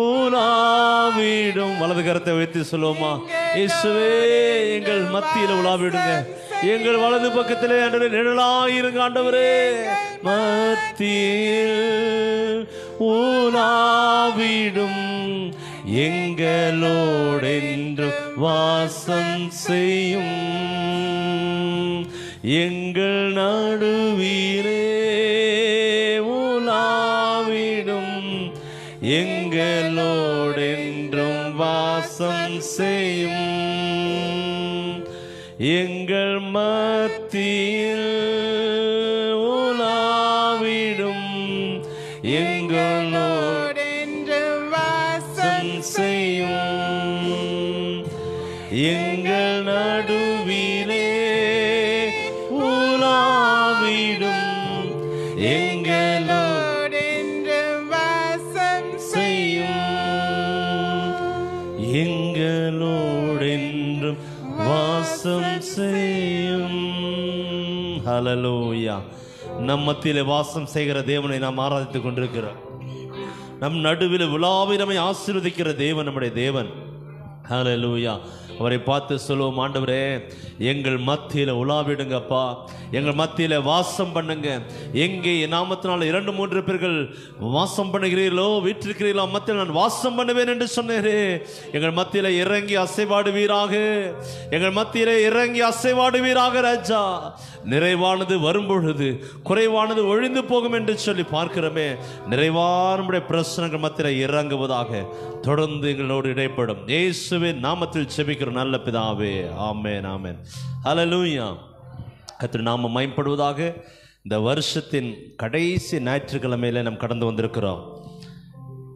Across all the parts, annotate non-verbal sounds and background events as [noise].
உலாவிடும் வலது கரத்தை வைத்து சொல்லுவோமா? இயேசுவே எங்கள் மத்தியில் உலாவிடுங்க எங்கள் வலது பக்கத்திலே ஆண்டவரே நிழலாயிருங்க ஆண்டவரே. மத்தியில் உலாவிடும் எங்களோடென்று வாசம் செய்யும். எங்கள் நடுவீரே செய்யும். எங்கள் மத்திய நம் மத்தியிலே வாசம் செய்கிற தேவனை நாம் ஆராதித்துக் கொண்டிருக்கிறோம். நம் நடுவில் விழாவினமை நம்மை ஆசீர்வதிக்கிற தேவன் நம்முடைய தேவன். ஹலலூயா அவரை பார்த்து சொல்லுவோம் ஆண்டவரே எங்கள் மத்தியில் உலாவிடுங்கப்பா. எங்கள் மத்தியில் வாசம் பண்ணுங்க. எங்கே நாமத்தினால் இரண்டு மூன்று பேர்கள் வாசம் பண்ணுகிறீர்களோ வீட்டிருக்கிறீர்களோ மத்தியில் நான் வாசம் பண்ணுவேன் என்று சொன்னேரே. எங்கள் மத்தியில் இறங்கி அசைவாடுவீராக. எங்கள் மத்தியில் இறங்கி அசைவாடுவீராக ராஜா. நிறைவானது வரும்பொழுது குறைவானது ஒழிந்து போகும் என்று சொல்லி பார்க்கிறோமே. நிறைவான பிரச்சனைகள் மத்தியில் இறங்குவதாக தொடர்ந்து எங்களோடு இடைப்படும். இயேசுவின் நாமத்தில் செபிக்கிற நல்ல பிதாவே. ஆமேன் ஆமென். லூயா கத்திர நாம மயன்படுவதாக இந்த வருஷத்தின் கடைசி ஞாயிற்றுக்கிழமையில நாம் கடந்து வந்திருக்கிறோம்.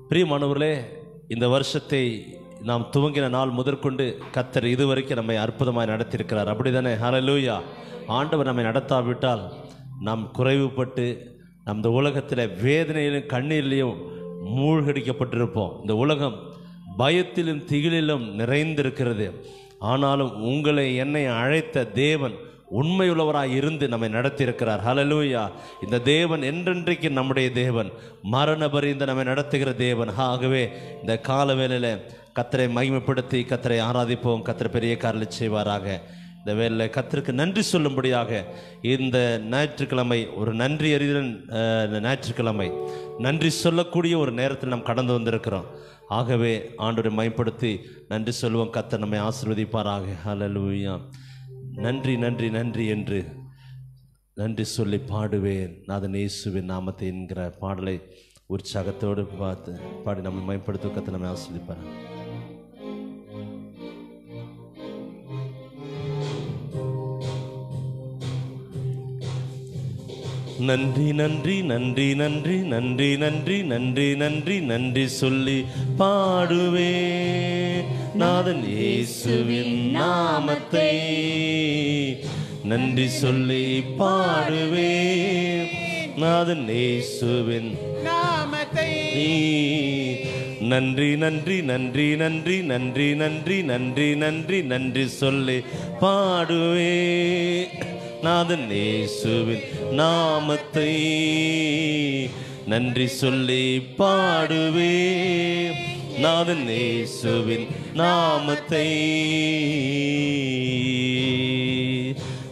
பிரியமானவர்களே இந்த வருஷத்தை நாம் துவங்கின நாள் முதற்கொண்டு கத்தர் இதுவரைக்கும் நம்மை அற்புதமாய் நடத்தியிருக்கிறார். அப்படிதானே? ஹலலூயா ஆண்டவர் நம்மை நடத்தாவிட்டால் நாம் குறைவுபட்டு நம் இந்த உலகத்தில் வேதனையிலும் கண்ணீர்லையும் மூழ்கடிக்கப்பட்டிருப்போம். இந்த உலகம் பயத்திலும் திகிலிலும் நிறைந்திருக்கிறது. ஆனாலும் உங்களை என்னை அழைத்த தேவன் உண்மையுள்ளவராக இருந்து நம்மை நடத்தியிருக்கிறார். ஹலலூயா இந்த தேவன் என்றென்றைக்கு நம்முடைய தேவன் மரண பரிந்து நம்மை நடத்துகிற தேவன். ஆகவே இந்த கால வேலையில் கத்தரை மகிமைப்படுத்தி கத்தரை ஆராதிப்போம் கத்தரை பெரிய காரில் செய்வாராக. இந்த வேலையில் கத்தருக்கு நன்றி சொல்லும்படியாக இந்த ஞாயிற்றுக்கிழமை ஒரு நன்றி அறிதல் ஞாயிற்றுக்கிழமை நன்றி சொல்லக்கூடிய ஒரு நேரத்தில் நாம் கடந்து வந்திருக்கிறோம். ஆகவே ஆண்டோரை மயப்படுத்தி நன்றி சொல்லுவோம். கத்த நம்மை ஆசிர்வதிப்பாராக. ஹalleluya நன்றி நன்றி நன்றி என்று நன்றி சொல்லி பாடுவேன். நாதன் இயேசுவின் நாமத்தை என்கிற பாடலை உற்சாகத்தோடு பார்த்து பாடி நம்மை மயப்படுத்தும் கத்தை நம்மை ஆசீர்வதிப்பார் நன்றி நன்றி நன்றி நன்றி நன்றி நன்றி நன்றி நன்றி நன்றி சொல்லி பாடுவே நாதன் இயேசுவின் நாமத்தை நன்றி சொல்லி பாடுவே நாதன் இயேசுவின் நாமத்தை நன்றி நன்றி நன்றி நன்றி நன்றி நன்றி நன்றி நன்றி நன்றி சொல்லி பாடுவே நாதன் இயேசுவின் நாமத்தை நன்றி சொல்லி பாடுவே நாதன் இயேசுவின் நாமத்தை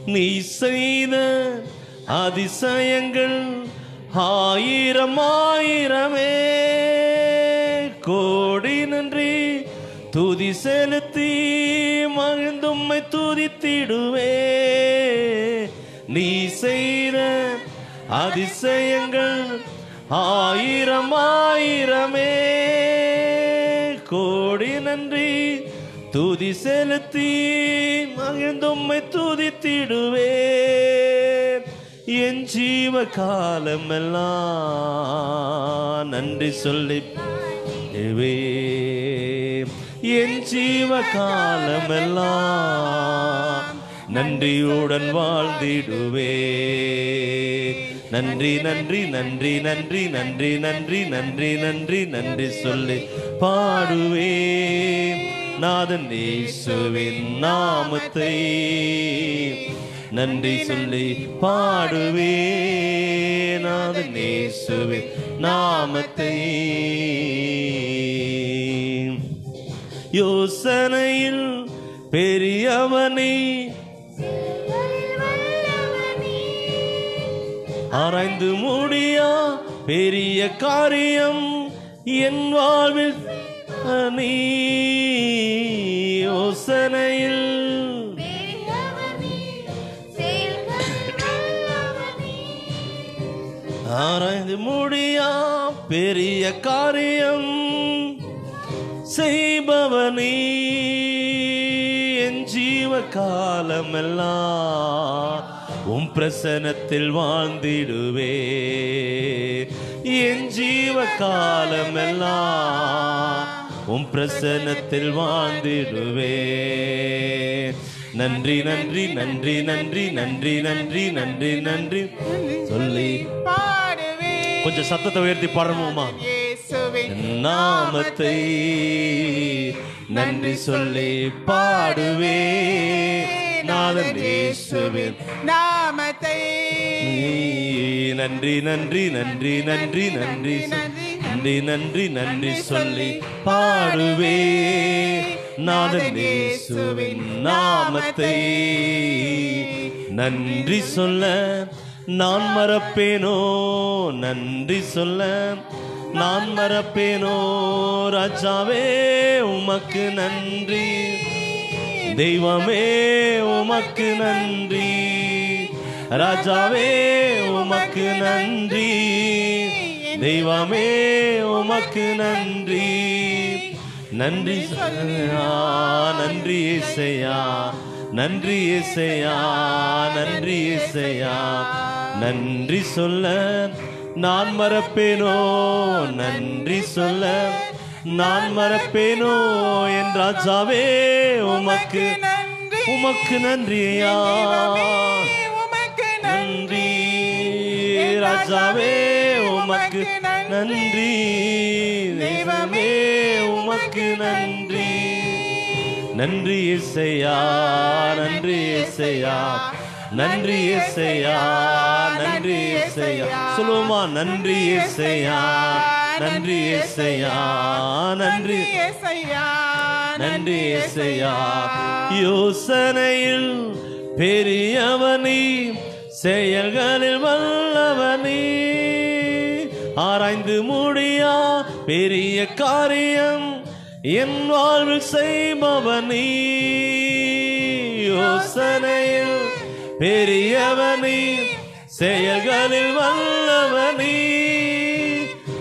நீ செய்த அதிசயங்கள் ஆயிரம் ஆயிரமே. கோடி நன்றி துதி செலுத்தி மகிழ்ந்தும்மை துதித்திடுவே செய்த அதிசயங்கள் ஆயிரம் ஆயிரமே. கோடி நன்றி துதி செலுத்தி மகிழ்ந்தும்மை துதித்திடுவே என் ஜீவ காலமெல்லாம் நன்றி சொல்லி என் ஜீவ காலமெல்லாம் நன்றியுடன் வாழ்ந்திடுவே. நன்றி நன்றி நன்றி நன்றி நன்றி நன்றி நன்றி நன்றி நன்றி சொல்லி பாடுவே. நாதன் இயேசுவின் நாமத்தை நன்றி சொல்லி பாடுவே. நாதன் இயேசுவின் நாமத்தை யோசனையில் பெரியவனே ஆராய்ந்து முடியா பெரிய காரியம் என் வாழ்வில் நீ யோசனையில். ஆராய்ந்து முடியா பெரிய காரியம் செய்பவனே என் ஜீவ காலமெல்லாம் உம் பிரசனத்தில் வாழ்ந்திடுவே. என் ஜீவ காலமெல்லாம் உம் பிரசனத்தில் வாழ்ந்திடுவே. நன்றி நன்றி நன்றி நன்றி நன்றி நன்றி நன்றி நன்றி. சொல்லி கொஞ்சம் சத்தத்தை உயர்த்தி இயேசுவின் நாமத்தை நன்றி சொல்லி பாடுவே நாதன் இயேசுவின் நாமத்தை. நன்றி நன்றி நன்றி நன்றி நன்றி நன்றி நன்றி நன்றி சொல்லி பாடுவே. நாதன் இயேசுவின் நாமத்தை. நன்றி சொல்ல நான் மறப்பேனோ? நன்றி சொல்ல நான் மறப்பேனோ? ராஜாவே உமக்கு நன்றி. தெய்வமே உமக்கு நன்றி. ராஜாவே உமக்கு நன்றி. தெய்வமே உமக்கு நன்றி. நன்றி நன்றி இசையா. நன்றி இசையா நன்றி இசையா. நன்றி சொல்ல நான் மறப்பேனோ? நன்றி சொல்ல நான் மறப்பேனோ என் ராஜாவே உமக்கு நன்றி உமக்கு நன்றியா உமக்கு நன்றி ராஜாவே உமக்கு நன்றி. தெய்வமே உமக்கு நன்றி. நன்றி இசையா நன்றி இசையா. நன்றி இசையா நன்றி இசையா. சொல்லுவோமா? நன்றி இசையா. நன்றி இசையா நன்றி. இயேசையா நன்றி இசையா யோசனையில் பெரியவனி செயல்களில் வல்லவனி. ஆராய்ந்து முடியா பெரிய காரியம் என் வாழ்வில் செய்பவனி. யோசனையில் பெரியவனி செயல்களில் வல்லவனி.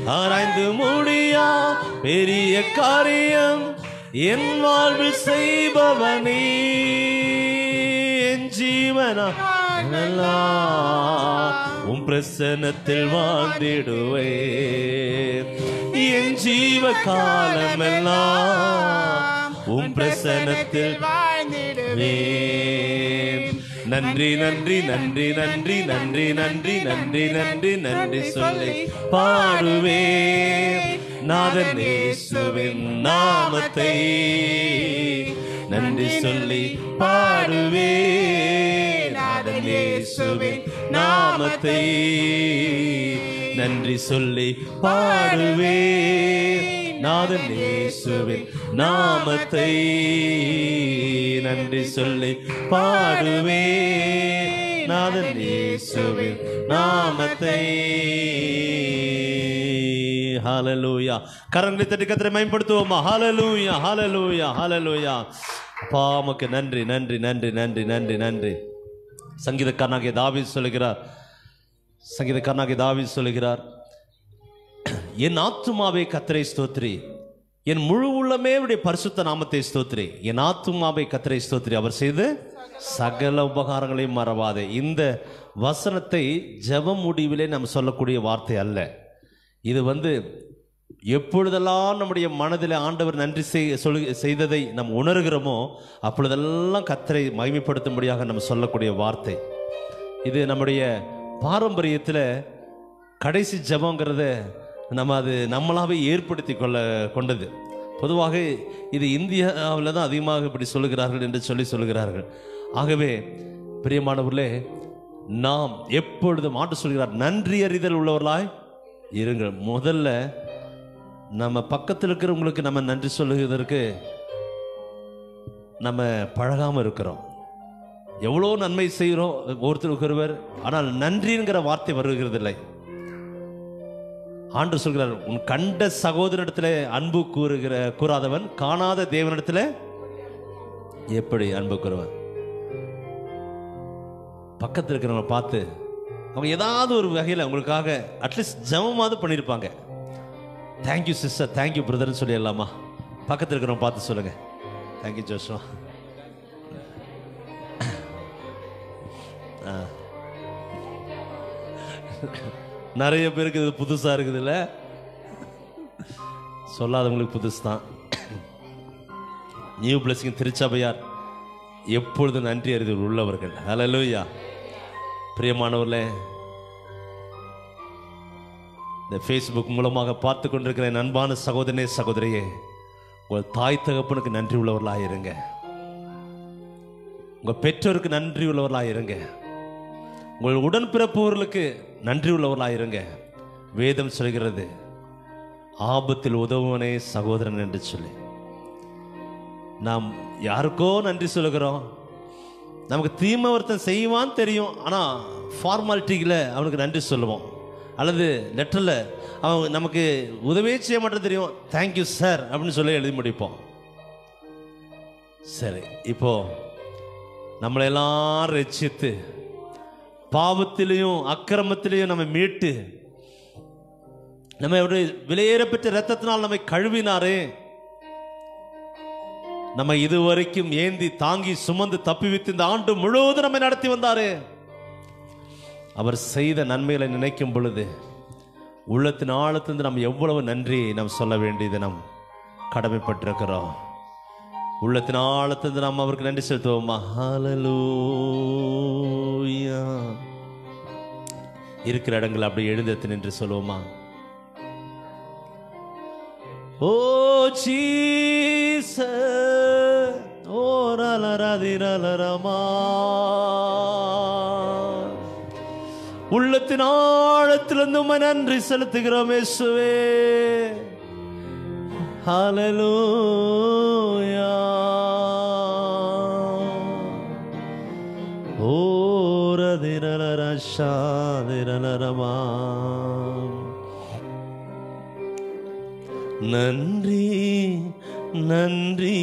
ஆராய்ந்து முடியா பெரிய காரியம். என் வாழ்வில் செய்பவனே என் ஜீவனா. உன் பிரசனத்தில் வாழ்ந்திடுவே என் ஜீவ காலமெல்லாம் உன் பிரசனத்தில் வாழ்ந்திடுவே நன்றி நன்றி நன்றி நன்றி நன்றி நன்றி நன்றி நன்றி நன்றி சொல்லி பாடுவே. நாதன் நாமத்தை நன்றி சொல்லி பாடுவே. நாதன் நாமத்தை நன்றி சொல்லி பாடுவே. நாதன் இயேசுவின் நாமத்தை நன்றி சொல்லி பாடுவே. நாதன் இயேசுவின் நாமத்தை. ஹாலலூயா கரங்களை தட்டி கத்திரை மேம்படுத்துவோமா? ஹாலலூயா ஹாலலூயா ஹாலலூயா அப்பா உமக்கு நன்றி நன்றி நன்றி நன்றி நன்றி நன்றி. சங்கீதக்காரனாகிய தாவி சொல்லுகிறார். சங்கீதக்காரனாகிய தாவி சொல்லுகிறார். என் ஆத்துமாவை கத்திரை ஸ்தோத்ரி. என் முழு உள்ளமே அவருடைய பரிசுத்த நாமத்தை ஸ்தோத்ரி. என் ஆத்துமாவை கத்தரை ஸ்தோத்ரி. அவர் செய்து சகல உபகாரங்களையும் மறவாதே. இந்த வசனத்தை ஜெப முடிவிலே நம்ம சொல்லக்கூடிய வார்த்தை அல்ல. இது வந்து எப்பொழுதெல்லாம் நம்முடைய மனதில் ஆண்டவர் நன்றி செய் சொல்லு செய்ததை நாம் உணர்கிறோமோ அப்பொழுதெல்லாம் கத்தரை மகிமைப்படுத்தும்படியாக நம்ம சொல்லக்கூடிய வார்த்தை. இது நம்முடைய பாரம்பரியத்தில் கடைசி ஜபங்கிறத நம்ம அது நம்மளாவே ஏற்படுத்தி கொள்ள கொண்டது. பொதுவாக இது இந்தியாவில் தான் அதிகமாக இப்படி சொல்லுகிறார்கள் என்று சொல்லி சொல்லுகிறார்கள். ஆகவே பிரியமானவர்களே நாம் எப்பொழுதும் ஆண்டு சொல்கிறார் நன்றி அறிதல் உள்ளவர்களாய் இருங்கள். முதல்ல நம்ம பக்கத்தில் இருக்கிறவங்களுக்கு நம்ம நன்றி சொல்லுவதற்கு நம்ம பழகாமல் இருக்கிறோம். எவ்வளோ நன்மை செய்கிறோம் ஒருத்தருக்கு ஒருவர். ஆனால் நன்றிங்கிற வார்த்தை வருகிறதில்லை. ஆண்டு சொல்கிறார் உன் கண்ட சகோதரனிடத்தில் அன்பு கூறுகிற கூறாதவன் காணாத தேவனிடத்தில் எப்படி அன்பு கூறுவன்? பக்கத்தில் இருக்கிறவங்க பார்த்து அவங்க ஏதாவது ஒரு வகையில் உங்களுக்காக அட்லீஸ்ட் ஜமமாவது பண்ணியிருப்பாங்க தேங்க்யூ சிஸ்டர் தேங்க்யூ பிரதர்னு சொல்லிடலாமா? பக்கத்தில் இருக்கிறவங்க பார்த்து சொல்லுங்க. தேங்க்யூ ஜோஷ்வா [laughs] ஆ. நிறைய பேருக்கு இது புதுசா இருக்குதுல்ல? சொல்லாதவங்களுக்கு புதுசு தான். நியூ பிளஸிங் திருச்சபையார் எப்பொழுதும் நன்றி அறிதல் உள்ளவர்கள். ஹலலூயா பிரியமானவர்களே இந்த ஃபேஸ்புக் மூலமாக பார்த்து கொண்டிருக்கிற என் அன்பான சகோதரனே சகோதரியே உங்கள் தாய் தகப்பனுக்கு நன்றி உள்ளவர்களாக இருங்க உங்கள் பெற்றோருக்கு நன்றி உள்ளவர்களாக இருங்க உங்கள் உடன்பிறப்பவர்களுக்கு நன்றி உள்ளவர்களாக இருங்க வேதம் சொல்கிறது ஆபத்தில் உதவுவனே சகோதரன் என்று சொல்லி. நாம் யாருக்கோ நன்றி சொல்லுகிறோம். நமக்கு தீமை ஒருத்தன் செய்வான்னு தெரியும் ஆனால் ஃபார்மாலிட்டியில் அவனுக்கு நன்றி சொல்லுவோம். அல்லது லெட்டரில் அவன் நமக்கு உதவியே செய்ய மாட்டேன் தெரியும். தேங்க்யூ சார் அப்படின்னு சொல்லி எழுதி முடிப்போம். சரி இப்போ நம்மளை ரசித்து ரட்சித்து பாவத்திலையும் அக்கிரமத்திலையும் நம்ம மீட்டு நம்ம அவருடைய விலையேறப்பெற்ற ரத்தத்தினால் நம்மை கழுவினாரே. நம்ம இதுவரைக்கும் ஏந்தி தாங்கி சுமந்து தப்பி வைத்து இந்த ஆண்டு முழுவதும் நம்மை நடத்தி வந்தாரே. அவர் செய்த நன்மைகளை நினைக்கும் பொழுது உள்ளத்தின் ஆழத்திலிருந்து நம்ம எவ்வளவு நன்றி நாம் சொல்ல வேண்டியது நாம் கடமைப்பட்டிருக்கிறோம். உள்ளத்தின் ஆழத்தை நாம் அவருக்கு நன்றி செலுத்துவோம். ஹalleluya. இருக்கிற இடங்கள் அப்படி எழுந்தத்து நின்று சொல்லுவோமா? ஓ சீச ஓ ரலரதிரலரமா உள்ளத்தின் ஆழத்திலிருந்து நன்றி செலுத்துகிறோம் இயேசுவே. ஹalleluya ஓ ரதிரலரஷாதிரலரமா நன்றி நன்றி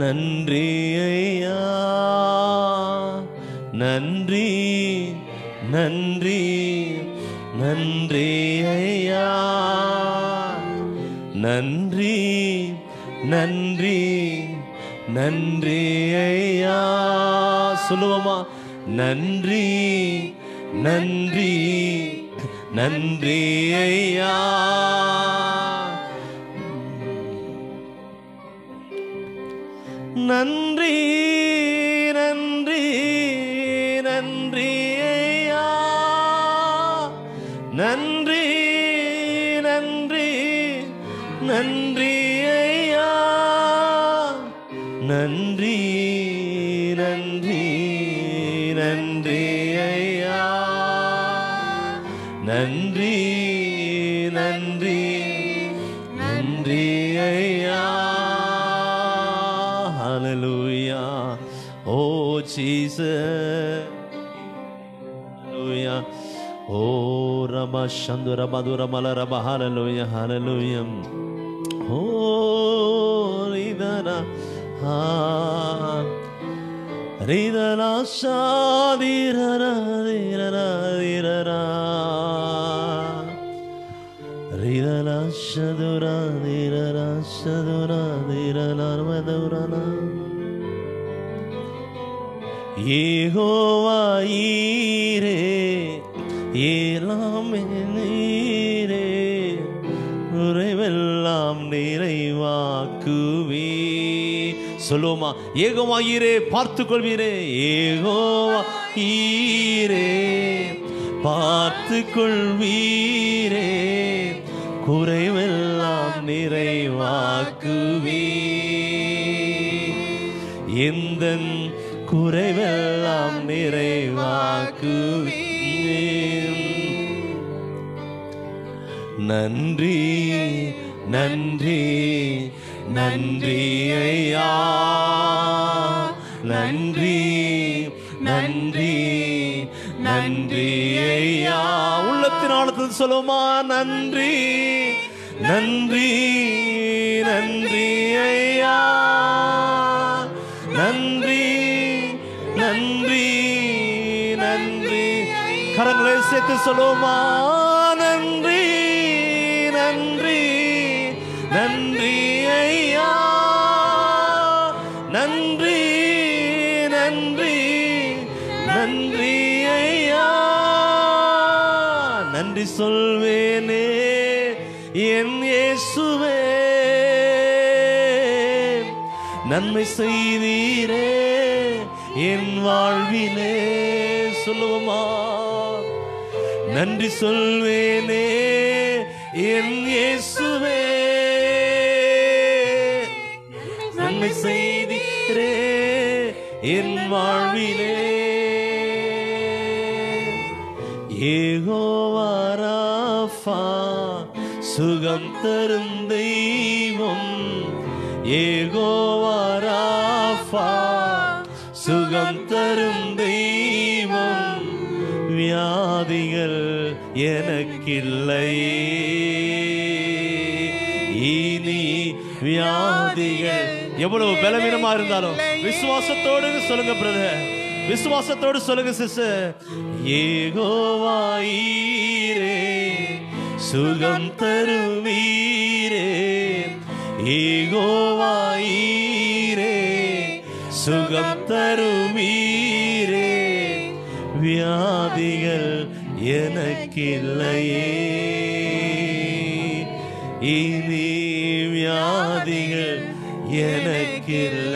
நன்றி ஐயா நன்றி நன்றி நன்றி நன்றி நன்றி நன்றி ஐயா. சொல்லுவோமா? நன்றி நன்றி நன்றி ஐயா. நன்றி. நன்றி நன்றி ஐயா. ஹalleluya ஓ ஜீசஸ் ஹalleluya ஓ ரம சந்துர மதுர மலர ஹalleluya ஹalleluya ஓ ரிதனா ஆ ரிதனா சாதிரரா ரிரரா ரிரரா ரிரரா சதுரா ரிரரா சதுரா ரிரரா மதுரனா ஏலாம் நீரே உறைவெல்லாம் நிறைவாக்குவே. சொல்லுவோமா ஏகோவா பார்த்து கொள்வீரே ஏகோவா ஈரே பார்த்து கொள்வீரே. குறைவெல்லாம் நிறைவாக்குவே எந்த குறைவெல்லாம் நிறைவாக்குவே நன்றி நன்றி நன்றி ஐயா. நன்றி நன்றி நன்றி ஐயா. உள்ளத்தின் ஆழத்தில் சொல்லுமா நன்றி. நன்றி நன்றி ஐயா. நன்றி நன்றி நன்றி. கரங்களை சேர்த்து சொல்லுமா செய்வீரே என் வாழ்விலே சொல்லுவோமா? நன்றி சொல்வேனே என் இயேசுவே. நன்மை செய்தீரே என் வாழ்விலே. ஏகோவாராஃபா சுகம் தரும் தெய்வம். ஏகோவாராஃபா சுகம் தரும் தெய்வம் வியாதிகள் எனக்கில்லை இனி வியாதிகள் எவ்வளவு பலவீனமா இருந்தாலும் விசுவாசத்தோடு சொல்லுங்க பிரதர். விசுவாசத்தோடு சொல்லுங்க சிசு ஏகோவாயிரே சுகம் தருவீ ஏகோவாயிரே சுகம் தருமீரே வியாதிகள் எனக்கில்லையே. இனி வியாதிகள் எனக்கில்லை.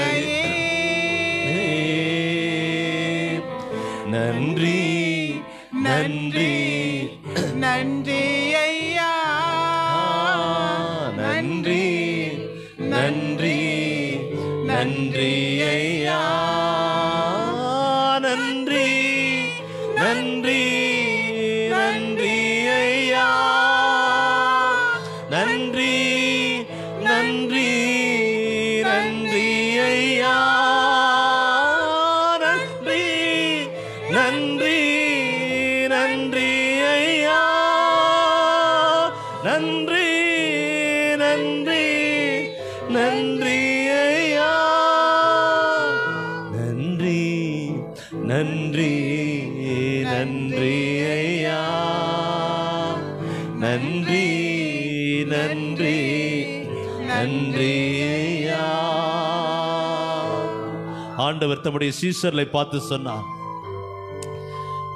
ஆண்டவர் தம்முடைய சீசர்களை பார்த்து சொன்னார்.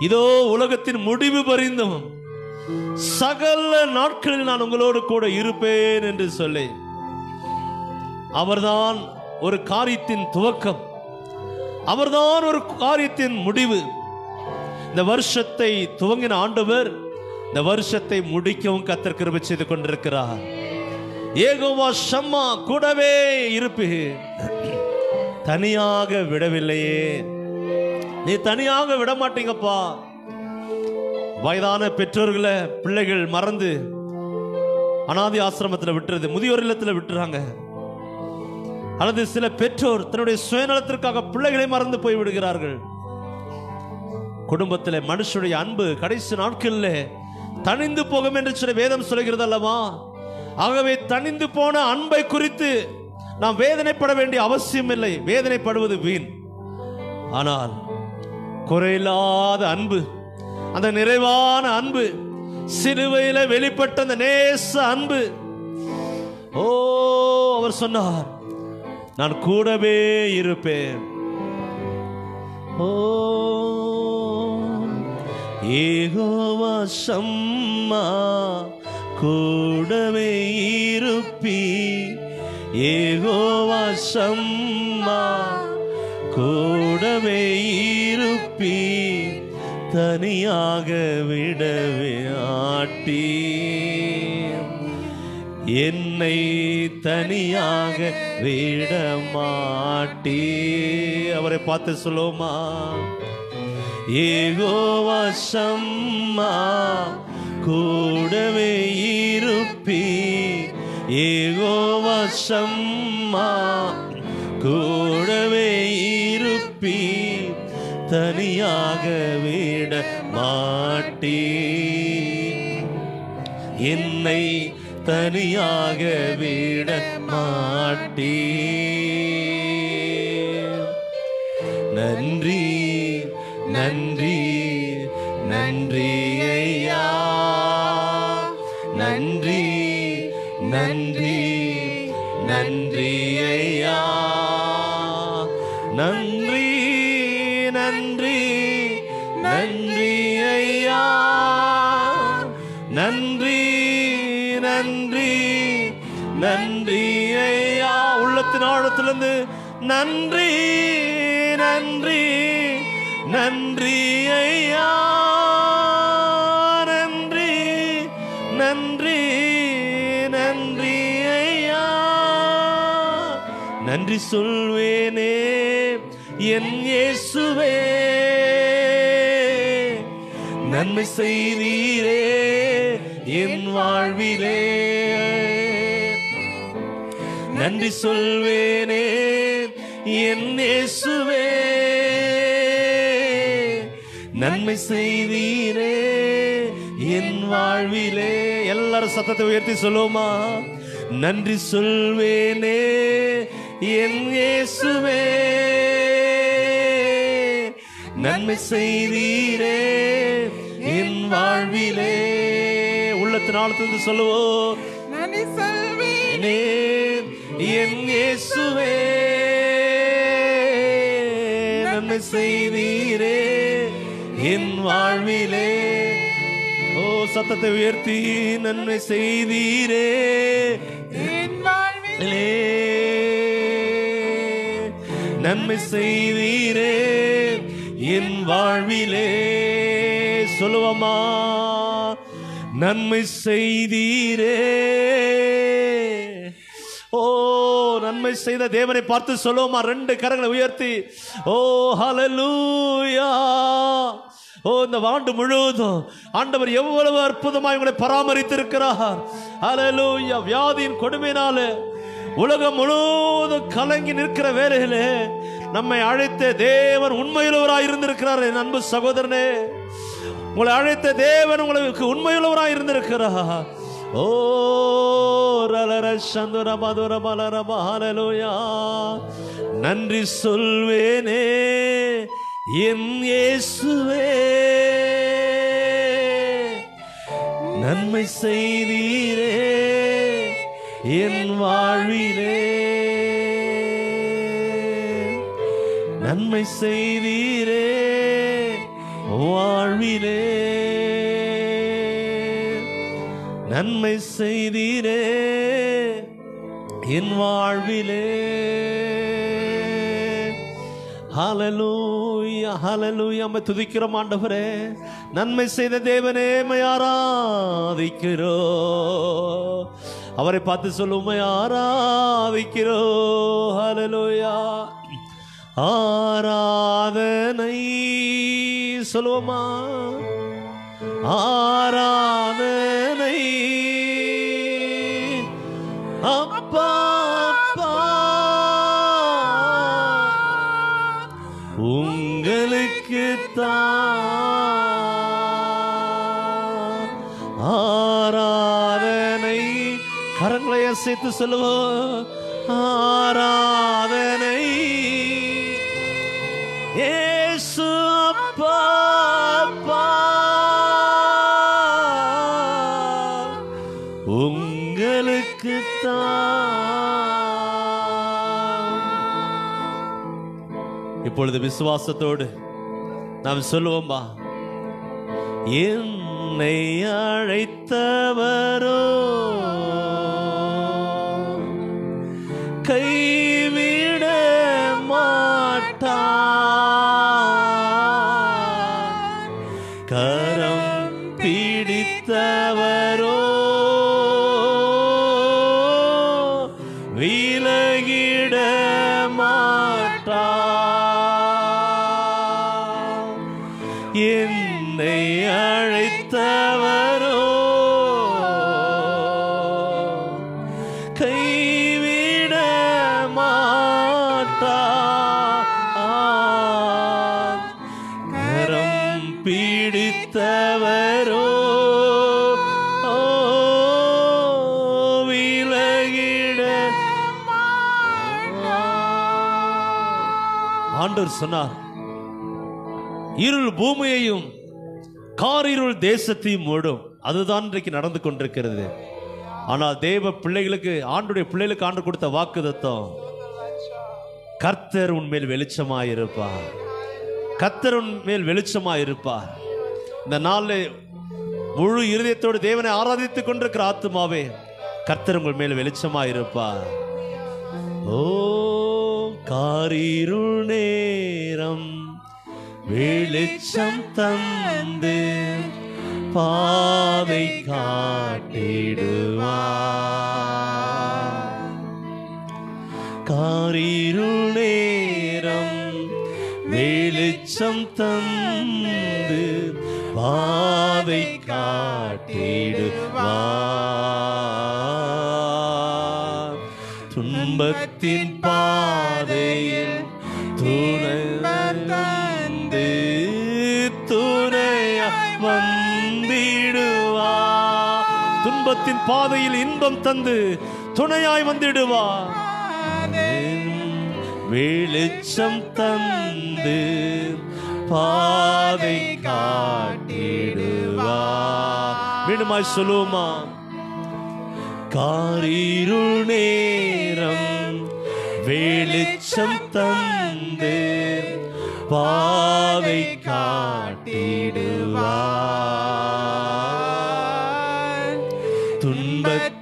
இதோ உலகத்தின் முடிவு பரிந்தும் சகல நாட்களில் நான் உங்களோடு கூட இருப்பேன் என்று சொல்லி அவர்தான் ஒரு காரியத்தின் துவக்கம் அவர்தான் ஒரு காரியத்தின் முடிவு. இந்த வருஷத்தை துவங்கின ஆண்டவர் இந்த வருஷத்தை முடிக்கவும் கத்தர் கிருபை செய்து கொண்டிருக்கிறார். ஏகோவா சம்மா கூடவே இருப்பு தனியாக விடவில்லையே. நீ தனியாக விட மாட்டீங்கப்பா வயதான பெற்றோர்களை பிள்ளைகள் மறந்து அனாதி ஆசிரமத்தில் விட்டுறது முதியோர் இல்லத்தில் விட்டுறாங்க. அல்லது சில பெற்றோர் தன்னுடைய சுயநலத்திற்காக பிள்ளைகளை மறந்து போய் விடுகிறார்கள். குடும்பத்தில் மனுஷனுடைய அன்பு கடைசி நாட்களில் தணிந்து போகும் என்று சில வேதம் சொல்கிறது அல்லவா? ஆகவே தணிந்து போன அன்பை குறித்து நாம் வேதனைப்பட வேண்டிய அவசியம் இல்லை வேதனைப்படுவது வீண். ஆனால் குறையில்லாத அன்பு அந்த நிறைவான அன்பு சிலுவையில் வெளிப்பட்ட அந்த நேச அன்பு. ஓ அவர் சொன்னார் நான் கூடவே இருப்பேன். ஓ ஏகோவா சம்மா கூடவே இருப்பீ ஏகோவா சம்மா கூடவே இருப்பி தனியாக விடவே ஆட்டி என்னை தனியாக விட மாட்டி அவரை பார்த்து சொல்லுமா ஏகோவா சம்மா கூடவே இருப்பி ஏகோவா சம்மா கூடவே இருப்பி தனியாக விட மாட்டீ என்னை தனியாக விட மாட்டீ நன்றி. நன்றி நன்றி நன்றி ஐயா. நன்றி நன்றி நன்றி ஐயா. நன்றி சொல்வேனே என் இயேசுவே. நன்மை செய்தீரே என் வாழ்விலே. நன்றி சொல்வே என் இயேசுவே நன்மை செய்தீரே என் வாழ்விலே. எல்லாரும் சத்தத்தை உயர்த்தி சொல்லுவோமா? நன்றி சொல்வேனே என் இயேசுவே. நன்மை செய்தீரே என் வாழ்விலே. உள்ளத்தின் ஆழத்திலிருந்து சொல்லுவோம். நன்றி சொல்வேன். என் இயேசுவே. நன்மை செய்தீரே என் வாழ்விலே. ஓ சத்தத்தை உயர்த்தி நன்மை செய்தீரே. என் வாழ்வில். நன்மை செய்தீரே என் வாழ்விலே. சொல்லுவமா நன்மை செய்தீரே. நன்மை செய்த தேவனை பார்த்து சொல்லுவோமா? ரெண்டு கரங்களை உயர்த்தி ஓ ஹலலூயா ஓ இந்த ஆண்டு முழுவதும் ஆண்டவர் எவ்வளவு அற்புதமாய் உங்களை பராமரித்திருக்கிறார். ஹalleluya. வியாதியின் கொடுமையினாலே உலகம் முழுவதும் கலங்கி நிற்கிற வேலையிலே நம்மை அழைத்த தேவன் உண்மையுள்ளவராய் இருந்திருக்கிறார் என் அன்பு சகோதரனே. உங்களை அழைத்த தேவன் உங்களுக்கு உண்மையுள்ளவராய் இருந்திருக்கிறார். ஓ ரலர சந்துர மதுர மலர மஹalleluya நன்றி சொல்வேனே என் இயேசுவே. நன்மை செய்தீரே என் வாழ்விலே. நன்மை செய்தீரே வாழ்விலே. நன்மை செய்தீரே என் வாழ்விலே. ஹலலூயா ஹலலூயா அம்மை துதிக்கிறோம் ஆண்டவரே. நன்மை செய்த தேவனே மை ஆராதிக்கிறோ. அவரை பார்த்து சொல்லுமை ஆராதிக்கிறோ. ஹலலூயா ஆராதனை சொல்லுவோமா? ஆராதனை. அப்பா அப்பா. உங்களுக்கு ஆராதனை. கரங்களை அசைத்து சொல்லுவோம் ஆரா இப்பொழுது விசுவாசத்தோடு நாம் சொல்லுவோம்பா என்னை அழைத்தவரோ கைவிட மாட்டார். கரம் பிடித்தவரோ விலகிட சொன்னார். இருள் பூமியையும் காரிருள் தேசத்தையும் மூடும். அதுதான் இன்றைக்கு நடந்து கொண்டிருக்கிறது. ஆனால் தேவ பிள்ளைகளுக்கு ஆண்டுடைய பிள்ளைகளுக்கு ஆண்டு கொடுத்த வாக்குதத்தம் கர்த்தர் உன்மேல் வெளிச்சமாயிருப்பார். கர்த்தர் உன்மேல் வெளிச்சமாயிருப்பார். இந்த நாளில் முழு இருதயத்தோடு தேவனை ஆராதித்துக் கொண்டிருக்கிற ஆத்துமாவே கர்த்தர் உங்கள் மேல் வெளிச்சமாயிருப்பார். ஓ காரிருள் நேரம் வெளிச்சம் தந்து பாதை காட்டிடுவார் காரிருள் நேரம் வெளிச்சம் தந்து பாதை காட்டிடுவார் துன்பத்தின் பாதையில் இன்பம் தந்து துணையாய் வந்திடுவார். வெளிச்சம் தந்து பாதை காட்டிடுவா மீண்டுமாய் சொல்லுவோமா? காரிருள் நேரம் வெளிச்சம் தந்து பாதை காட்டிடுவா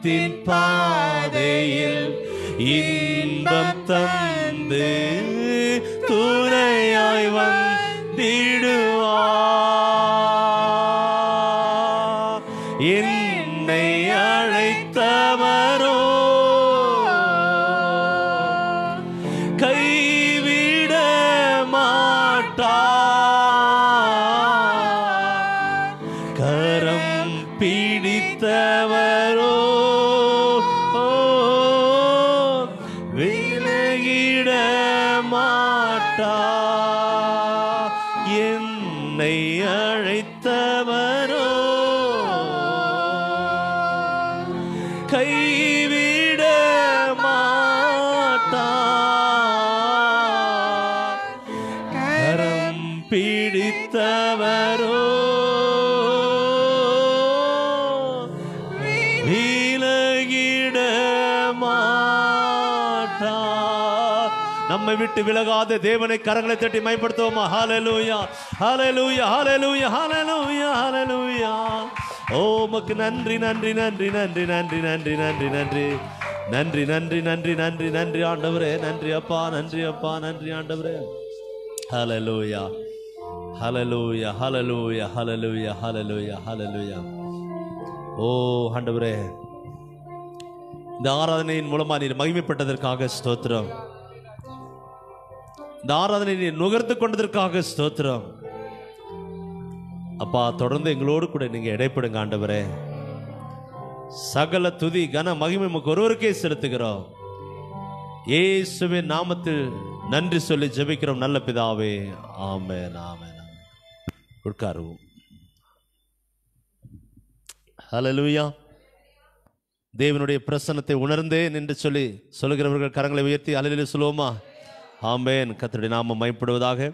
துன்பத்தின் பாதையில் இன்பம் தந்து துணையாய் வந்திடுவா என்னை அழைத்தவரோ கைவிட மாட்டா கரம் பிடித்தவரோ விட்டு விலகாத தேவனை கரங்களை தட்டி மயப்படுத்துவோமா ஹாலலூயா ஹாலலூயா ஹாலலூயா ஹாலலூயா ஹாலலூயா ஓ உமக்கு நன்றி நன்றி நன்றி நன்றி நன்றி நன்றி நன்றி நன்றி நன்றி நன்றி நன்றி நன்றி நன்றி ஆண்டவரே நன்றி அப்பா நன்றி அப்பா நன்றி ஆண்டவரே hallelujah hallelujah hallelujah hallelujah hallelujah hallelujah ஓ ஆண்டவரே இந்த ஆராதனையின் மூலமாக நீர் மகிமைப்பட்டதற்காக ஸ்தோத்திரம் இந்த ஆராதனை நுகர்ந்து கொண்டதற்காக ஸ்தோத்திரம். அப்பா தொடர்ந்து எங்களோடு கூட நீங்க இடைப்படுங்க ஆண்டவரே. சகல துதி கன மகிமை நமக்கு ஒருவருக்கே செலுத்துகிறோம். ஏசுவின் நாமத்தில் நன்றி சொல்லி ஜெபிக்கிறோம் நல்ல பிதாவே. ஆமே நாமே உட்காருவோம். ஹலலுயா தேவனுடைய பிரசன்னத்தை உணர்ந்தேன் என்று சொல்லி சொல்லுகிறவர்கள் கரங்களை உயர்த்தி அலையில சொல்லுவோமா? ஆம்பேன் கத்தடி நாமம் மயப்படுவதாக.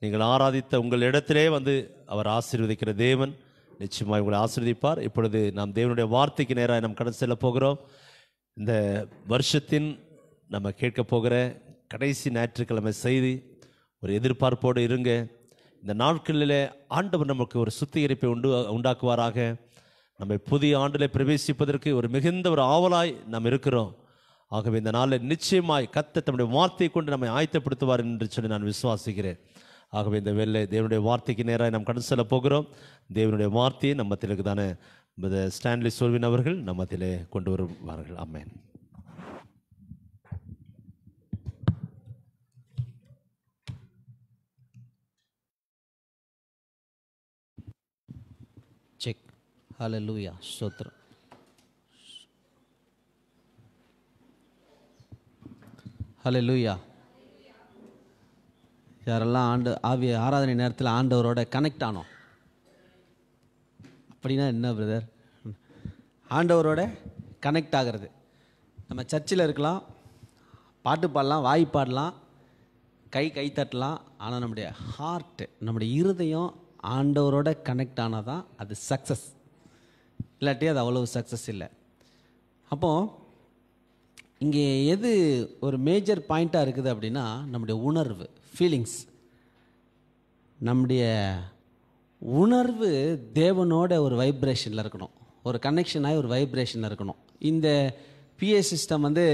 நீங்கள் ஆராதித்த உங்கள் இடத்திலே வந்து அவர் ஆசீர்வதிக்கிற தேவன் நிச்சயமாக உங்களை ஆசீர்வதிப்பார். இப்பொழுது நாம் தேவனுடைய வார்த்தைக்கு நேராக நாம் கடந்து செல்ல போகிறோம். இந்த வருஷத்தின் நம்ம கேட்க போகிற கடைசி ஞாயிற்றுக்கிழமை செய்தி ஒரு எதிர்பார்ப்போடு இருங்க. இந்த நாட்களிலே ஆண்டவர் நமக்கு ஒரு சுத்திகரிப்பை உண்டு உண்டாக்குவாராக. நம்மை புதிய ஆண்டிலே பிரவேசிப்பதற்கு ஒரு மிகுந்த ஒரு ஆவலாய் நாம் இருக்கிறோம். ஆகவே இந்த நாளில் நிச்சயமாய் கத்த தன்னுடைய வார்த்தையை கொண்டு நம்மை ஆயத்தப்படுத்துவார் என்று சொல்லி நான் விசுவாசிக்கிறேன். ஆகவே இந்த வெள்ளை தேவனுடைய வார்த்தைக்கு நேராக நாம் கடன் செல்ல போகிறோம். தேவனுடைய வார்த்தையை நம்ம திலுக்கு தானே ஸ்டான்லி சோல்வின் அவர்கள் நம்ம அதிலே கொண்டு வருவார்கள். அம்மேன் செக் ஹலலூயா ஸ்தோத்ரம் ஹலோ லூயா யாரெல்லாம் ஆண்டு ஆவி ஆராதனை நேரத்தில் ஆண்டவரோட கனெக்ட் ஆனோம். அப்படின்னா என்ன பிரதர் ஆண்டவரோட கனெக்ட் ஆகிறது. நம்ம சர்ச்சில் இருக்கலாம் பாட்டு பாடலாம் வாய் பாடலாம் கை கை தட்டலாம் ஆனால் நம்முடைய ஹார்ட்டு நம்முடைய இருதயம் ஆண்டவரோட கனெக்ட் ஆனால் தான் அது சக்ஸஸ் இல்லாட்டி அது அவ்வளோ சக்ஸஸ் இல்லை. அப்போது இங்கே எது ஒரு மேஜர் பாயிண்ட்டாக இருக்குது அப்படின்னா நம்முடைய உணர்வு ஃபீலிங்ஸ் நம்முடைய உணர்வு தேவனோட ஒரு வைப்ரேஷனில் இருக்கணும். ஒரு கனெக்ஷன் ஆகி ஒரு வைப்ரேஷனில் இருக்கணும். இந்த பிஏ சிஸ்டம் வந்து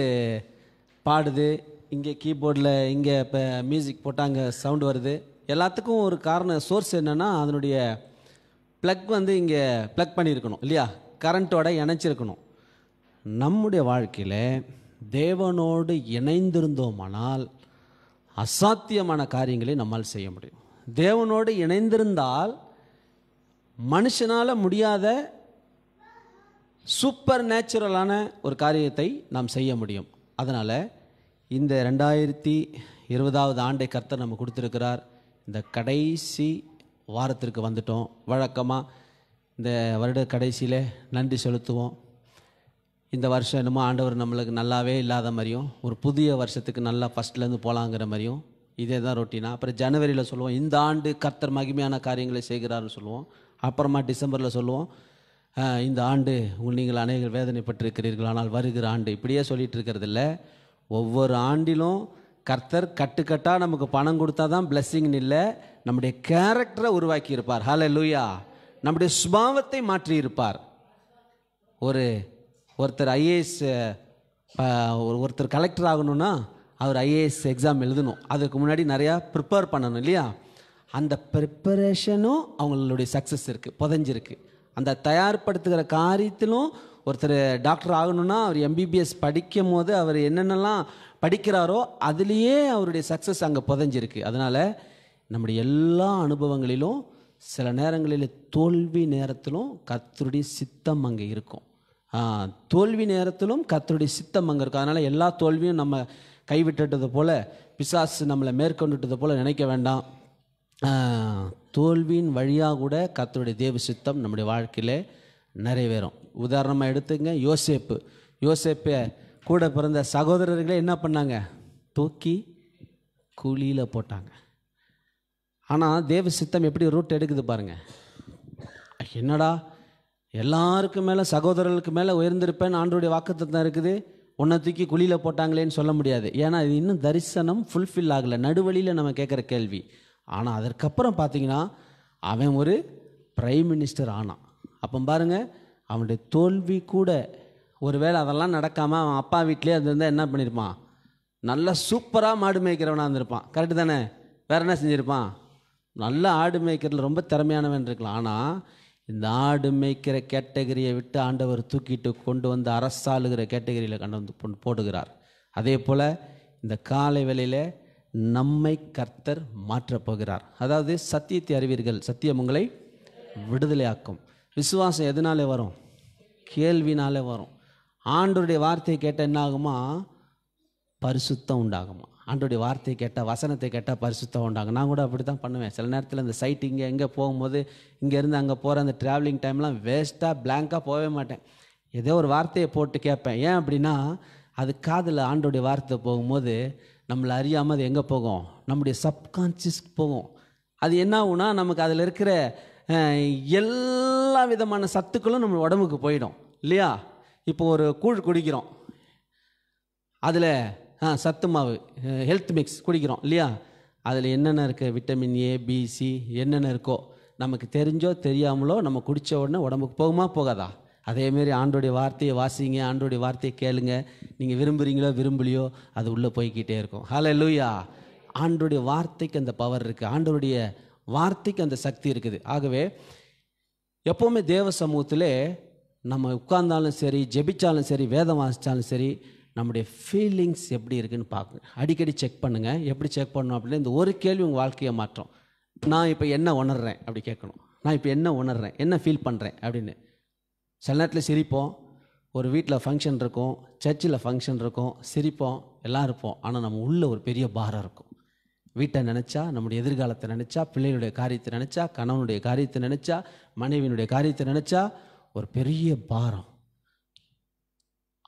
பாடுது இங்கே கீபோர்டில் இங்கே இப்போ மியூசிக் போட்டால் அங்கே சவுண்டு வருது. எல்லாத்துக்கும் ஒரு காரணம் சோர்ஸ் என்னென்னா அதனுடைய ப்ளக் வந்து இங்கே ப்ளக் பண்ணியிருக்கணும் இல்லையா? கரண்ட்டோட இணைச்சிருக்கணும். நம்முடைய வாழ்க்கையில் தேவனோடு இணைந்திருந்தோமானால் அசாத்தியமான காரியங்களை நம்மால் செய்ய முடியும். தேவனோடு இணைந்திருந்தால் மனுஷனால் முடியாத சூப்பர் நேச்சுரலான ஒரு காரியத்தை நாம் செய்ய முடியும். அதனால் இந்த ரெண்டாயிரத்தி இருபதாவது ஆண்டை கர்த்தர் நம்ம கொடுத்துருக்கிறார். இந்த கடைசி வாரத்திற்கு வந்துட்டோம். வழக்கமாக இந்த வருட கடைசியில் நன்றி செலுத்துவோம். இந்த வருஷம் என்னமோ ஆண்டவர் நம்மளுக்கு நல்லாவே இல்லாத மாதிரியும் ஒரு புதிய வருஷத்துக்கு நல்லா ஃபஸ்ட்லேருந்து போகலாங்கிற மாதிரியும் இதே தான் ரொட்டீனா அப்புறம் ஜனவரியில் சொல்லுவோம் இந்த ஆண்டு கர்த்தர் மகிமையான காரியங்களை செய்கிறார்னு சொல்லுவோம். அப்புறமா டிசம்பரில் சொல்லுவோம் இந்த ஆண்டு உங்கள் நீங்கள் அநேகர் வேதனைப்பட்டிருக்கிறீர்கள் ஆனால் வருகிற ஆண்டு. இப்படியே சொல்லிட்டு இருக்கிறதில்ல ஒவ்வொரு ஆண்டிலும் கர்த்தர் கட்டுக்கட்டாக நமக்கு பணம் கொடுத்தா தான் பிளெஸ்ஸிங்னு இல்லை நம்முடைய கேரக்டரை உருவாக்கி இருப்பார் ஹலோ லூயா நம்முடைய சுபாவத்தை மாற்றி இருப்பார் ஒரு ஒருத்தர் ஐஏஎஸ் ஒருத்தர் கலெக்டர் ஆகணும்னா அவர் ஐஏஎஸ் எக்ஸாம் எழுதணும். அதுக்கு முன்னாடி நிறையா ப்ரிப்பேர் பண்ணணும் இல்லையா? அந்த ப்ரிப்பரேஷனும் அவங்களுடைய சக்ஸஸ் இருக்குது புதஞ்சிருக்கு. அந்த தயார்படுத்துகிற காரியத்திலும் ஒருத்தர் டாக்டர் ஆகணும்னா அவர் எம்பிபிஎஸ் படிக்கும் போது அவர் என்னென்னலாம் படிக்கிறாரோ அதுலேயே அவருடைய சக்ஸஸ் அங்கே புதஞ்சிருக்கு. அதனால் நம்முடைய எல்லா அனுபவங்களிலும் சில நேரங்களில் தோல்வி நேரத்திலும் கத்தருடைய சித்தம் அங்கே இருக்கும். தோல்வி நேரத்திலும் கத்தருடைய சித்தம் அங்கே இருக்கும் அதனால் எல்லா தோல்வியும் நம்ம கைவிட்டுட்டது போல் பிசாசு நம்மளை மேற்கொண்டுட்டது போல் நினைக்க வேண்டாம். தோல்வியின் வழியாக கூட கத்தருடைய தேவ சித்தம் நம்முடைய வாழ்க்கையில் நிறைவேறும். உதாரணமாக எடுத்துங்க யோசேப்பு. யோசேப்பை கூட பிறந்த சகோதரர்களே என்ன பண்ணாங்க? தூக்கி குழியில் போட்டாங்க. ஆனால் தேவ சித்தம் எப்படி ரூட் எடுக்குது பாருங்கள் என்னடா எல்லாருக்கும் மேலே சகோதரர்களுக்கு மேலே உயர்ந்திருப்பேன் ஆண்டோடைய தான் இருக்குது. உன்னை தூக்கி குழியில் போட்டாங்களேன்னு சொல்ல முடியாது. ஏன்னா இது இன்னும் தரிசனம் ஃபுல்ஃபில் ஆகலை. நடுவழியில் நம்ம கேட்குற கேள்வி. ஆனால் அதற்கப்புறம் பார்த்தீங்கன்னா அவன் ஒரு பிரைம் மினிஸ்டர் ஆனான். அப்போ பாருங்க அவனுடைய தோல்வி கூட ஒருவேளை அதெல்லாம் நடக்காமல் அவன் அப்பா வீட்டிலே இருந்திருந்தா என்ன பண்ணியிருப்பான் நல்லா சூப்பராக மாடு மேய்க்கிறவனாக இருந்திருப்பான். கரெக்டு தானே? வேறு என்ன செஞ்சிருப்பான்? நல்ல ஆடு மேய்க்கிறதுல ரொம்ப திறமையானவன் இருக்கலாம். ஆனால் இந்த ஆடு மேய்க்கிற கேட்டகரியை விட்டு ஆண்டவர் தூக்கிட்டு கொண்டு வந்து அரசாளுகிற கேட்டகரியில் கொண்டு வந்து போடுகிறார். அதே போல் இந்த காலை வேளையில் நம்மை கர்த்தர் மாற்றப் போகிறார். அதாவது சத்தியத்தை அறிவீர்கள். சத்தியம் உங்களை விடுதலையாக்கும். விசுவாசம் எதனாலே வரும்? கேள்வினாலே வரும். ஆண்டருடைய வார்த்தையை கேட்டால் என்ன ஆகுமா? பரிசுத்தம் உண்டாகுமா? ஆண்டோடைய வார்த்தையை கேட்டால் வசனத்தை கேட்டால் பரிசுத்தம் உண்டாங்க நான் கூட அப்படி தான் பண்ணுவேன். சில நேரத்தில் இந்த சைட் இங்கே எங்கே போகும்போது இங்கேருந்து அங்கே போகிற அந்த ட்ராவலிங் டைம்லாம் வேஸ்ட்டாக பிளாங்காக போகவே மாட்டேன். ஏதோ ஒரு வார்த்தையை போட்டு கேட்பேன். ஏன் அப்படின்னா அது காதில் ஆண்டோடைய வார்த்தை போகும்போது நம்மளை அறியாமல் அது எங்கே போகும்? நம்முடைய சப்கான்ஷியஸ்க்கு போகும். அது என்ன ஆகுனா நமக்கு அதில் இருக்கிற எல்லா விதமான சத்துக்களும் நம்ம உடம்புக்கு போயிடும். இல்லையா? இப்போ ஒரு கூழ் குடிக்கிறோம். அதில் ஆ சத்து மாவு ஹெல்த் மிக்ஸ் குடிக்கிறோம் இல்லையா? அதில் என்னென்ன இருக்குது விட்டமின் ஏ பி சி என்னென்ன இருக்கோ நமக்கு தெரிஞ்சோ தெரியாமலோ நம்ம குடித்த உடனே உடம்புக்கு போகுமா போகாதா? அதேமாரி ஆண்டோடைய வார்த்தையை வாசிங்க ஆண்டோடைய வார்த்தையை கேளுங்க. நீங்கள் விரும்புகிறீங்களோ விரும்பலையோ அது உள்ளே போய்கிட்டே இருக்கும். ஹலோ லூயா ஆண்டோடைய வார்த்தைக்கு அந்த பவர் இருக்குது ஆண்டோடைய வார்த்தைக்கு அந்த சக்தி இருக்குது. ஆகவே எப்போவுமே தேவ சமூகத்தில் நம்ம உட்கார்ந்தாலும் சரி ஜெபிச்சாலும் சரி வேதம் வாசித்தாலும் சரி நம்முடைய ஃபீலிங்ஸ் எப்படி இருக்குன்னு பார்க்குங்க அடிக்கடி செக் பண்ணுங்கள் எப்படி செக் பண்ணணும் அப்படின்னா இந்த ஒரு கேள்வி உங்கள் வாழ்க்கையை மாற்றும். நான் இப்போ என்ன உணர்றேன்? அப்படி கேட்கணும். நான் இப்போ என்ன உணர்றேன்? என்ன ஃபீல் பண்ணுறேன் அப்படின்னு. சில நேரத்தில் சிரிப்போம். ஒரு வீட்டில் ஃபங்க்ஷன் இருக்கும். சர்ச்சில் ஃபங்க்ஷன் இருக்கும். சிரிப்போம். எல்லாம் இருப்போம். ஆனால் நம்ம உள்ளே ஒரு பெரிய பாரம் இருக்கும். வீட்டை நினச்சா நம்முடைய எதிர்காலத்தை நினச்சா பிள்ளைகளுடைய காரியத்தை நினச்சா கணவனுடைய காரியத்தை நினச்சா மனைவியினுடைய காரியத்தை நினச்சா ஒரு பெரிய பாரம்.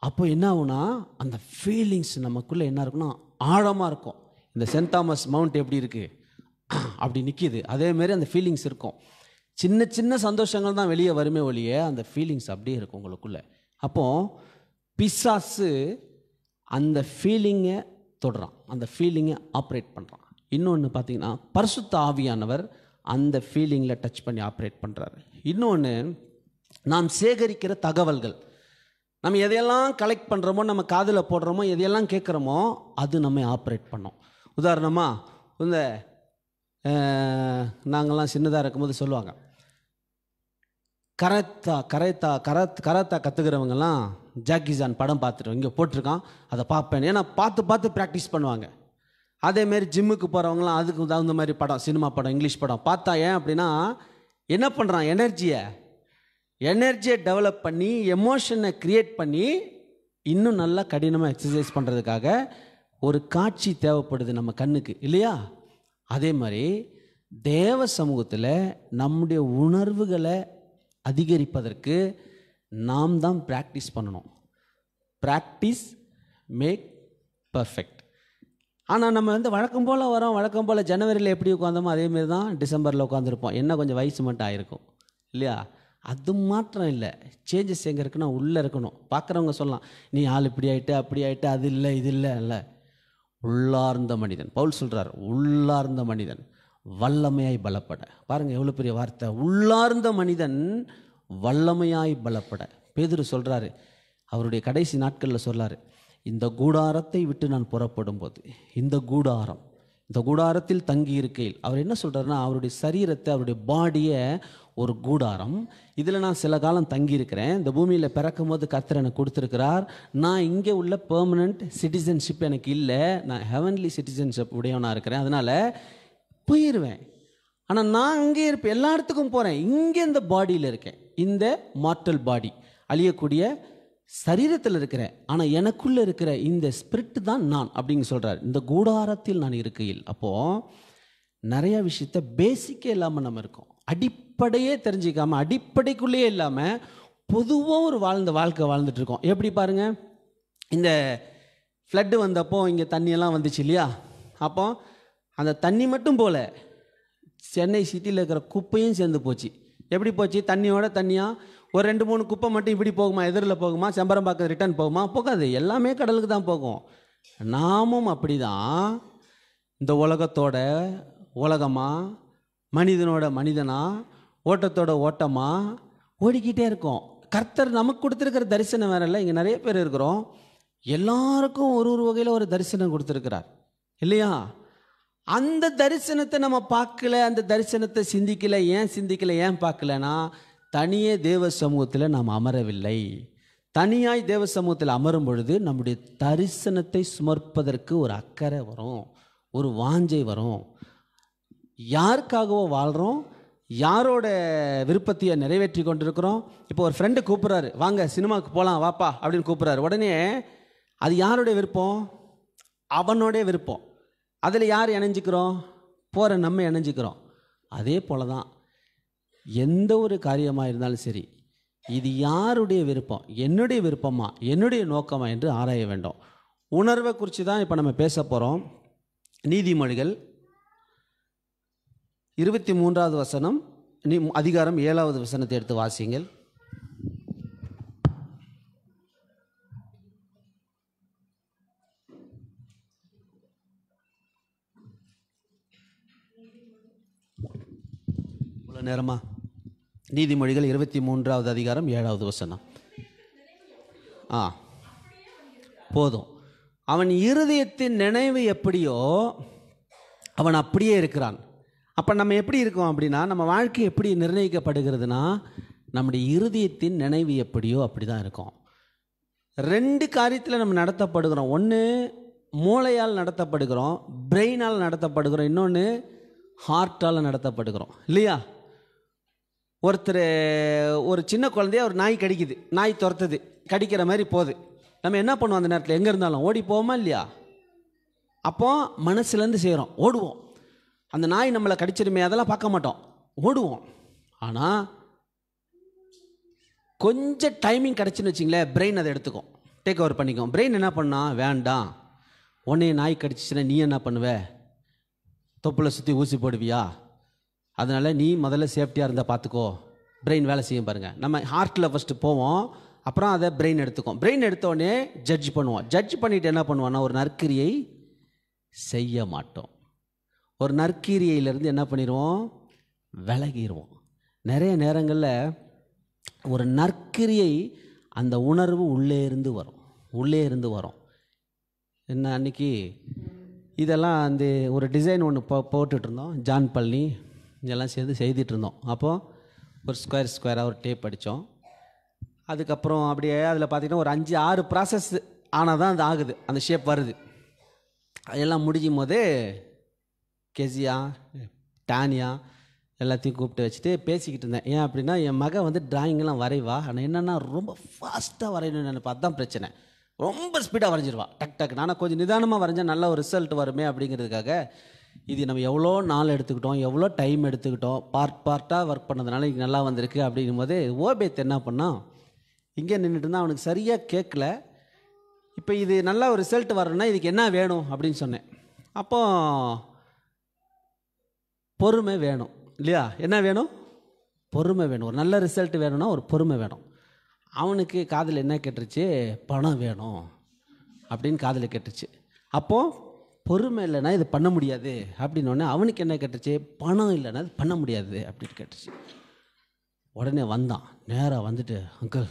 அப்போ என்ன ஆகுனா அந்த ஃபீலிங்ஸ் நமக்குள்ளே என்ன இருக்குன்னா ஆழமாக இருக்கும். இந்த சென்ட் தாமஸ் மவுண்ட் எப்படி இருக்குது அப்படி நிற்கிது அதேமாரி அந்த ஃபீலிங்ஸ் இருக்கும். சின்ன சின்ன சந்தோஷங்கள் தான் வெளியே வருமே ஒழிய அந்த ஃபீலிங்ஸ் அப்படியே இருக்கும் உங்களுக்குள்ளே. அப்போது பிசாஸு அந்த ஃபீலிங்கை தொடுறான். அந்த ஃபீலிங்கை ஆப்ரேட் பண்ணுறான் இன்னொன்று பார்த்தீங்கன்னா பரிசுத்த ஆவியானவர் அந்த ஃபீலிங்கில் டச் பண்ணி ஆப்ரேட் பண்ணுறாரு இன்னொன்று நாம் சேகரிக்கிற தகவல்கள். நம்ம எதையெல்லாம் கலெக்ட் பண்ணுறோமோ நம்ம காதில் போடுறோமோ எதையெல்லாம் கேட்குறோமோ அது நம்ம ஆப்ரேட் பண்ணோம். உதாரணமாக இந்த நாங்கள்லாம் நாங்கெல்லாம் சின்னதாக இருக்கும்போது சொல்லுவாங்க கரத்தா கரைத்தா கரத் கராத்தா கற்றுக்கிறவங்கெல்லாம் ஜாக்கி ஜான் படம் பார்த்துட்டு இங்கே போட்டிருக்கான் அதை பார்ப்பேன் ஏன்னா பார்த்து பார்த்து ப்ராக்டிஸ் பண்ணுவாங்க. அதேமாரி ஜிம்முக்கு போகிறவங்களாம் அதுக்கு தகுந்த மாதிரி படம் சினிமா படம் இங்கிலீஷ் படம் பார்த்தா ஏன் அப்படின்னா என்ன பண்ணுறான் எனர்ஜியை எனர்ஜியை டெவலப் பண்ணி எமோஷனை க்ரியேட் பண்ணி இன்னும் நல்லா கடினமாக எக்ஸசைஸ் பண்ணுறதுக்காக ஒரு காட்சி தேவைப்படுது நம்ம கண்ணுக்கு இல்லையா? அதே மாதிரி தேவ சமூகத்தில் நம்முடைய உணர்வுகளை அதிகரிப்பதற்கு நாம் தான் ப்ராக்டிஸ் பண்ணணும். ப்ராக்டிஸ் மேக் பர்ஃபெக்ட் ஆனால் நம்ம வந்து வழக்கம் போல் வரோம் வழக்கம் போல் ஜனவரியில் எப்படி உட்காந்தோமோ அதேமாரி தான் டிசம்பரில் உட்காந்துருப்போம் என்ன கொஞ்சம் வயசு மட்டும் ஆயிருக்கும் இல்லையா? அது மாத்திரம் இல்லை. சேஞ்சஸ் எங்கே இருக்குன்னா உள்ளே இருக்கணும். பார்க்குறவங்க சொல்லலாம் நீ ஆள் இப்படி ஆயிட்டு அப்படி ஆயிட்டு அது இல்லை இது இல்லை இல்லை. உள்ளார்ந்த மனிதன். பவுல் சொல்கிறார் உள்ளார்ந்த மனிதன் வல்லமையாய் பலப்பட. பாருங்கள் எவ்வளோ பெரிய வார்த்தை. உள்ளார்ந்த மனிதன் வல்லமையாய் பலப்பட. பேதுரு சொல்கிறாரு அவருடைய கடைசி நாட்களில் சொல்கிறார் இந்த கூடாரத்தை விட்டு நான் புறப்படும் போது இந்த கூடாரம் இந்த கூடாரத்தில் தங்கி இருக்கையில் அவர் என்ன சொல்கிறாருன்னா அவருடைய சரீரத்தை அவருடைய பாடியை ஒரு கூடாரம். இதில் நான் சில காலம் தங்கியிருக்கிறேன். இந்த பூமியில் பிறக்கும் போது கர்த்தர் எனக்கு கொடுத்துருக்கிறார். நான் இங்கே உள்ள பெர்மனண்ட் சிட்டிசன்ஷிப் எனக்கு இல்லை. நான் ஹெவன்லி சிட்டிசன்ஷிப் உடையவனாக இருக்கிறேன். அதனால் போயிடுவேன் ஆனால் நான் அங்கே இருப்பேன் எல்லா இடத்துக்கும் போகிறேன் இங்கே இந்த பாடியில் இருக்கேன். இந்த மார்டல் பாடி அழியக்கூடிய சரீரத்தில் இருக்கிறேன் ஆனால் எனக்குள்ளே இருக்கிற இந்த ஸ்பிரிட் தான் நான் அப்படின்னு சொல்கிறார் இந்த கூடாரத்தில் நான் இருக்கையில். அப்போது நிறைய விஷயத்த பேசிக்கே இல்லாமல் நம்ம இருக்கோம். அடிப்படையே தெரிஞ்சிக்காமல் அடிப்படைக்குள்ளேயே இல்லாமல் பொதுவாக ஒரு வாழ்ந்த வாழ்க்கை வாழ்ந்துட்டுருக்கோம். எப்படி பாருங்கள் இந்த ஃப்ளட்டு வந்தப்போ இங்கே தண்ணியெல்லாம் வந்துச்சு இல்லையா? அப்போ அந்த தண்ணி மட்டும் போல சென்னை சிட்டியில் இருக்கிற குப்பையும் சேர்ந்து போச்சு. எப்படி போச்சு? தண்ணியோட தண்ணியாக ஒரு ரெண்டு மூணு குப்பை மட்டும் இப்படி போகுமா? எதிரில் போகுமா? செம்பரம்பாக்கம் ரிட்டர்ன் போகுமா? போகாது. எல்லாமே கடலுக்கு தான் போகும். நாமும் அப்படிதான் இந்த உலகத்தோட உலகமாக மனிதனோட மனிதனா ஓட்டத்தோட ஓட்டமா? ஓடிக்கிட்டே இருக்கோம். கர்த்தர் நமக்கு கொடுத்துருக்கிற தரிசனம் வேற இல்லை. இங்கே நிறைய பேர் இருக்கிறோம். எல்லாருக்கும் ஒரு ஒரு வகையில் ஒரு தரிசனம் கொடுத்துருக்கிறார். இல்லையா? அந்த தரிசனத்தை நம்ம பார்க்கல அந்த தரிசனத்தை சிந்திக்கல ஏன் சிந்திக்கல ஏன் பார்க்கலனா தனியே தேவ சமூகத்தில் நாம் அமரவில்லை. தனியாய் தேவ சமூகத்தில் அமரும் பொழுது நம்முடைய தரிசனத்தை சுமர்ப்பதற்கு ஒரு அக்கறை வரும். ஒரு வாஞ்சை வரும். யாருக்காகவோ வாழ்கிறோம் யாரோட விருப்பத்தையை நிறைவேற்றி கொண்டிருக்கிறோம். இப்போ ஒரு ஃப்ரெண்டு கூப்பிட்றாரு வாங்க சினிமாவுக்கு போகலாம் வாப்பா அப்படின்னு கூப்பிட்றாரு. உடனே அது யாருடைய விருப்பம்? அவனோடைய விருப்பம். அதில் யார் இணைஞ்சிக்கிறோம்? போகிற நம்ம இணைஞ்சிக்கிறோம். அதே போல தான் எந்த ஒரு காரியமாக இருந்தாலும் சரி இது யாருடைய விருப்பம்? என்னுடைய விருப்பமா? என்னுடைய நோக்கமா? என்று ஆராய வேண்டும். உணர்வை குறித்து தான் இப்போ நம்ம பேச போகிறோம் நீதிமொழிகள் இருபத்தி மூன்றாவது வசனம் நீ அதிகாரம் ஏழாவது வசனத்தை எடுத்து வாசிங்கள் இவ்வளோ நேரமா? நீதிமொழிகள் இருபத்தி மூன்றாவது அதிகாரம் ஏழாவது வசனம். ஆ போதும். அவன் இருதயத்தின் நினைவு எப்படியோ அவன் அப்படியே இருக்கிறான். அப்போ நம்ம எப்படி இருக்கோம் அப்படின்னா நம்ம வாழ்க்கை எப்படி நிர்ணயிக்கப்படுகிறதுனா நம்முடைய இருதயத்தின் நினைவு எப்படியோ அப்படி தான் இருக்கும். ரெண்டு காரியத்தில் நம்ம நடத்தப்படுகிறோம். ஒன்று மூளையால் நடத்தப்படுகிறோம் பிரெயினால் நடத்தப்படுகிறோம். இன்னொன்று ஹார்ட்டால் நடத்தப்படுகிறோம். இல்லையா? ஒருத்தர் ஒரு சின்ன குழந்தைய ஒரு நாய் கடிக்குது. நாய் துரத்துது. கடிக்கிற மாதிரி போகுது. நம்ம என்ன பண்ணுவோம் அந்த நேரத்தில்? எங்கே இருந்தாலும்? ஓடி போவோமா இல்லையா? அப்போ மனசுலேருந்து செய்கிறோம் ஓடுவோம். அந்த நாய் நம்மளை கடிச்சிருமே அதெல்லாம் பார்க்க மாட்டோம். ஓடுவோம். ஆனால் கொஞ்சம் டைமிங் கிடச்சின்னு வச்சிங்களேன் பிரெயின் அதை எடுத்துக்கும். டேக் ஓவர் பண்ணிக்கும். பிரெயின் என்ன பண்ணா? வேண்டாம். உன்னைய நாய் கடிச்சிச்சுன்னா நீ என்ன பண்ணுவ? தொப்பில் சுற்றி ஊசி போடுவியா? அதனால் நீ முதல்ல சேஃப்டியாக இருந்தால் பார்த்துக்கோ. பிரெயின் வேலை செய்யும் பாருங்கள் நம்ம ஹார்ட்டில் ஃபஸ்ட்டு போவோம். அப்புறம் அதை பிரெயின் எடுத்துக்கும். பிரெயின் எடுத்தோடனே ஜட்ஜ் பண்ணுவோம். ஜட்ஜ் பண்ணிவிட்டு என்ன பண்ணுவோன்னா ஒரு நற்கிரியை செய்ய மாட்டோம். ஒரு நற்கீரியிலேருந்து என்ன பண்ணிடுவோம் விலகிடுவோம் நிறைய நேரங்களில் ஒரு நற்கிரியை அந்த உணர்வு உள்ளே இருந்து வரும். உள்ளே இருந்து வரும். என்ன அன்னைக்கு? இதெல்லாம் அந்த ஒரு டிசைன் ஒன்று போ போட்டுட்டு இருந்தோம் ஜான் பழனி இதெல்லாம் சேர்ந்து செய்துட்டு இருந்தோம் அப்போது ஒரு ஸ்கொயர் ஸ்கொயராக ஒரு டேப் அடித்தோம். அதுக்கப்புறம் அப்படியே அதில் பார்த்தீங்கன்னா ஒரு அஞ்சு ஆறு ப்ராசஸ் ஆனால் தான் அது ஆகுது. அந்த ஷேப் வருது. அதெல்லாம் முடிக்கும் போதே கெசியா டானியா எல்லாத்தையும் கூப்பிட்டு வச்சுட்டு பேசிக்கிட்டு இருந்தேன். ஏன் அப்படின்னா என் மகன் வந்து ட்ராயிங்கெல்லாம் வரைவா? ஆனால் என்னென்னா ரொம்ப ஃபாஸ்ட்டாக வரையணும்னு நினைப்பா. அதுதான் பிரச்சனை. ரொம்ப ஸ்பீடாக வரைஞ்சிருவா. டக் டக். ஆனால் கொஞ்சம் நிதானமாக வரைஞ்சால் நல்ல ஒரு ரிசல்ட் வருமே அப்படிங்கிறதுக்காக இது நம்ம எவ்வளோ நாள் எடுத்துக்கிட்டோம் எவ்வளோ டைம் எடுத்துக்கிட்டோம் பார்ட் பார்ட்டாக ஒர்க் பண்ணதுனால இங்கே நல்லா வந்திருக்கு அப்படிங்கும் போது ஓபேத் என்ன பண்ணான் இங்கே நின்றுட்டு இருந்தால் அவனுக்கு சரியாக கேட்கல. இப்போ இது நல்லா ஒரு ரிசல்ட் வரணும்னா இதுக்கு என்ன வேணும் அப்படின்னு சொன்னேன். அப்போ பொறுமை வேணும் இல்லையா? என்ன வேணும்? பொறுமை வேணும். ஒரு நல்ல ரிசல்ட் வேணும்னா ஒரு பொறுமை வேணும். அவனுக்கு காதில் என்ன கேட்டுருச்சு? பணம் வேணும் அப்படின்னு காதில் கேட்டுச்சு அப்போது பொறுமை இல்லைன்னா இது பண்ண முடியாது அப்படின்னோடனே அவனுக்கு என்ன கேட்டுச்சு பணம் இல்லைன்னா இது பண்ண முடியாது அப்படின்னு கேட்டுச்சு உடனே வந்தான். நேராக வந்துட்டு அங்கிள்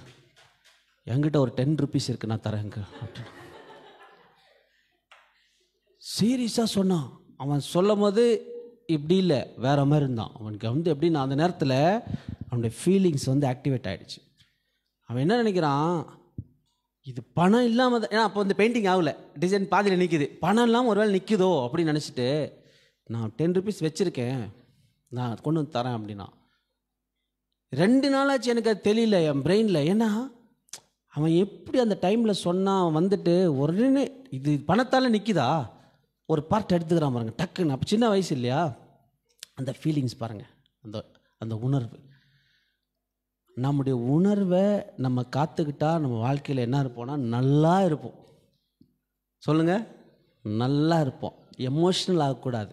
என்கிட்ட ஒரு டென் ருபீஸ் இருக்கு நான் தரேன் அங்கிள் அப்படின்னு. சீரியஸாக சொன்னான். அவன் சொல்லும் போது இப்படி இல்லை வேற மாதிரி இருந்தான். அவனுக்கு வந்து எப்படின்னா அந்த நேரத்தில் அவனுடைய ஃபீலிங்ஸ் வந்து ஆக்டிவேட் ஆகிடுச்சு அவன் என்ன நினைக்கிறான்? இது பணம் இல்லாமல் தான் ஏன்னா அப்போ வந்து பெயிண்டிங் ஆகலை. டிசைன் பாதியில் நிற்கிது பணம் இல்லாமல் ஒரு வேளை நிற்குதோ அப்படின்னு நினச்சிட்டு நான் டென் ருபீஸ் வச்சுருக்கேன் நான் கொண்டு வந்து தரேன் அப்படின்னா. ரெண்டு நாளாச்சு எனக்கு அது தெரியல என் பிரெயினில் ஏன்னா அவன் எப்படி அந்த டைமில் சொன்னான் அவன் வந்துட்டு உடனே இது பணத்தால் நிற்கிதா ஒரு பார்ட் எடுத்துக்கிறான் பாருங்க டக்குன்னு. அப்போ சின்ன வயசு இல்லையா? அந்த ஃபீலிங்ஸ் பாருங்கள் அந்த அந்த உணர்வு. நம்முடைய உணர்வை நம்ம காத்துக்கிட்டா நம்ம வாழ்க்கையில் என்ன இருப்போம்னா நல்லா இருப்போம். சொல்லுங்கள் நல்லா இருப்போம். எமோஷ்னல் ஆகக்கூடாது.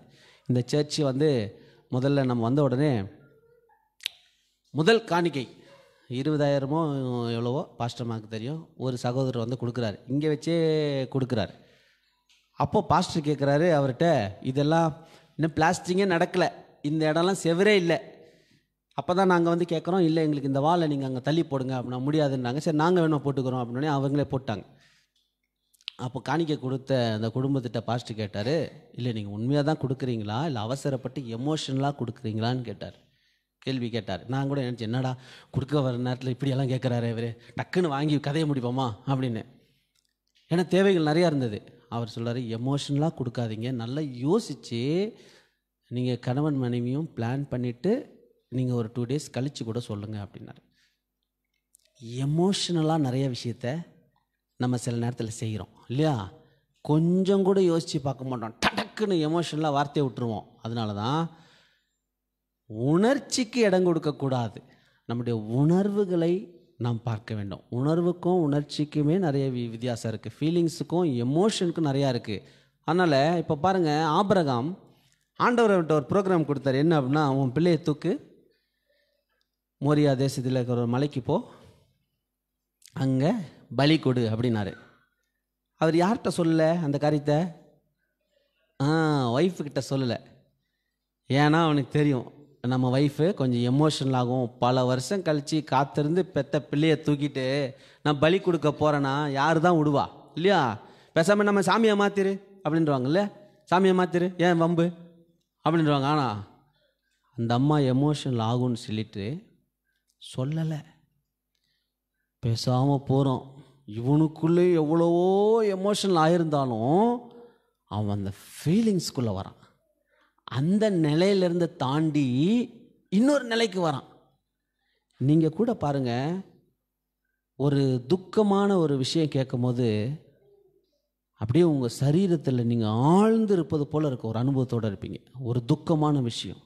இந்த சர்ச்சு வந்து முதல்ல நம்ம வந்த உடனே முதல் காணிக்கை இருபதாயிரமோ எவ்வளவோ பாஸ்டர்மாக்கு தெரியும். ஒரு சகோதரர் வந்து கொடுக்குறாரு. இங்கே வச்சே கொடுக்குறாரு. அப்போது பாஸ்டர் கேட்குறாரு அவர்கிட்ட இதெல்லாம் இன்னும் பிளாஸ்டிங்கே நடக்கலை. இந்த இடம்லாம் செவரே இல்லை. அப்போ தான் நாங்கள் வந்து கேட்குறோம் இல்லை எங்களுக்கு இந்த வாலை நீங்கள் அங்கே தள்ளி போடுங்க அப்படின்னா முடியாதுன்னாங்க. சரி நாங்கள் வேணும் போட்டுக்கிறோம் அப்படின்னே அவங்களே போட்டாங்க. அப்போ காணிக்க கொடுத்த அந்த குடும்பத்திட்ட பாஸ்ட் கேட்டார் இல்லை நீங்கள் உண்மையாக தான் கொடுக்குறீங்களா? இல்லை அவசரப்பட்டு எமோஷனலாக கொடுக்குறீங்களான்னு கேட்டார். கேள்வி கேட்டார். நான் கூட நினச்சேன் என்னடா கொடுக்க வர நேரத்தில் இப்படியெல்லாம் கேட்குறாரு இவர். டக்குன்னு வாங்கி கதையை முடிப்போமா? அப்படின்னு. ஏன்னா தேவைகள் நிறையா இருந்தது. அவர் சொல்கிறார் எமோஷனலாக கொடுக்காதீங்க. நல்லா யோசித்து நீங்கள் கணவன் மனைவியும் பிளான் பண்ணிவிட்டு நீங்கள் ஒரு டூ டேஸ் கழித்து கூட சொல்லுங்கள் அப்படின்னாரு. எமோஷ்னலாக நிறைய விஷயத்த நம்ம சில நேரத்தில் செய்கிறோம் இல்லையா? கொஞ்சம் கூட யோசித்து பார்க்க மாட்டோம். டடக்குன்னு எமோஷனலாக வார்த்தையை விட்டுருவோம். அதனால தான் உணர்ச்சிக்கு இடம் கொடுக்கக்கூடாது நம்முடைய உணர்வுகளை நாம் பார்க்க வேண்டும். உணர்வுக்கும் உணர்ச்சிக்குமே நிறைய வித்தியாசம் இருக்குது ஃபீலிங்ஸுக்கும் எமோஷனுக்கும் நிறையா இருக்குது அதனால் இப்போ பாருங்கள் ஆபரகாம் ஆண்டவர் அவன்கிட்ட ஒரு ப்ரோக்ராம் கொடுத்தாரு. என்ன அப்படின்னா உன் பிள்ளையை தூக்கு. மோரியா தேசத்தில் இருக்கிற ஒரு மலைக்கு போ. அங்கே பலி கொடு அப்படின்னாரு. அவர் யார்கிட்ட சொல்லலை அந்த காரியத்தை? ஆ ஒய்ஃபுக்கிட்ட சொல்லலை. ஏன்னா அவனுக்கு தெரியும். நம்ம ஒய்ஃபு கொஞ்சம் எமோஷனல் ஆகும். பல வருஷம் கழித்து காத்திருந்து பெத்த பிள்ளையை தூக்கிட்டு நான் பலி கொடுக்க போகிறேன்னா யார் தான் விடுவா? இல்லையா? பேசாமல் நம்ம சாமியை மாற்றிரு அப்படின்றவாங்கல்ல சாமியை மாற்றிரு ஏன் வம்பு? அப்படின்றவாங்க ஆனால் அந்த அம்மா எமோஷனல் ஆகும்னு சொல்லிட்டு சொல்லலை. பேசாமல் போகிறோம் இவனுக்குள்ளே எவ்வளவோ எமோஷனல் ஆகியிருந்தாலும் அவன் அந்த ஃபீலிங்ஸ்குள்ளே வரான். அந்த நிலையிலேருந்து தாண்டி இன்னொரு நிலைக்கு வரான். நீங்கள் கூட பாருங்க ஒரு துக்கமான ஒரு விஷயம் கேட்கும்போது அப்படியே உங்கள் சரீரத்தில் நீங்கள் ஆழ்ந்து இருப்பது போல் இருக்க ஒரு அனுபவத்தோடு இருப்பீங்க. ஒரு துக்கமான விஷயம்.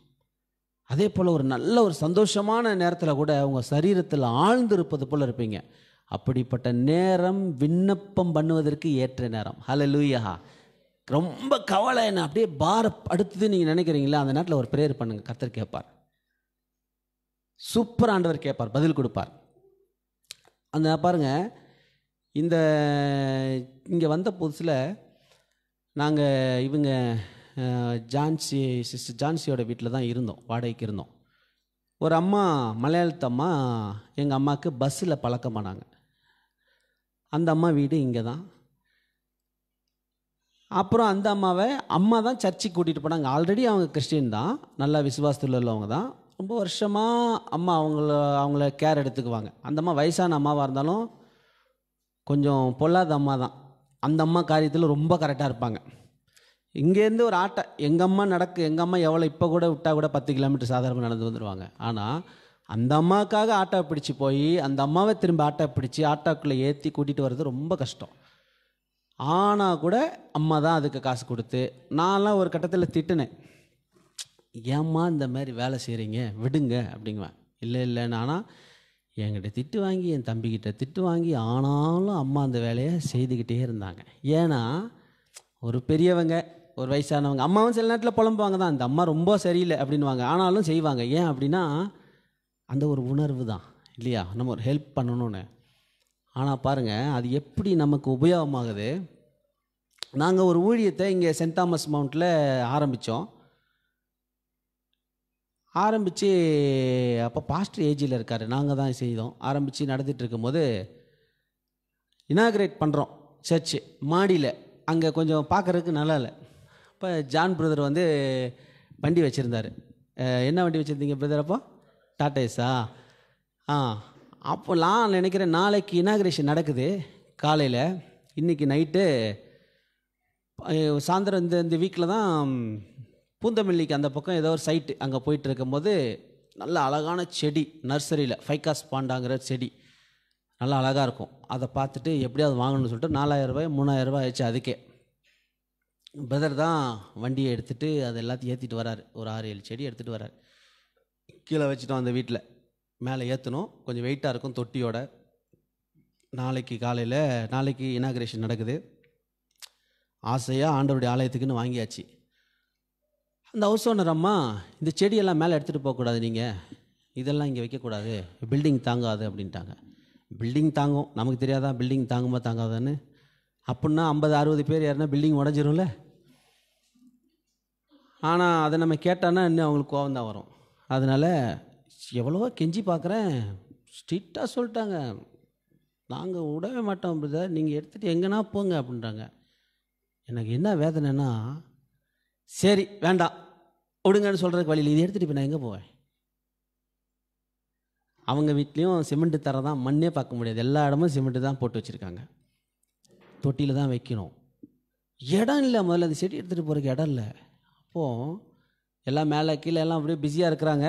அதே போல் ஒரு நல்ல ஒரு சந்தோஷமான நேரத்தில் கூட உங்கள் சரீரத்தில் ஆழ்ந்து இருப்பது போல் இருப்பீங்க. அப்படிப்பட்ட நேரம் விண்ணப்பம் பண்ணுவதற்கு ஏற்ற நேரம். ஹalleluya ரொம்ப கவலை என்ன அப்படியே பார அடுத்தது நீங்கள் நினைக்கிறீங்களா? அந்த நேரத்தில் ஒரு ப்ரேயர் பண்ணுங்கள் கத்தர் கேட்பார். சூப்பர் ஆண்டவர் கேட்பார். பதில் கொடுப்பார். அந்த பாருங்கள் இந்த இங்கே வந்த புதுசில் நாங்கள் இவங்க ஜான்சி சிஸ்டர் ஜான்சியோட வீட்டில் தான் இருந்தோம் வாடகைக்கு இருந்தோம். ஒரு அம்மா மலையாளத்து அம்மா எங்கள் அம்மாவுக்கு பஸ்ஸில் பழக்கமானாங்க அந்த அம்மா வீடு இங்கே தான். அப்புறம் அந்த அம்மாவை அம்மா தான் சர்ச்சுக்கு கூட்டிகிட்டு போனாங்க. ஆல்ரெடி அவங்க கிறிஸ்டின் தான் நல்லா விசுவாசத்தில் உள்ளவங்க தான். ரொம்ப வருஷமாக அம்மா அவங்கள அவங்கள கேர் எடுத்துக்குவாங்க. அந்த அம்மா வயசான அம்மாவாக இருந்தாலும் கொஞ்சம் பொல்லாத அம்மா தான். அந்த அம்மா காரியத்தில் ரொம்ப கரெக்டாக இருப்பாங்க. இங்கேருந்து ஒரு ஆட்டை எங்கள் அம்மா நடக்கு எங்கள் அம்மா எவ்வளோ இப்போ கூட விட்டால் கூட பத்து கிலோமீட்டர் சாதாரணமாக நடந்து வந்துடுவாங்க ஆனால் அந்த அம்மாவுக்காக ஆட்டோ பிடிச்சி போய் அந்த அம்மாவை திரும்ப ஆட்டோ பிடிச்சி ஆட்டோக்குள்ளே ஏற்றி கூட்டிகிட்டு வர்றது ரொம்ப கஷ்டம். ஆனால் கூட அம்மா தான் அதுக்கு காசு கொடுத்து நான்லாம் ஒரு கட்டத்தில் திட்டினேன். ஏம்மா இந்த மாதிரி வேலை செய்கிறீங்க விடுங்க அப்படிங்குவேன். இல்லை இல்லை ஆனால் என்கிட்ட திட்டு வாங்கி என் தம்பிக்கிட்ட திட்டு வாங்கி ஆனாலும் அம்மா அந்த வேலையை செய்துக்கிட்டே இருந்தாங்க. ஏன்னா ஒரு பெரியவங்க ஒரு வயசானவங்க அம்மாவும் சில நேரத்தில் புலம்புவாங்க தான் இந்த அம்மா ரொம்ப சரியில்லை அப்படின்வாங்க ஆனாலும் செய்வாங்க. ஏன் அப்படின்னா அந்த ஒரு உணர்வு தான் இல்லையா? நம்ம ஒரு ஹெல்ப் பண்ணணும்னு. ஆனால் பாருங்கள் அது எப்படி நமக்கு உபயோகமாகுது? நாங்கள் ஒரு ஊழியத்தை இங்கே சென்ட் தாமஸ் மவுண்ட்டில் ஆரம்பித்தோம் ஆரம்பித்து அப்போ பாஸ்டர் ஏஜில் இருக்கார். நாங்கள் தான் செய்தோம். ஆரம்பித்து நடத்திட்டு இருக்கும்போது இனாகிரேட் பண்ணுறோம் சர்ச்சு மாடியில். அங்கே கொஞ்சம் பார்க்குறதுக்கு நல்லா இல்லை. இப்போ ஜான் பிரதர் வந்து வண்டி வச்சுருந்தார். என்ன வண்டி வச்சுருந்தீங்க பிரதர் அப்போ? டாட்டேஸா ஆ அப்போ நான் நினைக்கிறேன் நாளைக்கு இனாகிரேஷன் நடக்குது காலையில். இன்றைக்கி நைட்டு சாயந்தரம் இந்த இந்த வீக்கில் தான் பூந்தமல்லிக்கு அந்த பக்கம் ஏதோ ஒரு சைட்டு அங்கே போயிட்டு இருக்கும்போது நல்ல அழகான செடி நர்சரியில் ஃபைகாஸ் பாண்டாங்கிற செடி. நல்லா அழகாக இருக்கும். அதை பார்த்துட்டு எப்படியாவது வாங்கணும்னு சொல்லிட்டு நாலாயிரம் ரூபாய் மூணாயிரம் ரூபாய் ஆயிடுச்சு அதுக்கே. பிரதர் தான் வண்டியை எடுத்துகிட்டு அது எல்லாத்தையும் ஏற்றிட்டு வராரு. ஒரு ஆறு ஏழு செடி எடுத்துகிட்டு வராரு. கீழே வச்சுட்டோம் அந்த வீட்டில் மேலே ஏற்றணும் கொஞ்சம் வெயிட்டாக இருக்கும் தொட்டியோட. நாளைக்கு காலையில் நாளைக்கு இனாக்ரேஷன் நடக்குது. ஆசையாக ஆண்டவருடைய ஆலயத்துக்குன்னு வாங்கியாச்சு. அந்த ஹவுஸ் ஓனர் அம்மா இந்த செடியெல்லாம் மேலே எடுத்துகிட்டு போகக்கூடாது நீங்கள் இதெல்லாம் இங்கே வைக்கக்கூடாது. பில்டிங் தாங்காது அப்படின்ட்டாங்க. பில்டிங் தாங்கும். நமக்கு தெரியாதா? பில்டிங் தாங்குமா தாங்காதான்னு? அப்படின்னா ஐம்பது அறுபது பேர் யாருன்னா பில்டிங் உடஞ்சிரும்ல? ஆனால் அதை நம்ம கேட்டோன்னா இன்னும் அவங்களுக்கு கோவம் தான் வரும். அதனால் எவ்வளவோ கெஞ்சி பார்க்குறேன். ஸ்ட்ரிக்டாக சொல்லிட்டாங்க. நாங்கள் விடவே மாட்டோம் பிரதர் நீங்கள் எடுத்துகிட்டு எங்கன்னா போங்க அப்படின்றாங்க. எனக்கு என்ன வேதனைன்னா சரி வேண்டாம். விடுங்கன்னு சொல்கிறதுக்கு வழியில் இதை எடுத்துகிட்டு இப்போ நான் எங்கே போவேன்? அவங்க வீட்லேயும் சிமெண்ட்டு தர தான் மண்ணே பார்க்க முடியாது. எல்லா இடமும் சிமெண்ட்டு தான் போட்டு வச்சுருக்காங்க. தொட்டியில் தான் வைக்கணும். இடம் இல்லை முதல்ல. அந்த செடி எடுத்துகிட்டு போகிறதுக்கு இடம் இல்லை. அப்போது எல்லாம் மேலே கீழே எல்லாம் அப்படியே பிஸியாக இருக்கிறாங்க.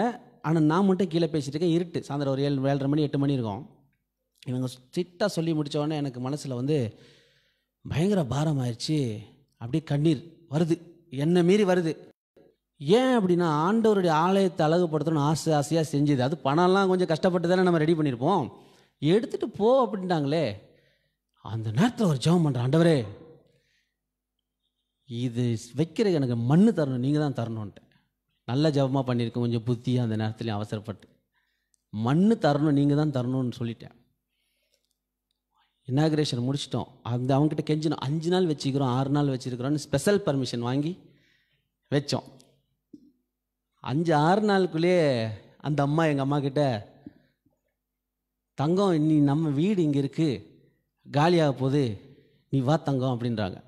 ஆனால் நான் மட்டும் கீழே பேசிகிட்டு இருக்கேன். இருட்டு. சாயந்தரம் ஒரு ஏழு ஏழரை மணி எட்டு மணி இருக்கும். இவங்க ஸ்ட்ரிக்டாக சொல்லி முடிச்ச உடனே எனக்கு மனசில் வந்து பயங்கர பாரம் ஆயிடுச்சு அப்படியே கண்ணீர் வருது. என்னை மீறி வருது. ஏன் அப்படின்னா ஆண்டவருடைய ஆலயத்தை அழகுபடுத்தணும்னு ஆசை ஆசையாக செஞ்சுது. அது பணம்லாம் கொஞ்சம் கஷ்டப்பட்டு தானே நம்ம ரெடி பண்ணியிருப்போம் எடுத்துகிட்டு போ அப்படின்ட்டாங்களே. அந்த நேரத்தில் ஒரு ஜெபம் பண்ணுறேன் ஆண்டவரே இது வைக்கிற எனக்கு மண் தரணும். நீங்கள் தான் தரணுன்ட்டு நல்ல ஜபமாக பண்ணியிருக்கேன் கொஞ்சம் புத்தியாக அந்த நேரத்துலையும் அவசரப்பட்டு. மண் தரணும் நீங்கள் தான் தரணும்னு சொல்லிட்டேன். இனாகிரேஷன் முடிச்சிட்டோம். அந்த அவங்ககிட்ட கெஞ்சினோம். அஞ்சு நாள் வச்சுக்கிறோம் ஆறு நாள் வச்சுருக்கிறோன்னு ஸ்பெஷல் பர்மிஷன் வாங்கி வச்சோம். அஞ்சு ஆறு நாளுக்குள்ளேயே அந்த அம்மா எங்கள் அம்மா கிட்ட தங்கம் நீ நம்ம வீடு இங்கே இருக்குது காலியாக போகுது நீ வா தங்கம் அப்படின்றாங்க.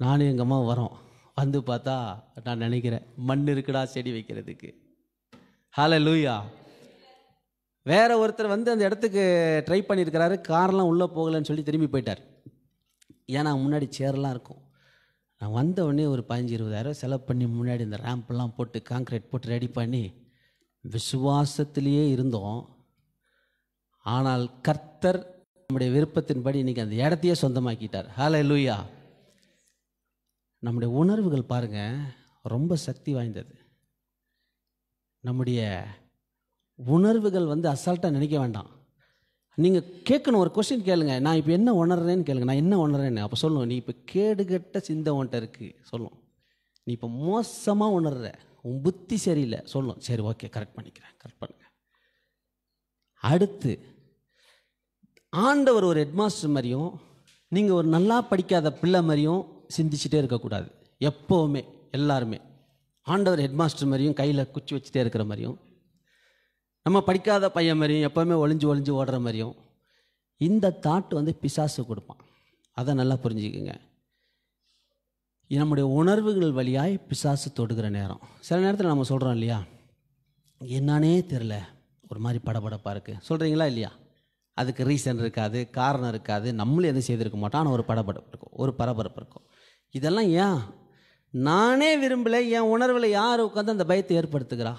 நானும் எங்கள் அம்மா வரோம். வந்து பார்த்தா நான் நினைக்கிறேன் மண் இருக்குடா செடி வைக்கிறதுக்கு. ஹலோ லூயா வேற ஒருத்தர் வந்து அந்த இடத்துக்கு ட்ரை பண்ணியிருக்கிறாரு கார்லாம் உள்ளே போகலைன்னு சொல்லி திரும்பி போயிட்டார். ஏன்னா முன்னாடி சேர்லாம் இருக்கும். நான் வந்த உடனே ஒரு பதினஞ்சு இருபதாயிரம் செலவு பண்ணி முன்னாடி இந்த ரேம்ப்லாம் போட்டு காங்க்ரீட் போட்டு ரெடி பண்ணி விசுவாசத்திலேயே இருந்தோம். ஆனால் கர்த்தர் நம்முடைய விருப்பத்தின்படி இன்னைக்கு அந்த இடத்தையே சொந்தமாக்கிட்டார். ஹாலே லூயா நம்முடைய உணர்வுகள் பாருங்கள் ரொம்ப சக்தி வாய்ந்தது. நம்முடைய உணர்வுகள் வந்து அசால்ட்டாக நினைக்க வேண்டாம். நீங்கள் கேட்கணும் ஒரு கொஸ்டின் கேளுங்க. நான் இப்போ என்ன உணர்றேன்னு கேளுங்க. நான் என்ன உணர்றேன்னு? அப்போ சொல்லணும் நீ இப்போ கேடுகட்ட சிந்தை உன்ட்ட இருக்குது சொல்லும். நீ இப்போ மோசமாக உணர்ற. உன் புத்தி சரியில்லை. சொல்லும். சரி ஓகே கரெக்ட் பண்ணிக்கிறேன். கரெக்ட் பண்ணுங்க. அடுத்து ஆண்டவர் ஒரு ஹெட்மாஸ்டர் மாதிரியும் நீங்கள் ஒரு நல்லா படிக்காத பிள்ளை மாதிரியும் சிந்திச்சுட்டே இருக்கக்கூடாது. எப்போவுமே எல்லாருமே. ஆண்டவர் ஹெட்மாஸ்டர் மாதிரியும் கையில் குச்சி வச்சுட்டே இருக்கிற மாதிரியும். நம்ம படிக்காத பையன் மாதிரியும் எப்போவுமே ஒளிஞ்சு ஒளிஞ்சு ஓடுற மாதிரியும் இந்த தாட் வந்து பிசாசு கொடுப்பான். அதை நல்லா புரிஞ்சுக்குங்க. நம்முடைய உணர்வுகள் வழியாய் பிசாசு தொடுகிற நேரம். சில நேரத்தில் நம்ம சொல்கிறோம் இல்லையா? என்னன்னே தெரில ஒரு மாதிரி படபடப்பாக இருக்குது சொல்கிறீங்களா இல்லையா? அதுக்கு ரீசன் இருக்காது காரணம் இருக்காது. நம்மளும் எதுவும் செய்திருக்க மாட்டோம். ஆனால் ஒரு படபடப்பு இருக்கும். ஒரு பரபரப்பு இருக்கும். இதெல்லாம் ஏன்? நானே விரும்பலை என் உணர்வில் யார் உட்காந்து அந்த பயத்தை ஏற்படுத்துகிறா?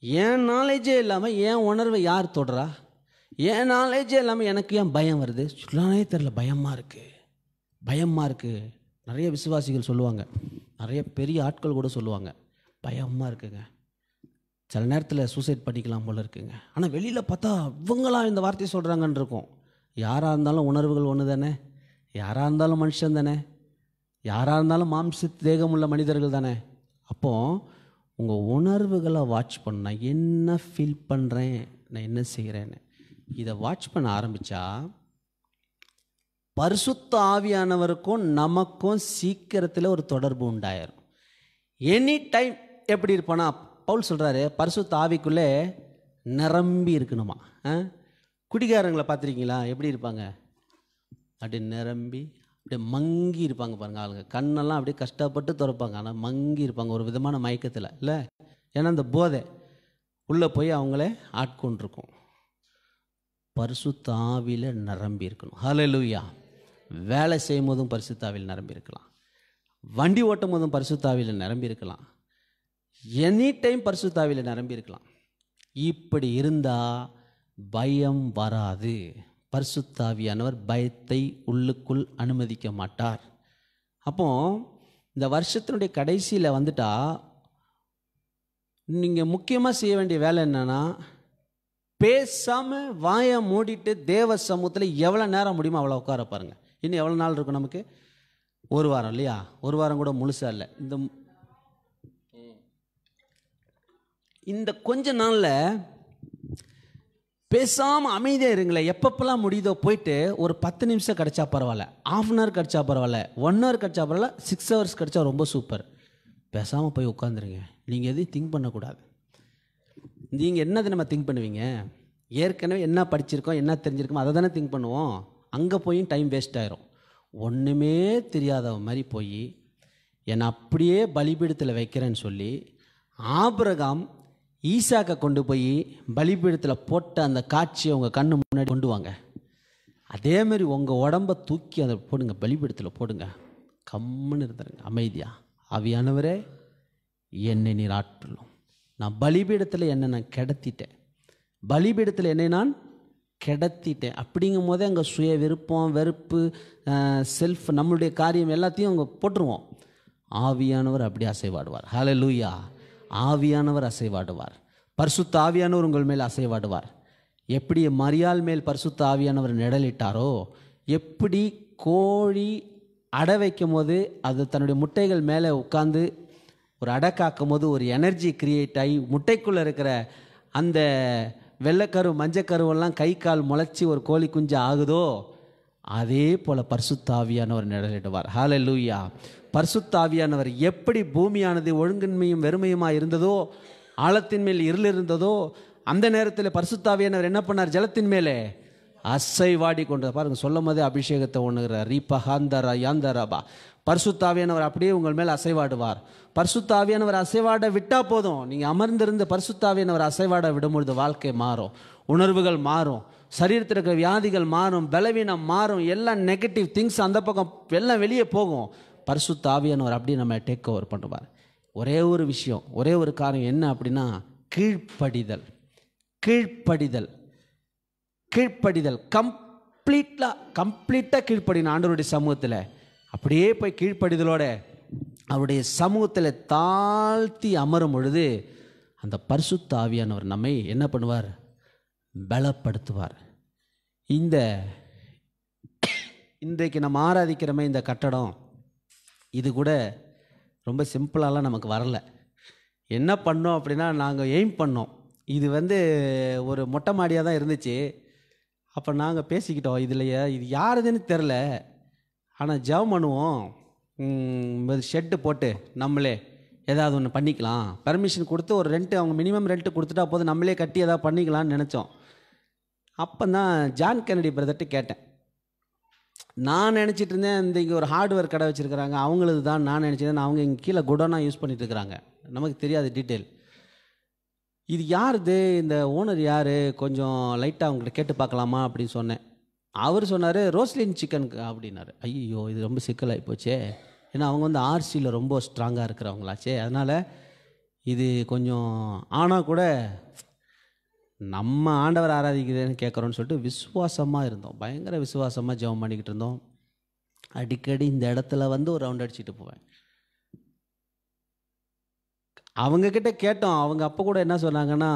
என் நாலேஜே இல்லாமல் என் உணர்வை யார் தொடுறா? என் நாலேஜே இல்லாமல் எனக்கு ஏன் பயம் வருது? சொல்லானே தெரில பயமாக இருக்குது பயமாக இருக்குது நிறைய விசுவாசிகள் சொல்லுவாங்க. நிறைய பெரிய ஆட்கள் கூட சொல்லுவாங்க. பயமாக இருக்குங்க. சில நேரத்தில் சூசைட் பண்ணிக்கலாம் போல இருக்குங்க. ஆனால் வெளியில் பார்த்தா இவங்களா இந்த வார்த்தையை சொல்கிறாங்கன்னு இருக்கும். யாராக இருந்தாலும் உணர்வுகள் ஒன்று தானே யாராக இருந்தாலும் மனுஷன் தானே? யாராக இருந்தாலும் மாம்ச தேகமுள்ள மனிதர்கள் தானே? அப்போது உங்கள் உணர்வுகளை வாட்ச் பண்ண என்ன ஃபீல் பண்ணுறேன் நான் என்ன செய்கிறேன்னு இதை வாட்ச் பண்ண ஆரம்பித்தா பரிசுத்த ஆவியானவருக்கும் நமக்கும் சீக்கிரத்தில் ஒரு தொடர்பு உண்டாயிரும். எனி டைம் எப்படி இருப்பானா பவுல் சொல்கிறாரு பரிசுத்த ஆவிக்குள்ளே நிரம்பி இருக்கணுமா? ஆ? குடிகாரங்களை பார்த்துருக்கீங்களா? எப்படி இருப்பாங்க? அப்படி நிரம்பி அப்படியே மங்கி இருப்பாங்க பாருங்கள் ஆளுங்க. கண்ணெல்லாம் அப்படியே கஷ்டப்பட்டு திறப்பாங்க ஆனால் மங்கி இருப்பாங்க ஒரு விதமான மயக்கத்தில். இல்லை? ஏன்னா அந்த போதை உள்ளே போய் அவங்களே ஆட்கொண்டிருக்கும். பரிசுத்த ஆவியில் நிரம்பி இருக்கணும். ஹalleluya வேலை செய்யும் போதும் பரிசுத்த நிரம்பி இருக்கலாம். வண்டி ஓட்டும் போதும் பரிசுத்தாவில் நிரம்பி இருக்கலாம். எனி டைம் பரிசுத்தாவில் நிரம்பி இருக்கலாம். இப்படி இருந்தால் பயம் வராது. பரிசுத்தாவியானவர் பயத்தை உள்ளுக்குள் அனுமதிக்க மாட்டார். அப்போ இந்த வருஷத்தினுடைய கடைசியில் வந்துட்டா நீங்கள் முக்கியமாக செய்ய வேண்டிய வேலை என்னென்னா பேசாமல் வாயை மூடிட்டு தேவ சமூகத்தில் எவ்வளோ நேரம் முடியுமோ அவ்வளோ உட்கார பாருங்கள் இன்னும் எவ்வளோ நாள் இருக்கும் நமக்கு? ஒரு வாரம் இல்லையா? ஒரு வாரம் கூட முழுசாக இல்லை. இந்த இந்த கொஞ்ச நாளில் பேசாமல் அமைதியாக இருங்களேன். எப்பப்பெல்லாம் முடியுதோ போயிட்டு ஒரு பத்து நிமிஷம் கிடச்சா பரவாயில்ல. ஆஃப் அன் ஹவர் கிடச்சா பரவாயில்ல. ஒன் ஹவர் கிடச்சா பரவாயில்ல. சிக்ஸ் ஹவர்ஸ் கிடச்சா ரொம்ப சூப்பர் பேசாமல் போய் உட்காந்துருங்க நீங்கள் எதையும் திங்க் பண்ணக்கூடாது. நீங்கள் என்னது நம்ம திங்க் பண்ணுவீங்க? ஏற்கனவே என்ன படிச்சிருக்கோம் என்ன தெரிஞ்சிருக்கோம் அதை தானே திங்க் பண்ணுவோம். அங்கே போய் டைம் வேஸ்ட் ஆயிரும். ஒன்றுமே தெரியாதவ மாதிரி போய் என்னை அப்படியே பலிபீடத்தில் வைக்கிறேன்னு சொல்லி ஆபிரகாம் ஈசாக்கை கொண்டு போய் பலிபீடத்தில் போட்ட அந்த காட்சியை உங்கள் கண்ணு முன்னாடி கொண்டு வாங்க. அதேமாரி உங்கள் உடம்ப தூக்கி அதை போடுங்க பலிபீடத்தில் போடுங்க. கம்முன்னு இருந்துருங்க அமைதியாக அவியானவரே என்னை நீர் ஆற்றலும். நான் பலிபீடத்தில் என்னை நான் கிடத்திட்டேன். பலிபீடத்தில் என்னை நான் கிடத்திட்டேன். அப்படிங்கும் போதே அங்கே சுய விருப்பம் வெறுப்பு செல்ஃப் நம்மளுடைய காரியம் எல்லாத்தையும் அங்கே போட்டுருவோம். ஆவியானவர் அப்படி அசைவாடுவார். ஹலோ லூயா ஆவியானவர் அசைவாடுவார். பரிசுத்த ஆவியானவர் உங்கள் மேல் அசைவாடுவார். எப்படி மரியாள் மேல் பரிசுத்த ஆவியானவர் நிழலிட்டாரோ எப்படி கோழி அடை வைக்கும் போது அது தன்னுடைய முட்டைகள் மேலே உட்காந்து ஒரு அடை காக்கும் போது ஒரு எனர்ஜி கிரியேட் ஆகி முட்டைக்குள்ளே இருக்கிற அந்த வெள்ளைக்கரு மஞ்சக்கருவெல்லாம் கை கால் முளைச்சி ஒரு கோழி குஞ்சு ஆகுதோ அதே போல் பரிசுத்தாவியான ஒரு நிழலிடுவார். ஹalleluya பரிசுத்தாவியானவர் எப்படி பூமியானது ஒழுங்கின்மையும் வெறுமையுமா இருந்ததோ ஆழத்தின் மேல் இருள் இருந்ததோ அந்த நேரத்தில் பரிசுத்தாவியானவர் என்ன பண்ணார்? ஜலத்தின் மேலே அசைவாடி கொண்டு பாருங்க சொல்லும் போதே அபிஷேகத்தை ஒண்ணுகிறார் ரீபா ஹாந்தரா யாந்தராபா. பரிசுத்தாவியானவர் அப்படியே உங்கள் மேல் அசைவாடுவார். பரிசுத்தாவியானவர் அசைவாட விட்டா போதும். நீங்கள் அமர்ந்திருந்து பரிசுத்தாவியானவர் அசைவாட விடும்பொழுது வாழ்க்கை மாறும். உணர்வுகள் மாறும். சரீரத்தில் இருக்கிற வியாதிகள் மாறும். பலவீனம் மாறும். எல்லாம் நெகட்டிவ் திங்ஸ் அந்த பக்கம் எல்லாம் வெளியே போகும். பரிசு தாவியானவர் அப்படியே நம்ம டேக் ஓவர் பண்ணுவார். ஒரே ஒரு விஷயம் ஒரே ஒரு காரியம் என்ன அப்படின்னா கீழ்ப்படிதல். கீழ்ப்படிதல். கீழ்ப்படிதல். கம்ப்ளீட்டாக கம்ப்ளீட்டாக கீழ்ப்படின ஆண்டவருடைய சமூகத்தில் அப்படியே போய் கீழ்ப்படிதலோட அவருடைய சமூகத்தில் தாழ்த்தி அமரும் பொழுது அந்த பரிசுத்த ஆவியானவர் நம்மை என்ன பண்ணுவார்? பலப்படுத்துவார். இந்த [coughs] இன்றைக்கு நம்ம ஆராதிக்கிறமே இந்த கட்டடம் இது கூட ரொம்ப சிம்பிளாலாம் நமக்கு வரல. என்ன பண்ணோம் அப்படின்னா நாங்கள் எய்ம் பண்ணோம். இது வந்து ஒரு மொட்டை மாடியாக தான் இருந்துச்சு. அப்போ நாங்கள் பேசிக்கிட்டோம் இதில் இது யாருதுன்னு தெரில. ஆனால் ஜெபம் பண்ணுவோம். ஷெட்டு போட்டு நம்மளே ஏதாவது ஒன்று பண்ணிக்கலாம். பர்மிஷன் கொடுத்து ஒரு ரெண்ட்டு அவங்க மினிமம் ரெண்ட்டு கொடுத்துட்டா போதும். நம்மளே கட்டி ஏதாவது பண்ணிக்கலாம்னு நினச்சோம். அப்போ தான் ஜான் கென்னடி பிரதர்ட்டு கேட்டேன். நான் நினச்சிட்டு இருந்தேன் இந்த இங்கே ஒரு ஹார்ட்வேர் கடை வச்சுருக்கிறாங்க அவங்களது தான் நான் நினச்சிருந்தேன். அவங்க இங்கே கீழே குடோனாக யூஸ் பண்ணிட்டு இருக்கிறாங்க நமக்கு தெரியாது டீட்டெயில் இது யாருது? இந்த ஓனர் யார்? கொஞ்சம் லைட்டாக அவங்கள்ட்ட கேட்டு பார்க்கலாமா அப்படின்னு சொன்னேன். அவர் சொன்னார் ரோஸ்லின் சிக்கன் அப்படின்னாரு. ஐயோ இது ரொம்ப சிக்கலாகி போச்சே. ஏன்னா அவங்க வந்து ஆர்சியில் ரொம்ப ஸ்ட்ராங்காக இருக்கிறவங்களாச்சே. அதனால் இது கொஞ்சம் ஆனால் கூட நம்ம ஆண்டவர் ஆராதிக்கிறதுன்னு கேட்குறோன்னு சொல்லிட்டு விசுவாசமாக இருந்தோம். பயங்கர விசுவாசமாக ஜெபம் பண்ணிக்கிட்டு இருந்தோம். அடிக்கடி இந்த இடத்துல வந்து ஒரு ரவுண்ட் அடிச்சுட்டு போவேன். அவங்கக்கிட்ட கேட்டோம். அவங்க அப்போ கூட என்ன சொன்னாங்கன்னா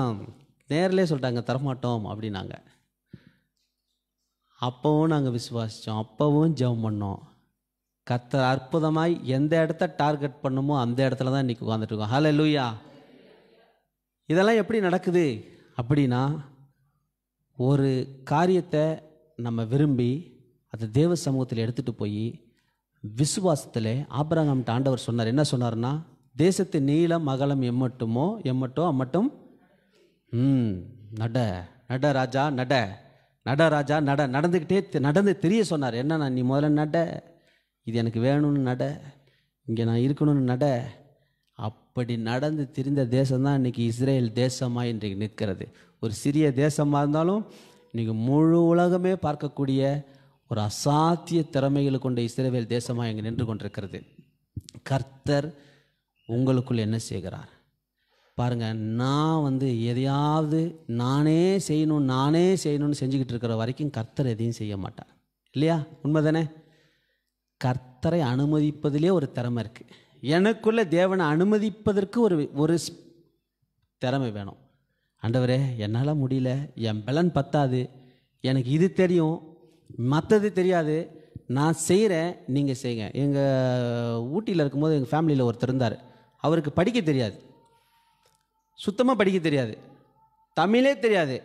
நேரிலே சொல்லிட்டாங்க தரமாட்டோம் அப்படின்னாங்க. அப்போவும் நாங்கள் விசுவாசித்தோம் அப்போவும் ஜெபம் பண்ணோம். கத்த அற்புதமாய் எந்த இடத்த டார்கெட் பண்ணுமோ அந்த இடத்துல தான் இன்றைக்கி உட்காந்துட்டு இருக்கோம். ஹலோ லூயா இதெல்லாம் எப்படி நடக்குது? அப்படின்னா ஒரு காரியத்தை நம்ம விரும்பி அதை தேவ சமூகத்தில் எடுத்துகிட்டு போய் விசுவாசத்தில் ஆபரகாம்ட்ட ஆண்டவர் சொன்னார். என்ன சொன்னார்னா தேசத்து நீளம் அகலம் எம்மட்டுமோ எம்மட்டோ அம்மட்டும் ம் நட நட ராஜா நட நட ராஜா நட நடந்துக்கிட்டே தெ- நடந்து தெரிய சொன்னார். என்னண்ணா நீ முதல்ல நட இது எனக்கு வேணும்னு நட இங்கே நான் இருக்கணும்னு நட அப்படி நடந்து திரிந்த தேசம்தான் இன்றைக்கி இஸ்ரேல் தேசமாக இன்றைக்கு நிற்கிறது. ஒரு சிறிய தேசமாக இருந்தாலும் இன்றைக்கி முழு உலகமே பார்க்கக்கூடிய ஒரு அசாத்திய திறமைகளை கொண்ட இஸ்ரேவேல் தேசமாக இங்கே நின்று கொண்டிருக்கிறது. கர்த்தர் உங்களுக்குள் என்ன செய்கிறார்? பாருங்க நான் வந்து எதையாவது நானே செய்யணும் நானே செய்யணும்னு செஞ்சுக்கிட்டு இருக்கிற வரைக்கும் கர்த்தர் எதையும் செய்ய மாட்டார். இல்லையா? உண்மைதானே? கர்த்தரை அனுமதிப்பதிலே ஒரு திறமை இருக்குது எனக்குள்ளே தேவனை அனுமதிப்பதற்கு ஒரு ஒரு திறமை வேணும். ஆண்டவரே என்னால் முடியல. என் பலன் பத்தாது. எனக்கு இது தெரியும். மற்றது தெரியாது. நான் செய்கிறேன் நீங்கள் செய்யுங்க எங்கள் ஊட்டியில் இருக்கும்போது எங்கள் ஃபேமிலியில் ஒருத்தர் இருந்தார். அவருக்கு படிக்க தெரியாது. சுத்தமாக படிக்க தெரியாது. தமிழே தெரியாது.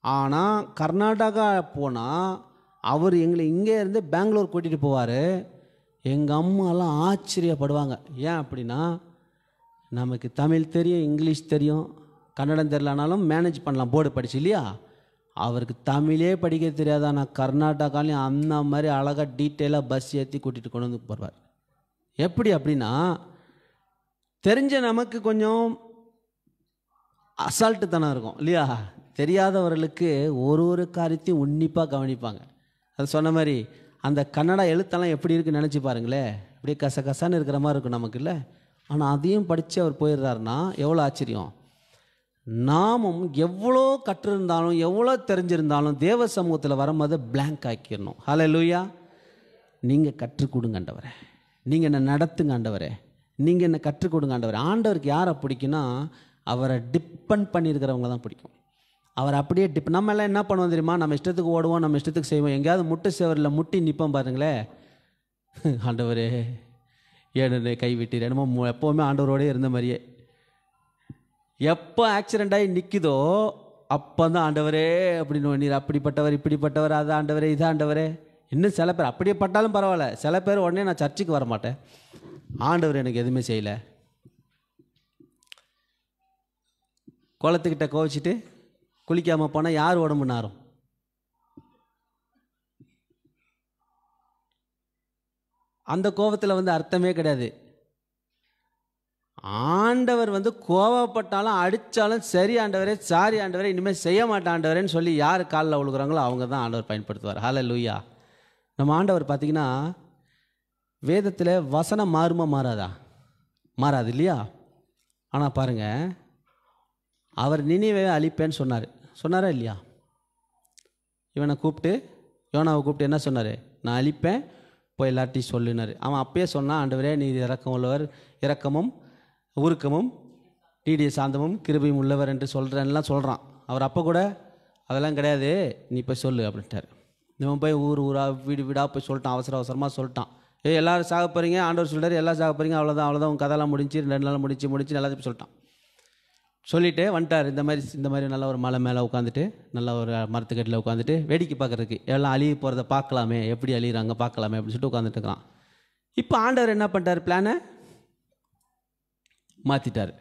ஆனால் கர்நாடகா போனால் அவர் எங்களை இங்கே இருந்து பெங்களூர் கூட்டிகிட்டு போவார். எங்கள் அம்மாலாம் ஆச்சரியப்படுவாங்க. ஏன் அப்படின்னா நமக்கு தமிழ் தெரியும் இங்கிலீஷ் தெரியும் கன்னடம் தெரியலனாலும் மேனேஜ் பண்ணலாம் போர்டு படிச்சு இல்லையா? அவருக்கு தமிழே படிக்க தெரியாது. ஆனால் கர்நாடகாலையும் அந்த மாதிரி அழகாக டீட்டெயிலாக பஸ் ஏற்றி கூட்டிகிட்டு கொண்டு வந்து போடுவார். எப்படி அப்படின்னா தெரிஞ்ச நமக்கு கொஞ்சம் அசால்ட்டு தானே இருக்கும் இல்லையா? தெரியாதவர்களுக்கு ஒரு ஒரு காரியத்தையும் உன்னிப்பாக கவனிப்பாங்க. அது சொன்ன மாதிரி அந்த கன்னடா எழுத்தெல்லாம் எப்படி இருக்குன்னு நினச்சி பாருங்களேன் அப்படியே கசகசன்னு இருக்கிற மாதிரி இருக்கும் நமக்கு இல்லை. ஆனால் அதையும் படித்து அவர் போயிடுறாருன்னா எவ்வளோ ஆச்சரியம். நாமும் எவ்வளோ கற்றிருந்தாலும் எவ்வளோ தெரிஞ்சிருந்தாலும் தேவ சமூகத்தில் வரும்போது பிளாங்க் ஆக்கிடணும். ஹலோ லூயா நீங்கள் கற்றுக் கொடுங்க ஆண்டவரே. நீங்கள் என்ன நடத்துங்க ஆண்டவரே. நீங்கள் என்ன கற்றுக் கொடுங்க ஆண்டவரே. ஆண்டவருக்கு யாரை பிடிக்குன்னா அவரை டிபெண்ட் பண்ணியிருக்கிறவங்க தான் பிடிக்கும். அவர் அப்படியே டிப் நம்ம எல்லாம் என்ன பண்ணுவோம் தெரியுமா? நம்ம இஷ்டத்துக்கு ஓடுவோம் நம்ம இஷ்டத்துக்கு செய்வோம். எங்கேயாவது முட்டை சேவரில் முட்டி நிற்போம் பாருங்களேன் [laughs] ஆண்டவரே ஏன்னு கை என்னமோ மு- எப்போவுமே ஆண்டவரோடே இருந்த மாதிரியே. எப்போ ஆக்சிடெண்ட் ஆகி நிற்குதோ அப்போ தான் ஆண்டவரே அப்படின்னு நீர் அப்படிப்பட்டவர் இப்படிப்பட்டவர் அது ஆண்டவரே இது ஆண்டவரே. இன்னும் சில பேர் அப்படியே பட்டாலும் பரவாயில்ல. சில பேர் உடனே நான் சர்ச்சுக்கு வர மாட்டேன். ஆண்டவர் எனக்கு எதுவுமே செய்யலை. குளத்துக்கிட்ட கோவிச்சிட்டு குளிக்காமல் போனால் யார் உடம்பு நாரும்? அந்த கோபத்தில் வந்து அர்த்தமே கிடையாது. ஆண்டவர் வந்து கோவப்பட்டாலும் அடித்தாலும் சரி ஆண்டவரே சாரி ஆண்டவரே இனிமேல் செய்ய மாட்டேன் ஆண்டவரேன்னு சொல்லி யார் காலில் உழுகுறாங்களோ அவங்க தான் ஆண்டவர் பயன்படுத்துவார். ஹால லூயா நம்ம ஆண்டவர் பார்த்தீங்கன்னா வேதத்தில் வசனம் மாறுமா மாறாதா? மாறாது இல்லையா? ஆனால் பாருங்கள் அவர் நினைவே அழிப்பேன்னு சொன்னார். சொன்னாரா இல்லையா? இவனை கூப்பிட்டு யோனாவை கூப்பிட்டு என்ன சொன்னார்? நான் அழிப்பேன் போய் எல்லார்ட்டையும் சொல்லினார் அவன் அப்பயே சொன்னான் ஆண்டவரே நீ இறக்கம் உள்ளவர் இரக்கமும் உருக்கமும் நீடிய சாந்தமும் கிருபையும் உள்ளவர் என்று சொல்கிறேன்லாம் சொல்கிறான் அவர் அப்போ கூட அதெல்லாம் கிடையாது நீ போய் சொல்லு அப்படின்ட்டார். இவன் போய் ஊர் ஊராக வீடு வீடாக போய் சொல்லிட்டான் அவசர அவசரமாக சொல்லிட்டான். ஏ எல்லோரும் சாக போகிறீங்க ஆண்டவர் சொல்கிறார் எல்லாம் சாக போகிறீங்க அவ்வளோதான் அவ்வளோதான் உங்கள் கதையெல்லாம் முடிஞ்சு ரெண்டு நாள் முடிச்சு முடிச்சு போய் சொல்லிட்டான். சொல்லிவிட்டு வந்துட்டார். இந்த மாதிரி இந்த மாதிரி நல்ல ஒரு மலை மேலே உட்காந்துட்டு நல்ல ஒரு மரத்துக்கட்டில் உட்காந்துட்டு வேடிக்கை பார்க்கறதுக்கு எல்லாம் அழிய போகிறத பார்க்கலாமே எப்படி அழியிறாங்க பார்க்கலாமே அப்படின்னு சொல்லிட்டு உட்காந்துட்டுருக்கான் இப்போ ஆண்டவர் என்ன பண்ணிட்டார்? பிளானை மாற்றிட்டார்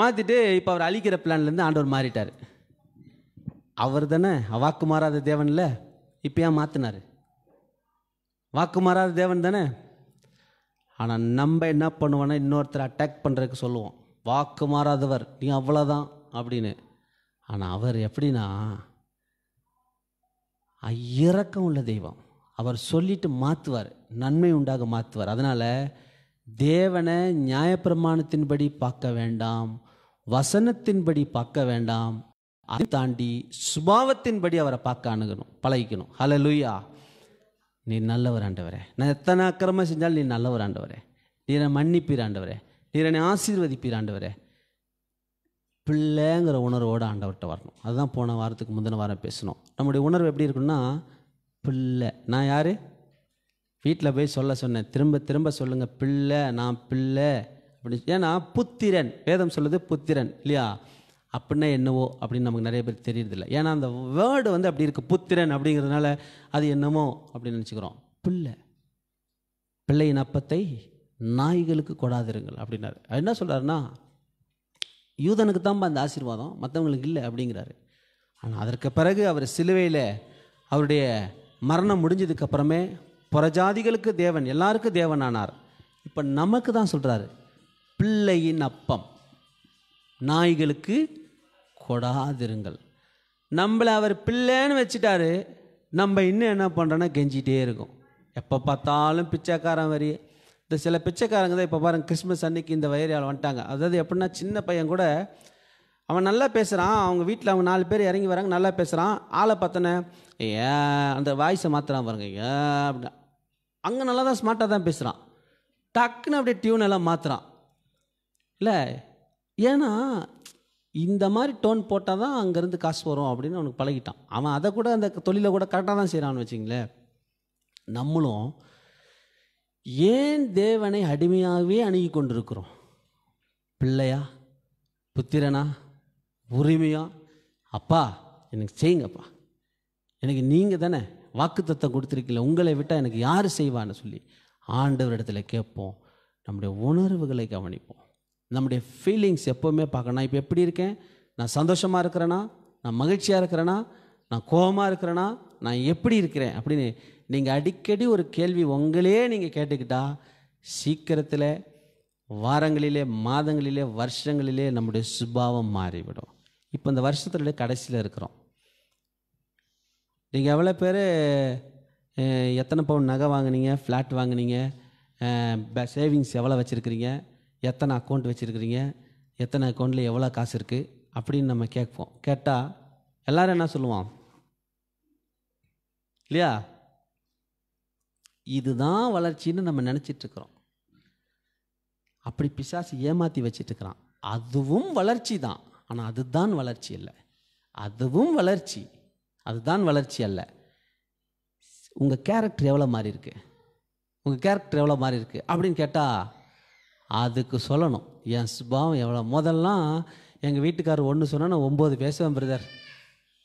மாற்றிட்டு இப்போ அவர் அழிக்கிற பிளான்லேருந்து ஆண்டவர் மாறிட்டார். அவர் தானே வாக்கு மாறாத தேவன் இல்லை? இப்போ ஏன் மாற்றினார் வாக்கு மாறாத தேவன் தானே? ஆனால் நம்ம என்ன பண்ணுவோன்னா இன்னொருத்தர் அட்டாக் பண்ணுறதுக்கு சொல்லுவோம். வாக்கு மாறாதவர் நீ அவ்வளோதான் அப்படின்னு. ஆனால் அவர் எப்படின்னா இறக்கம் உள்ள தெய்வம். அவர் சொல்லிட்டு மாற்றுவார் நன்மை உண்டாக மாற்றுவார் அதனால் தேவனை நியாயப்பிரமாணத்தின்படி பார்க்க வேண்டாம் வசனத்தின்படி பார்க்க வேண்டாம் அதை தாண்டி சுபாவத்தின்படி அவரை பார்க்க அணுகணும் பழகிக்கணும். ஹalleluya நீ நல்லவர் ஆண்டவரே. நான் எத்தனை அக்கிரமம் செஞ்சாலும் நீ நல்லவர் ஆண்டவரே. நீ என்னை மன்னிப்பீர் ஆண்டவரே. நீர் என்னை ஆசீர்வதிப்பீர் ஆண்டவரே. பிள்ளைங்கிற உணர்வோடு ஆண்டவர்கிட்ட வரணும். அதுதான் போன வாரத்துக்கு முந்தின வாரம் பேசணும் நம்முடைய உணர்வு எப்படி இருக்குன்னா பிள்ளை. நான் யார்? வீட்டில் போய் சொல்ல சொன்னேன். திரும்ப திரும்ப சொல்லுங்கள் பிள்ளை நான் பிள்ளை. அப்படி ஏன்னா புத்திரன். வேதம் சொல்லுது புத்திரன் இல்லையா? அப்படின்னா என்னவோ அப்படின்னு நமக்கு நிறைய பேர் தெரியறதில்ல. ஏன்னா அந்த வேர்டு வந்து அப்படி இருக்குது புத்திரன் அப்படிங்கிறதுனால அது என்னமோ அப்படின்னு நினச்சிக்கிறோம். பிள்ளை. பிள்ளையின் அப்பத்தை நாய்களுக்கு கொடாதிருங்கள் அப்படின்னாரு. அது என்ன சொல்கிறாருன்னா யூதனுக்கு தான் அந்த ஆசீர்வாதம் மற்றவங்களுக்கு இல்லை அப்படிங்கிறாரு. ஆனால் அதற்கு பிறகு அவர் சிலுவையில் அவருடைய மரணம் முடிஞ்சதுக்கப்புறமே புறஜாதிகளுக்கு தேவன் எல்லாருக்கும் தேவன் ஆனார் இப்போ நமக்கு தான் சொல்கிறாரு பிள்ளையின் அப்பம் நாய்களுக்கு கொடாதிருங்கள். நம்மளை அவர் பிள்ளைன்னு வச்சுட்டாரு நம்ம இன்னும் என்ன பண்ணுறோன்னா கெஞ்சிகிட்டே இருக்கும். எப்போ பார்த்தாலும் பிச்சைக்காரன் வரி இந்த சில பிச்சைக்காரங்க தான் இப்போ பாருங்க கிறிஸ்மஸ் அன்னைக்கு இந்த வைரியால் வந்துட்டாங்க. அதாவது எப்படின்னா சின்ன பையன் கூட அவன் நல்லா பேசுகிறான் அவங்க வீட்டில் அவங்க நாலு பேர் இறங்கி வராங்க நல்லா பேசுகிறான் ஆளை பார்த்தோன்னே ஏ அந்த வாய்ஸை மாற்றுறான் பாருங்க ஏ அப்படின்னா அங்கே நல்லா தான் ஸ்மார்ட்டாக தான் பேசுகிறான் டக்குன்னு அப்படியே டியூன் எல்லாம் மாற்றுறான் இல்லை ஏன்னா இந்த மாதிரி டோன் போட்டால் தான் அங்கேருந்து காசு வரும் அப்படின்னு அவனுக்கு பழகிட்டான். அவன் அதை கூட அந்த தொழிலை கூட கரெக்டாக தான் செய்கிறான்னு வச்சிங்களேன் நம்மளும் ஏன் தேவனை அடிமையாகவே அணுகி கொண்டிருக்கிறோம்? பிள்ளையா? புத்திரனா? உரிமையா? அப்பா எனக்கு செய்யுங்கப்பா. எனக்கு நீங்கள் தானே வாக்குத்தத்தம் கொடுத்துருக்கீங்கள உங்களை விட்டால் எனக்கு யார் செய்வான்னு சொல்லி ஆண்டவரிடத்துல கேட்போம். நம்முடைய உணர்வுகளை கவனிப்போம். நம்முடைய ஃபீலிங்ஸ் எப்போவுமே பார்க்கணும். நான் இப்போ எப்படி இருக்கேன்? நான் சந்தோஷமாக இருக்கிறேனா? நான் மகிழ்ச்சியாக இருக்கிறேனா? நான் கோபமாக இருக்கிறேனா? நான் எப்படி இருக்கிறேன் அப்படின்னு நீங்கள் அடிக்கடி ஒரு கேள்வி உங்களே நீங்கள் கேட்டுக்கிட்டா சீக்கிரத்தில் வாரங்களிலே மாதங்களிலே வருஷங்களிலே நம்முடைய சுபாவம் மாறிவிடும். இப்போ இந்த வருஷத்துல கடைசியில் இருக்கிறோம். நீங்கள் எவ்வளோ பேர் எத்தனை பவுன் நகை வாங்குனீங்க ஃப்ளாட் வாங்குனீங்க சேவிங்ஸ் எவ்வளோ வச்சுருக்கிறீங்க எத்தனை அக்கௌண்ட் வச்சுருக்கிறீங்க எத்தனை அக்கௌண்ட்டில் எவ்வளோ காசு இருக்குது அப்படின்னு நம்ம கேட்போம். கேட்டால் எல்லோரும் என்ன சொல்லுவான் இல்லையா? இதுதான் வளர்ச்சின்னு நம்ம நினச்சிட்ருக்குறோம் அப்படி பிசாசு ஏமாற்றி வச்சிட்டுருக்குறான் அதுவும் வளர்ச்சி தான். ஆனால் அதுதான் வளர்ச்சி இல்லை அதுவும் வளர்ச்சி. அதுதான் வளர்ச்சி அல்ல. உங்கள் கேரக்டர் எவ்வளோ மாறி இருக்கு? உங்கள் கேரக்டர் எவ்வளோ மாறி இருக்கு? அப்படின்னு கேட்டால் அதுக்கு சொல்லணும். என் சுபாவம் எவ்வளோ முதல்லாம் எங்கள் வீட்டுக்காரர் ஒன்று சொன்னால் நான் ஒம்பது பேசுவேன் பிரதர்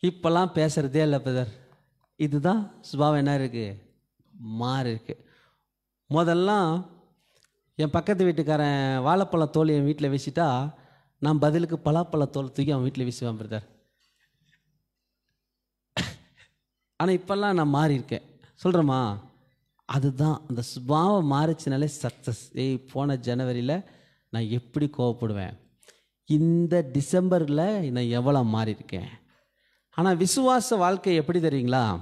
இப்போல்லாம் பேசுகிறதே இல்லை பிரதர் இதுதான் சுபாவம் என்ன இருக்குது மாறு இருக்குது முதல்லாம் என் பக்கத்து வீட்டுக்காரன் வாழைப்பழ தோல் என் வீட்டில் வீசிட்டா நான் பதிலுக்கு பலாப்பழ தோல் தூக்கி அவன் வீட்டில் வீசுவேன் பிரதர் ஆனால் இப்போல்லாம் நான் மாறியிருக்கேன் சொல்கிறேம்மா அதுதான் அந்த சுபாவம் மாறிச்சினாலே சக்ஸஸ் ஏய் போன ஜனவரியில் நான் எப்படி கோவப்படுவேன்? இந்த டிசம்பரில் நான் எவ்வளோ மாறியிருக்கேன் ஆனால் விசுவாச வாழ்க்கை எப்படி தெரியுங்களா?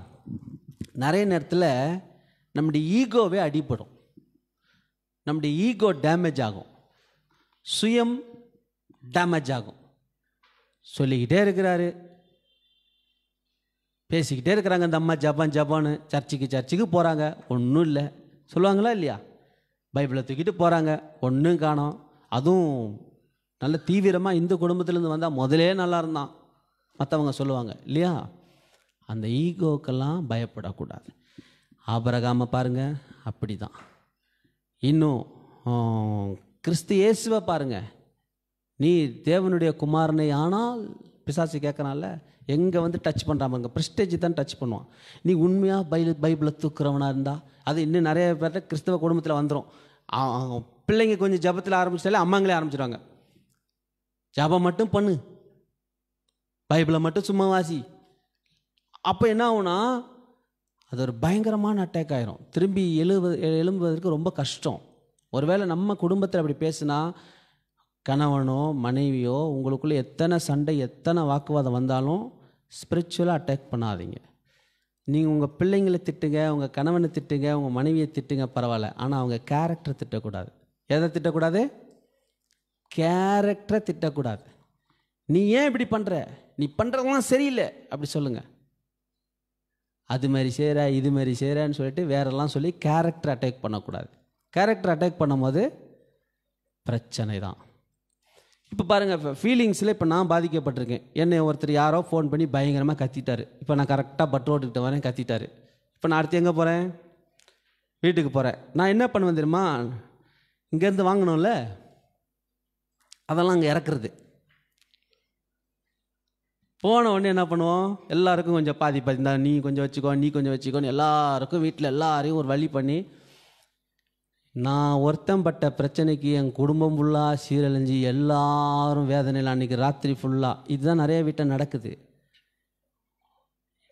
நிறைய நேரத்தில் நம்முடைய ஈகோவே அடிபடும். நம்முடைய ஈகோ டேமேஜ் ஆகும். சுயம் டேமேஜ் ஆகும். சொல்லிக்கிட்டே இருக்கிறாரு. பேசிக்கிட்டே இருக்கிறாங்க இந்த அம்மா ஜப்பான் ஜப்பான்னு சர்ச்சுக்கு சர்ச்சுக்கு போகிறாங்க ஒன்றும் இல்லை. சொல்லுவாங்களா இல்லையா? பைபிளை தூக்கிட்டு போகிறாங்க ஒன்றும் காணோம். அதுவும் நல்ல தீவிரமாக இந்து குடும்பத்துலேருந்து வந்தால் முதலே நல்லா இருந்தான். மற்றவங்க சொல்லுவாங்க இல்லையா? அந்த ஈகோக்கெல்லாம் பயப்படக்கூடாது. ஆபரகாம பாருங்க அப்படி தான் இன்னும் கிறிஸ்து இயேசுவை பாருங்க. நீ தேவனுடைய குமாரனை ஆனால் பிசாசு கேட்கறான்ல எங்கே வந்து டச் பண்ணுறாங்க ப்ரிஸ்டேஜ் தான் டச் பண்ணுவான். நீ உண்மையாக பைபிள் பைபிளை தூக்குறவனாக இருந்தால் அது இன்னும் நிறைய பேர்ட்ட கிறிஸ்தவ குடும்பத்தில் வந்துடும் பிள்ளைங்க கொஞ்சம் ஜபத்தில் ஆரம்பிச்சாலே அம்மாங்களே ஆரம்பிச்சிடுவாங்க ஜபம் மட்டும் பண்ணு. பைபிளை மட்டும் சும்மா வாசி. அப்போ என்ன ஆகும்னா அது ஒரு பயங்கரமான அட்டாக் ஆயிரும். திரும்பி எழுவது எழும்புவதற்கு ரொம்ப கஷ்டம். ஒருவேளை நம்ம குடும்பத்தில் அப்படி பேசுனா கணவனோ மனைவியோ உங்களுக்குள்ளே எத்தனை சண்டை எத்தனை வாக்குவாதம் வந்தாலும் ஸ்பிரிச்சுவலாக அட்டாக் பண்ணாதீங்க. நீங்கள் உங்கள் பிள்ளைங்களை திட்டுங்க உங்கள் கணவனை திட்டுங்க உங்கள் மனைவியை திட்டுங்க பரவாயில்ல. ஆனால் அவங்க கேரக்டரை திட்டக்கூடாது. எதை திட்டக்கூடாது? கேரக்டரை திட்டக்கூடாது. நீ ஏன் இப்படி பண்ணுற நீ பண்ணுறதெல்லாம் சரியில்லை. அப்படி சொல்லுங்கள் அது மாதிரி செய்கிற இது மாதிரி செய்கிறேன்னு சொல்லிட்டு வேறெல்லாம் சொல்லி கேரக்டர் அட்டாக் பண்ணக்கூடாது. கேரக்டர் அட்டாக் பண்ணும்போது பிரச்சனை தான். இப்போ பாருங்கள் ஃபீலிங்ஸில் இப்போ நான் பாதிக்கப்பட்டிருக்கேன். என்னை ஒருத்தர் யாரோ ஃபோன் பண்ணி பயங்கரமாக கத்திட்டார். இப்போ நான் கரெக்டாக பட் ரோட்டுக்கிட்ட வரேன் கத்திட்டாரு. இப்போ நான் அடுத்து எங்கே போகிறேன் வீட்டுக்கு போகிறேன் நான் என்ன பண்ணுவேன் தெரியுமா? இங்கேருந்து வாங்கணும்ல? அதெல்லாம் அங்கே இறக்குறது. போன உடனே என்ன பண்ணுவோம்? எல்லாருக்கும் கொஞ்சம் பாதி பாதி இந்தா நீ கொஞ்சம் வச்சுக்கோ நீ கொஞ்சம் வச்சுக்கோன்னு எல்லாருக்கும் வீட்டில் எல்லாரையும் ஒரு வழி பண்ணி நான் ஒருத்தம் பட்ட பிரச்சனைக்கு என் குடும்பம் ஃபுல்லாக சீரழிஞ்சு எல்லாரும் வேதனையில் அன்றைக்கி ராத்திரி ஃபுல்லாக இதுதான் நிறைய வீட்டில் நடக்குது.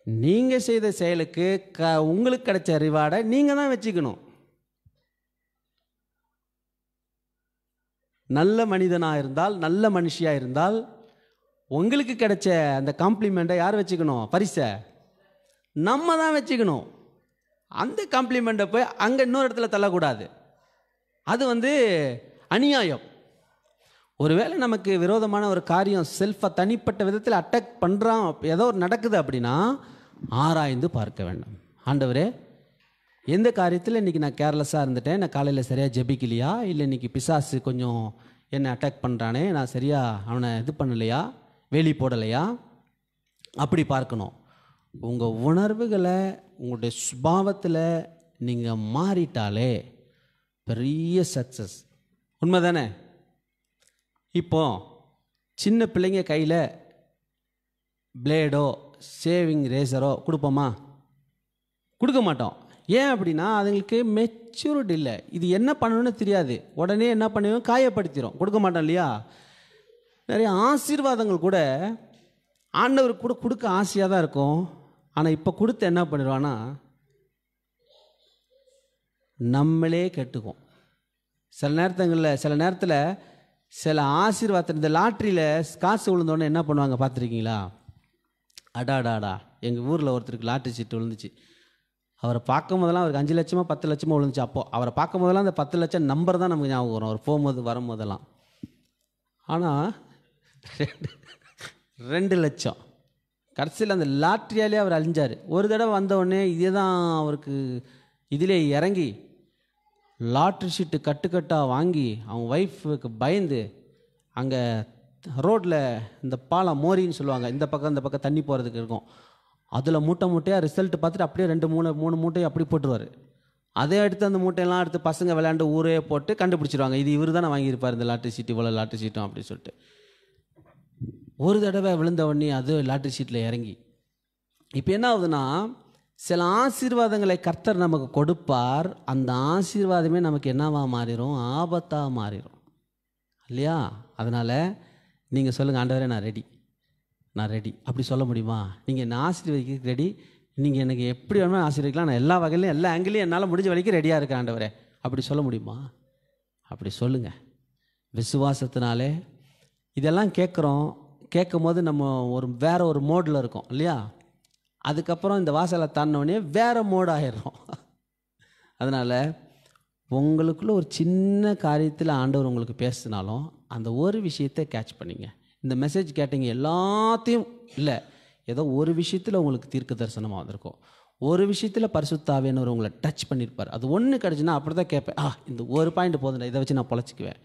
நீங்கள் செய்த செயலுக்கு க உங்களுக்கு கிடைச்ச ரிவார்டை நீங்கள் தான் வச்சுக்கணும். நல்ல மனிதனாக இருந்தால் நல்ல மனுஷியாக இருந்தால் உங்களுக்கு கிடைச்ச அந்த காம்ப்ளிமெண்ட்டை யார் வச்சுக்கணும்? பரிசை. நம்ம தான் வச்சுக்கணும். அந்த காம்ப்ளிமெண்ட்டை போய் அங்கே இன்னொரு இடத்துல தள்ளக்கூடாது. அது வந்து அநியாயம். ஒருவேளை நமக்கு விரோதமான ஒரு காரியம் செல்ஃபை தனிப்பட்ட விதத்தில் அட்டாக் பண்ணுறான் ஏதோ ஒரு நடக்குது அப்படின்னா ஆராய்ந்து பார்க்க வேண்டும். ஆண்டவரே எந்த காரியத்தில் இன்றைக்கி நான் கேர்லெஸ்ஸாக இருந்துட்டேன்? நான் காலையில் சரியாக ஜெபிக்கலையா? இல்லை இன்றைக்கி பிசாசு கொஞ்சம் என்னை அட்டாக் பண்ணுறானே நான் சரியாக அவனை இது பண்ணலையா? வேலி போடலையா? அப்படி பார்க்கணும். உங்கள் உணர்வுகளை உங்களுடைய சுபாவத்தில் நீங்கள் மாறிட்டாலே பெரிய சக்ஸஸ் உண்மை தானே இப்போ சின்ன பிள்ளைங்க கையில் பிளேடோ சேவிங் ரேசரோ கொடுப்போமா? கொடுக்க மாட்டோம். ஏன் அப்படின்னா அதுங்களுக்கு மெச்சூரிட்டி இல்லை. இது என்ன பண்ணணும்னு தெரியாது. உடனே என்ன பண்ணுவோம் காயப்படுத்திடும் கொடுக்க மாட்டோம் இல்லையா? நிறைய ஆசீர்வாதங்கள் கூட ஆண்டவர் கூட கொடுக்க ஆசையாக தான் இருக்கும். ஆனால் இப்போ கொடுத்து என்ன பண்ணிடுவான்னா நம்மளே கெட்டுக்குவோம். சில நேரத்துங்களில் சில நேரத்தில் சில ஆசீர்வாதம் இந்த லாட்ரியில் காசு விழுந்தோடனே என்ன பண்ணுவாங்க பார்த்துருக்கீங்களா? அடாடாடா எங்கள் ஊரில் ஒருத்தருக்கு லாட்ரி சீட்டு விழுந்துச்சு. அவரை பார்க்கும் போதெல்லாம் அவருக்கு அஞ்சு லட்சமாக பத்து லட்சமாக விழுந்துச்சு அப்போ. அவரை பார்க்கும் போதெல்லாம் அந்த பத்து லட்சம் நம்பர் தான் நமக்கு ஞாபகம் வரும். அவர் போகும்போது வரும்போதெல்லாம். ஆனால் ரெண்டு ரெண்டு லட்சம். கடைசியில் அந்த லாட்ரியாலே அவர் அழிஞ்சார். ஒரு தடவை வந்தவுடனே இதே தான் அவருக்கு இதிலே இறங்கி லாட்ரி ஷீட்டு கட்டுக்கட்டாக வாங்கி அவங்க ஒய்ஃபுக்கு பயந்து அங்கே ரோட்டில் இந்த பாலம் மோரின்னு சொல்லுவாங்க இந்த பக்கம் இந்த பக்கம் தண்ணி போகிறதுக்கு இருக்கும். அதில் மூட்டை மூட்டையாக ரிசல்ட் பார்த்துட்டு அப்படியே ரெண்டு மூணு மூணு மூட்டையை அப்படி போட்டுருவார். அதே எடுத்து அந்த மூட்டையெல்லாம் எடுத்து பசங்க விளையாண்டு ஊரே போட்டு கண்டுபிடிச்சிருவாங்க. இது இவர் தானே வாங்கியிருப்பார் இந்த லாட்ரி சீட்டு இவ்வளோ லாட்ரி சீட்டும் அப்படின்னு சொல்லிட்டு. ஒரு தடவை விழுந்த உடனே அது லாட்ரி சீட்டில் இறங்கி. இப்போ என்ன ஆகுதுன்னா சில ஆசீர்வாதங்களை கர்த்தர் நமக்கு கொடுப்பார். அந்த ஆசீர்வாதமே நமக்கு என்னவா மாறிடும் ஆபத்தாக மாறிடும் இல்லையா? அதனால் நீங்கள் சொல்லுங்கள் ஆண்டவரே நான் ரெடி நான் ரெடி அப்படி சொல்ல முடியுமா? நீங்கள் என்ன ஆசீர்வதிக்க ரெடி நீங்கள் எனக்கு எப்படி வேணுமோ ஆசீர்வதிக்கலாம். நான் எல்லா வகையிலையும் எல்லா ஆங்கிலையும் என்னால் முடிஞ்ச வரைக்கும் ரெடியாக இருக்கேன் ஆண்டவரே. அப்படி சொல்ல முடியுமா? அப்படி சொல்லுங்கள் விசுவாசத்தினாலே இதெல்லாம் கேட்குறோம். கேட்கும் போது நம்ம ஒரு வேற ஒரு மோடில் இருக்கோம் இல்லையா? அதுக்கப்புறம் இந்த வாசலை தாண்டினோடனே வேறு மோட் ஆகிடுறோம் [laughs] அதனால் உங்களுக்குள்ள ஒரு சின்ன காரியத்தில் ஆண்டவர் உங்களுக்கு பேசினாலும் அந்த ஒரு விஷயத்தை கேட்ச் பண்ணிங்க. இந்த மெசேஜ் கேட்டீங்க எல்லாத்தையும் இல்லை ஏதோ ஒரு விஷயத்தில் உங்களுக்கு தீர்க்க தரிசனமாக வந்திருக்கும். ஒரு விஷயத்தில் பரிசுத்தாவேன்னு உங்களை டச் பண்ணியிருப்பார் அது ஒன்று கிடச்சுன்னா அப்படி தான் கேட்பேன். ஆ இந்த ஒரு பாயிண்ட் போதும் இதை வச்சு நான் பொழைச்சிக்குவேன்.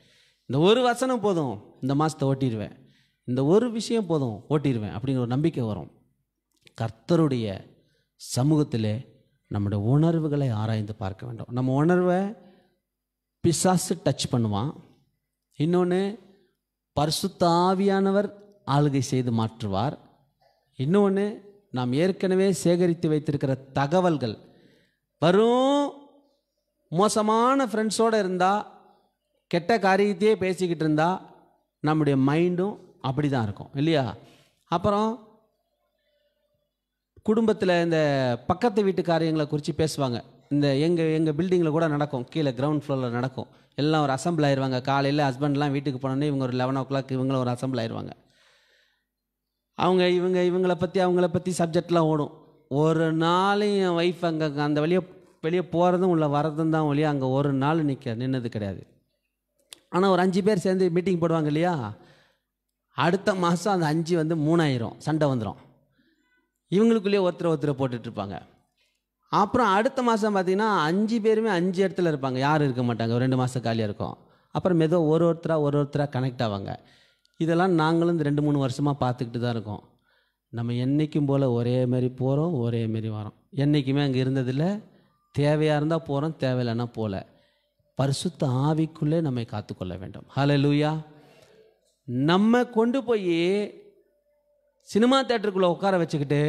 இந்த ஒரு வசனம் போதும் இந்த மாதத்தை ஓட்டிடுவேன். இந்த ஒரு விஷயம் போதும் ஓட்டிடுவேன் அப்படிங்கிற ஒரு நம்பிக்கை வரும். கர்த்தருடைய சமூகத்திலே நம்முடைய உணர்வுகளை ஆராய்ந்து பார்க்க வேண்டும். நம்ம உணர்வை பிசாசு டச் பண்ணுவான். இன்னொன்று பரிசுத்தாவியானவர் ஆளுகை செய்து மாற்றுவார். இன்னொன்று நாம் ஏற்கனவே சேகரித்து வைத்திருக்கிற தகவல்கள். வரும் மோசமான ஃப்ரெண்ட்ஸோடு இருந்தால் கெட்ட காரியத்தையே பேசிக்கிட்டு இருந்தால் நம்முடைய மைண்டும் அப்படி தான் இருக்கும் இல்லையா? அப்புறம் குடும்பத்தில் இந்த பக்கத்து வீட்டு காரியங்களை குறித்து பேசுவாங்க. இந்த எங்கள் எங்கள் பில்டிங்கில் கூட நடக்கும் கீழே கிரவுண்ட் ஃப்ளோரில் நடக்கும். எல்லாம் ஒரு அசம்பிள் ஆயிடுவாங்க காலையில் ஹஸ்பண்ட்லாம் வீட்டுக்கு போனோன்னே இவங்க ஒரு லெவன் ஓ கிளாக் இவங்களும் ஒரு அசம்பிள் ஆயிடுவாங்க அவங்க இவங்க இவங்களை பற்றி அவங்கள பற்றி சப்ஜெக்ட்லாம் ஓடும். ஒரு நாளையும் என் ஒய்ஃப் அங்கே அந்த வழியே வெளியே போகிறதும் உள்ள வரதும் தான் வழியாக அங்கே ஒரு நாள் நிற்க நின்னது கிடையாது. ஆனால் ஒரு அஞ்சு பேர் சேர்ந்து மீட்டிங் போடுவாங்க இல்லையா? அடுத்த மாதம் அந்த அஞ்சு வந்து மூணாயிரம் சண்டை வந்துடும் இவங்களுக்குள்ளேயே ஒருத்தர் ஒருத்தரை போட்டுட்ருப்பாங்க அப்புறம் அடுத்த மாதம் பார்த்திங்கன்னா அஞ்சு பேருமே அஞ்சு இடத்துல இருப்பாங்க. யாரும் இருக்க மாட்டாங்க. ரெண்டு மாதம் காலியாக இருக்கும். அப்புறம் ஏதோ ஒரு ஒருத்தராக ஒரு ஒருத்தராக கனெக்ட் ஆவாங்க. இதெல்லாம் நாங்களும் இந்த ரெண்டு மூணு வருஷமாக பார்த்துக்கிட்டு தான் இருக்கோம். நம்ம என்றைக்கும் போல் ஒரே மாதிரி போகிறோம் ஒரே மாதிரி வரோம். என்றைக்குமே அங்கே இருந்ததில்லை. தேவையாக இருந்தால் போகிறோம் தேவையில்லைன்னா போகல பரிசுத்த ஆவிக்குள்ளே நம்மை காத்துக்கொள்ள வேண்டும். ஹலோ லூயா நம்ம கொண்டு போய் சினிமா தேட்டருக்குள்ளே உட்கார வச்சுக்கிட்டு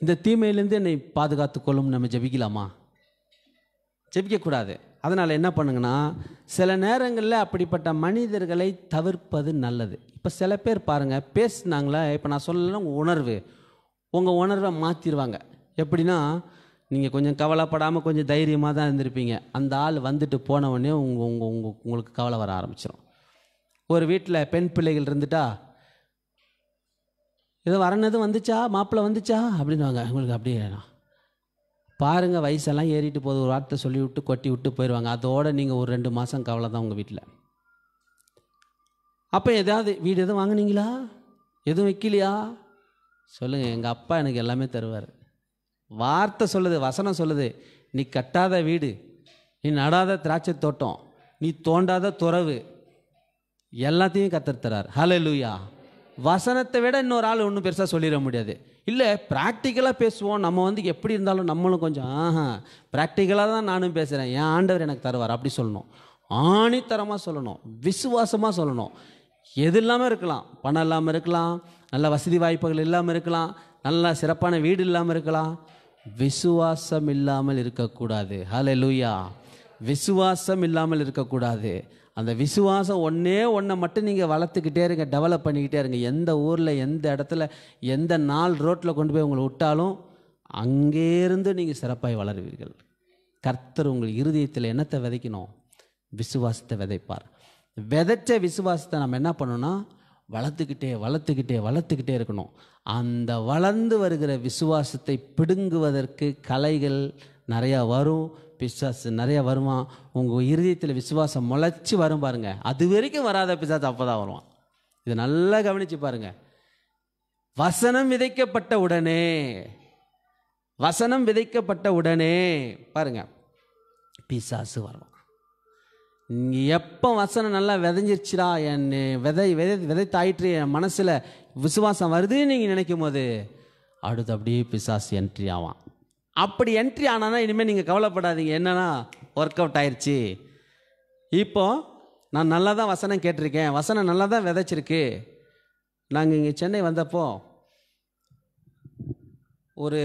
இந்த தீமையிலேருந்து என்னை பாதுகாத்து கொள்ளும் நம்ம ஜெபிக்கலாமா? ஜெபிக்கக்கூடாது. அதனால் என்ன பண்ணுங்கன்னா சில நேரங்களில் அப்படிப்பட்ட மனிதர்களை தவிர்ப்பது நல்லது. இப்போ சில பேர் பாருங்கள் பேசுனாங்களே? இப்போ நான் சொல்லலைன்னா உங்கள் உணர்வு. உங்கள் உணர்வை மாற்றிடுவாங்க எப்படின்னா நீங்கள் கொஞ்சம் கவலைப்படாமல் கொஞ்சம் தைரியமாக தான் இருந்திருப்பீங்க. அந்த ஆள் வந்துட்டு போன உடனே உங்கள் உங்கள் உங்கள் உங்களுக்கு கவலை வர ஆரம்பிச்சிடும் ஒரு வீட்டில் பெண் பிள்ளைகள் இருந்துட்டா ஏதோ வரனது வந்துச்சா? மாப்பிள்ளை வந்துச்சா? அப்படின்னுவாங்க. உங்களுக்கு அப்படியே பாருங்க வயசெல்லாம் ஏறிட்டு போகுது. ஒரு வார்த்தை சொல்லி விட்டு கொட்டி விட்டு போயிடுவாங்க. அதோட நீங்கள் ஒரு ரெண்டு மாதம் கவலை தான் உங்கள் வீட்டில் அப்போ எதாவது வீடு எதுவும் வாங்குனீங்களா? எதுவும் வைக்கலையா? சொல்லுங்கள் எங்கள் அப்பா எனக்கு எல்லாமே தருவார். வார்த்தை சொல்லுது வசனம் சொல்லுது. நீ கட்டாத வீடு நீ நடாத திராட்சை தோட்டம் நீ தோண்டாத துறவு எல்லாத்தையும் கத்தர் தரார். ஹalleluya வசனத்தை விட இன்னொரு ஆள் ஒன்றும் பெருசாக சொல்லிட முடியாது. இல்லை ப்ராக்டிக்கலாக பேசுவோம். நம்ம வந்து எப்படி இருந்தாலும் நம்மளும் கொஞ்சம் ஆஹா ப்ராக்டிக்கலாக தான் நானும் பேசுகிறேன் என் ஆண்டவர் எனக்கு தருவார். அப்படி சொல்லணும். ஆணித்தரமாக சொல்லணும். விசுவாசமாக சொல்லணும். எது இல்லாமல் இருக்கலாம். பணம் இல்லாமல் இருக்கலாம். நல்ல வசதி வாய்ப்புகள் இல்லாமல் இருக்கலாம். நல்ல சிறப்பான வீடு இல்லாமல் இருக்கலாம். விசுவாசம் இல்லாமல் இருக்கக்கூடாது. ஹalleluya விசுவாசம் இல்லாமல் இருக்கக்கூடாது. அந்த விசுவாசம் ஒன்றே ஒன்றை மட்டும் நீங்கள் வளர்த்துக்கிட்டே இருங்க டெவலப் பண்ணிக்கிட்டே இருங்க. எந்த ஊரில் எந்த இடத்துல எந்த நாள் ரோட்டில் கொண்டு போய் உங்களை விட்டாலும் அங்கேருந்து நீங்கள் சிறப்பாய் வளருவீர்கள். கர்த்தர் உங்கள் இருதயத்தில் என்னத்தை விதைக்கணும்? விசுவாசத்தை விதைப்பார். விதைச்ச விசுவாசத்தை நம்ம என்ன பண்ணணும்னா வளர்த்துக்கிட்டே வளர்த்துக்கிட்டே வளர்த்துக்கிட்டே இருக்கணும். அந்த வளர்ந்து வருகிற விசுவாசத்தை பிடுங்குவதற்கு கலைகள் நிறையா வரும். பிசாசு நிறைய வருவான். உங்கள் இருதயத்தில் விசுவாசம் முளைச்சி வரும் பாருங்க. அது வரைக்கும் வராத பிசாசு அப்போ தான் வருவான். இதை நல்லா கவனித்து பாருங்க. வசனம் விதைக்கப்பட்ட உடனே வசனம் விதைக்கப்பட்ட உடனே பாருங்க. பிசாசு வருவான். நீ எப்போ வசனம் நல்லா விதைஞ்சிருச்சுடா என் விதை விதை விதைத்தாயிற்று என் மனசில் விசுவாசம் வருதுன்னு நீங்கள் நினைக்கும் போது அடுத்து அப்படியே பிசாசு என்ட்ரி ஆவான். அப்படி என்ட்ரி ஆனால் இனிமேல் நீங்கள் கவலைப்படாதீங்க. என்னென்னா ஒர்க் அவுட் ஆயிடுச்சு இப்போது நான் நல்லா தான் வசனம் கேட்டிருக்கேன். வசனம் நல்லா தான் விதைச்சிருக்கு. நாங்கள் இங்கே சென்னை வந்தப்போ ஒரு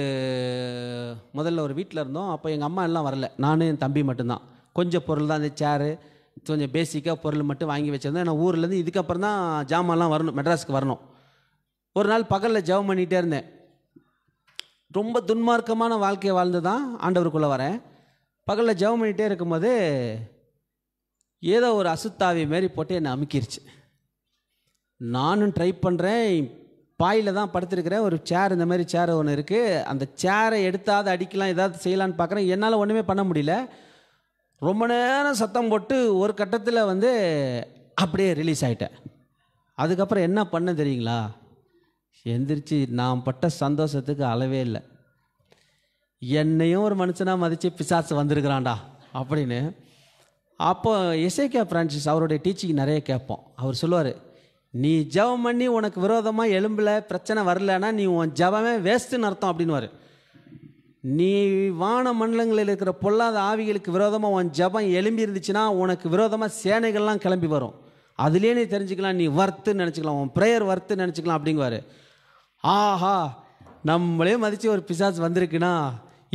முதல்ல ஒரு வீட்டில் இருந்தோம். அப்போ எங்கள் அம்மா எல்லாம் வரல. நானும் என் தம்பி மட்டும்தான். கொஞ்சம் பொருள் தான் இந்த சேரு கொஞ்சம் பேசிக்காக பொருள் மட்டும் வாங்கி வச்சுருந்தோம். ஏன்னா ஊர்லேருந்து இதுக்கப்புறம் தான் ஜாமான்லாம் வரணும் மெட்ராஸுக்கு வரணும். ஒரு நாள் பகலில் ஜெபம் பண்ணிகிட்டே இருந்தேன். ரொம்ப துன்மார்க்கமான வாழ்க்கையை வாழ்ந்து தான் ஆண்டவருக்குள்ளே வரேன். பகலில் ஜெபம் பண்ணிகிட்டே இருக்கும்போது ஏதோ ஒரு அசுத்தாவி மாரி போட்டு என்னை அமுக்கிருச்சு. நானும் ட்ரை பண்ணுறேன் பாயில் தான் படுத்திருக்கிறேன். ஒரு சேர் இந்த மாதிரி சேர் ஒன்று இருக்குது அந்த சேரை எடுத்தாவது அடிக்கலாம் ஏதாவது செய்யலான்னு பார்க்குறேன் என்னால் ஒன்றுமே பண்ண முடியல. ரொம்ப நேரம் சத்தம் போட்டு ஒரு கட்டத்தில் வந்து அப்படியே ரிலீஸ் ஆகிட்டேன் அதுக்கப்புறம் என்ன பண்ண தெரியுங்களா? எந்திரிச்சு நான் பட்ட சந்தோஷத்துக்கு அளவே இல்லை. என்னையும் ஒரு மனுஷனாக மதித்து பிசாசு வந்திருக்கிறான்டா அப்படின்னு. அப்போ எஸ்ஏகே பிரான்சிஸ் அவருடைய டீச்சிங் நிறைய கேட்போம். அவர் சொல்லுவார் நீ ஜெபம் பண்ணி உனக்கு விரோதமாக எலும்பில் பிரச்சனை வரலன்னா நீ உன் ஜெபமே வேஸ்ட்டுன்னு அர்த்தம் அப்படின்னுவார். நீ வான மண்டலங்களில் இருக்கிற பொல்லாத ஆவிகளுக்கு விரோதமாக உன் ஜெபம் எலும்பி இருந்துச்சுன்னா உனக்கு விரோதமாக சேனைகள்லாம் கிளம்பி வரும். அதுலேயே நீ தெரிஞ்சுக்கலாம் நீ வர்த்துன்னு நினச்சிக்கலாம் உன் ப்ரேயர் வர்த்துன்னு நினச்சிக்கலாம் அப்படிங்குவார். ஆஹா நம்மளே மதித்து ஒரு பிசாசு வந்திருக்குன்னா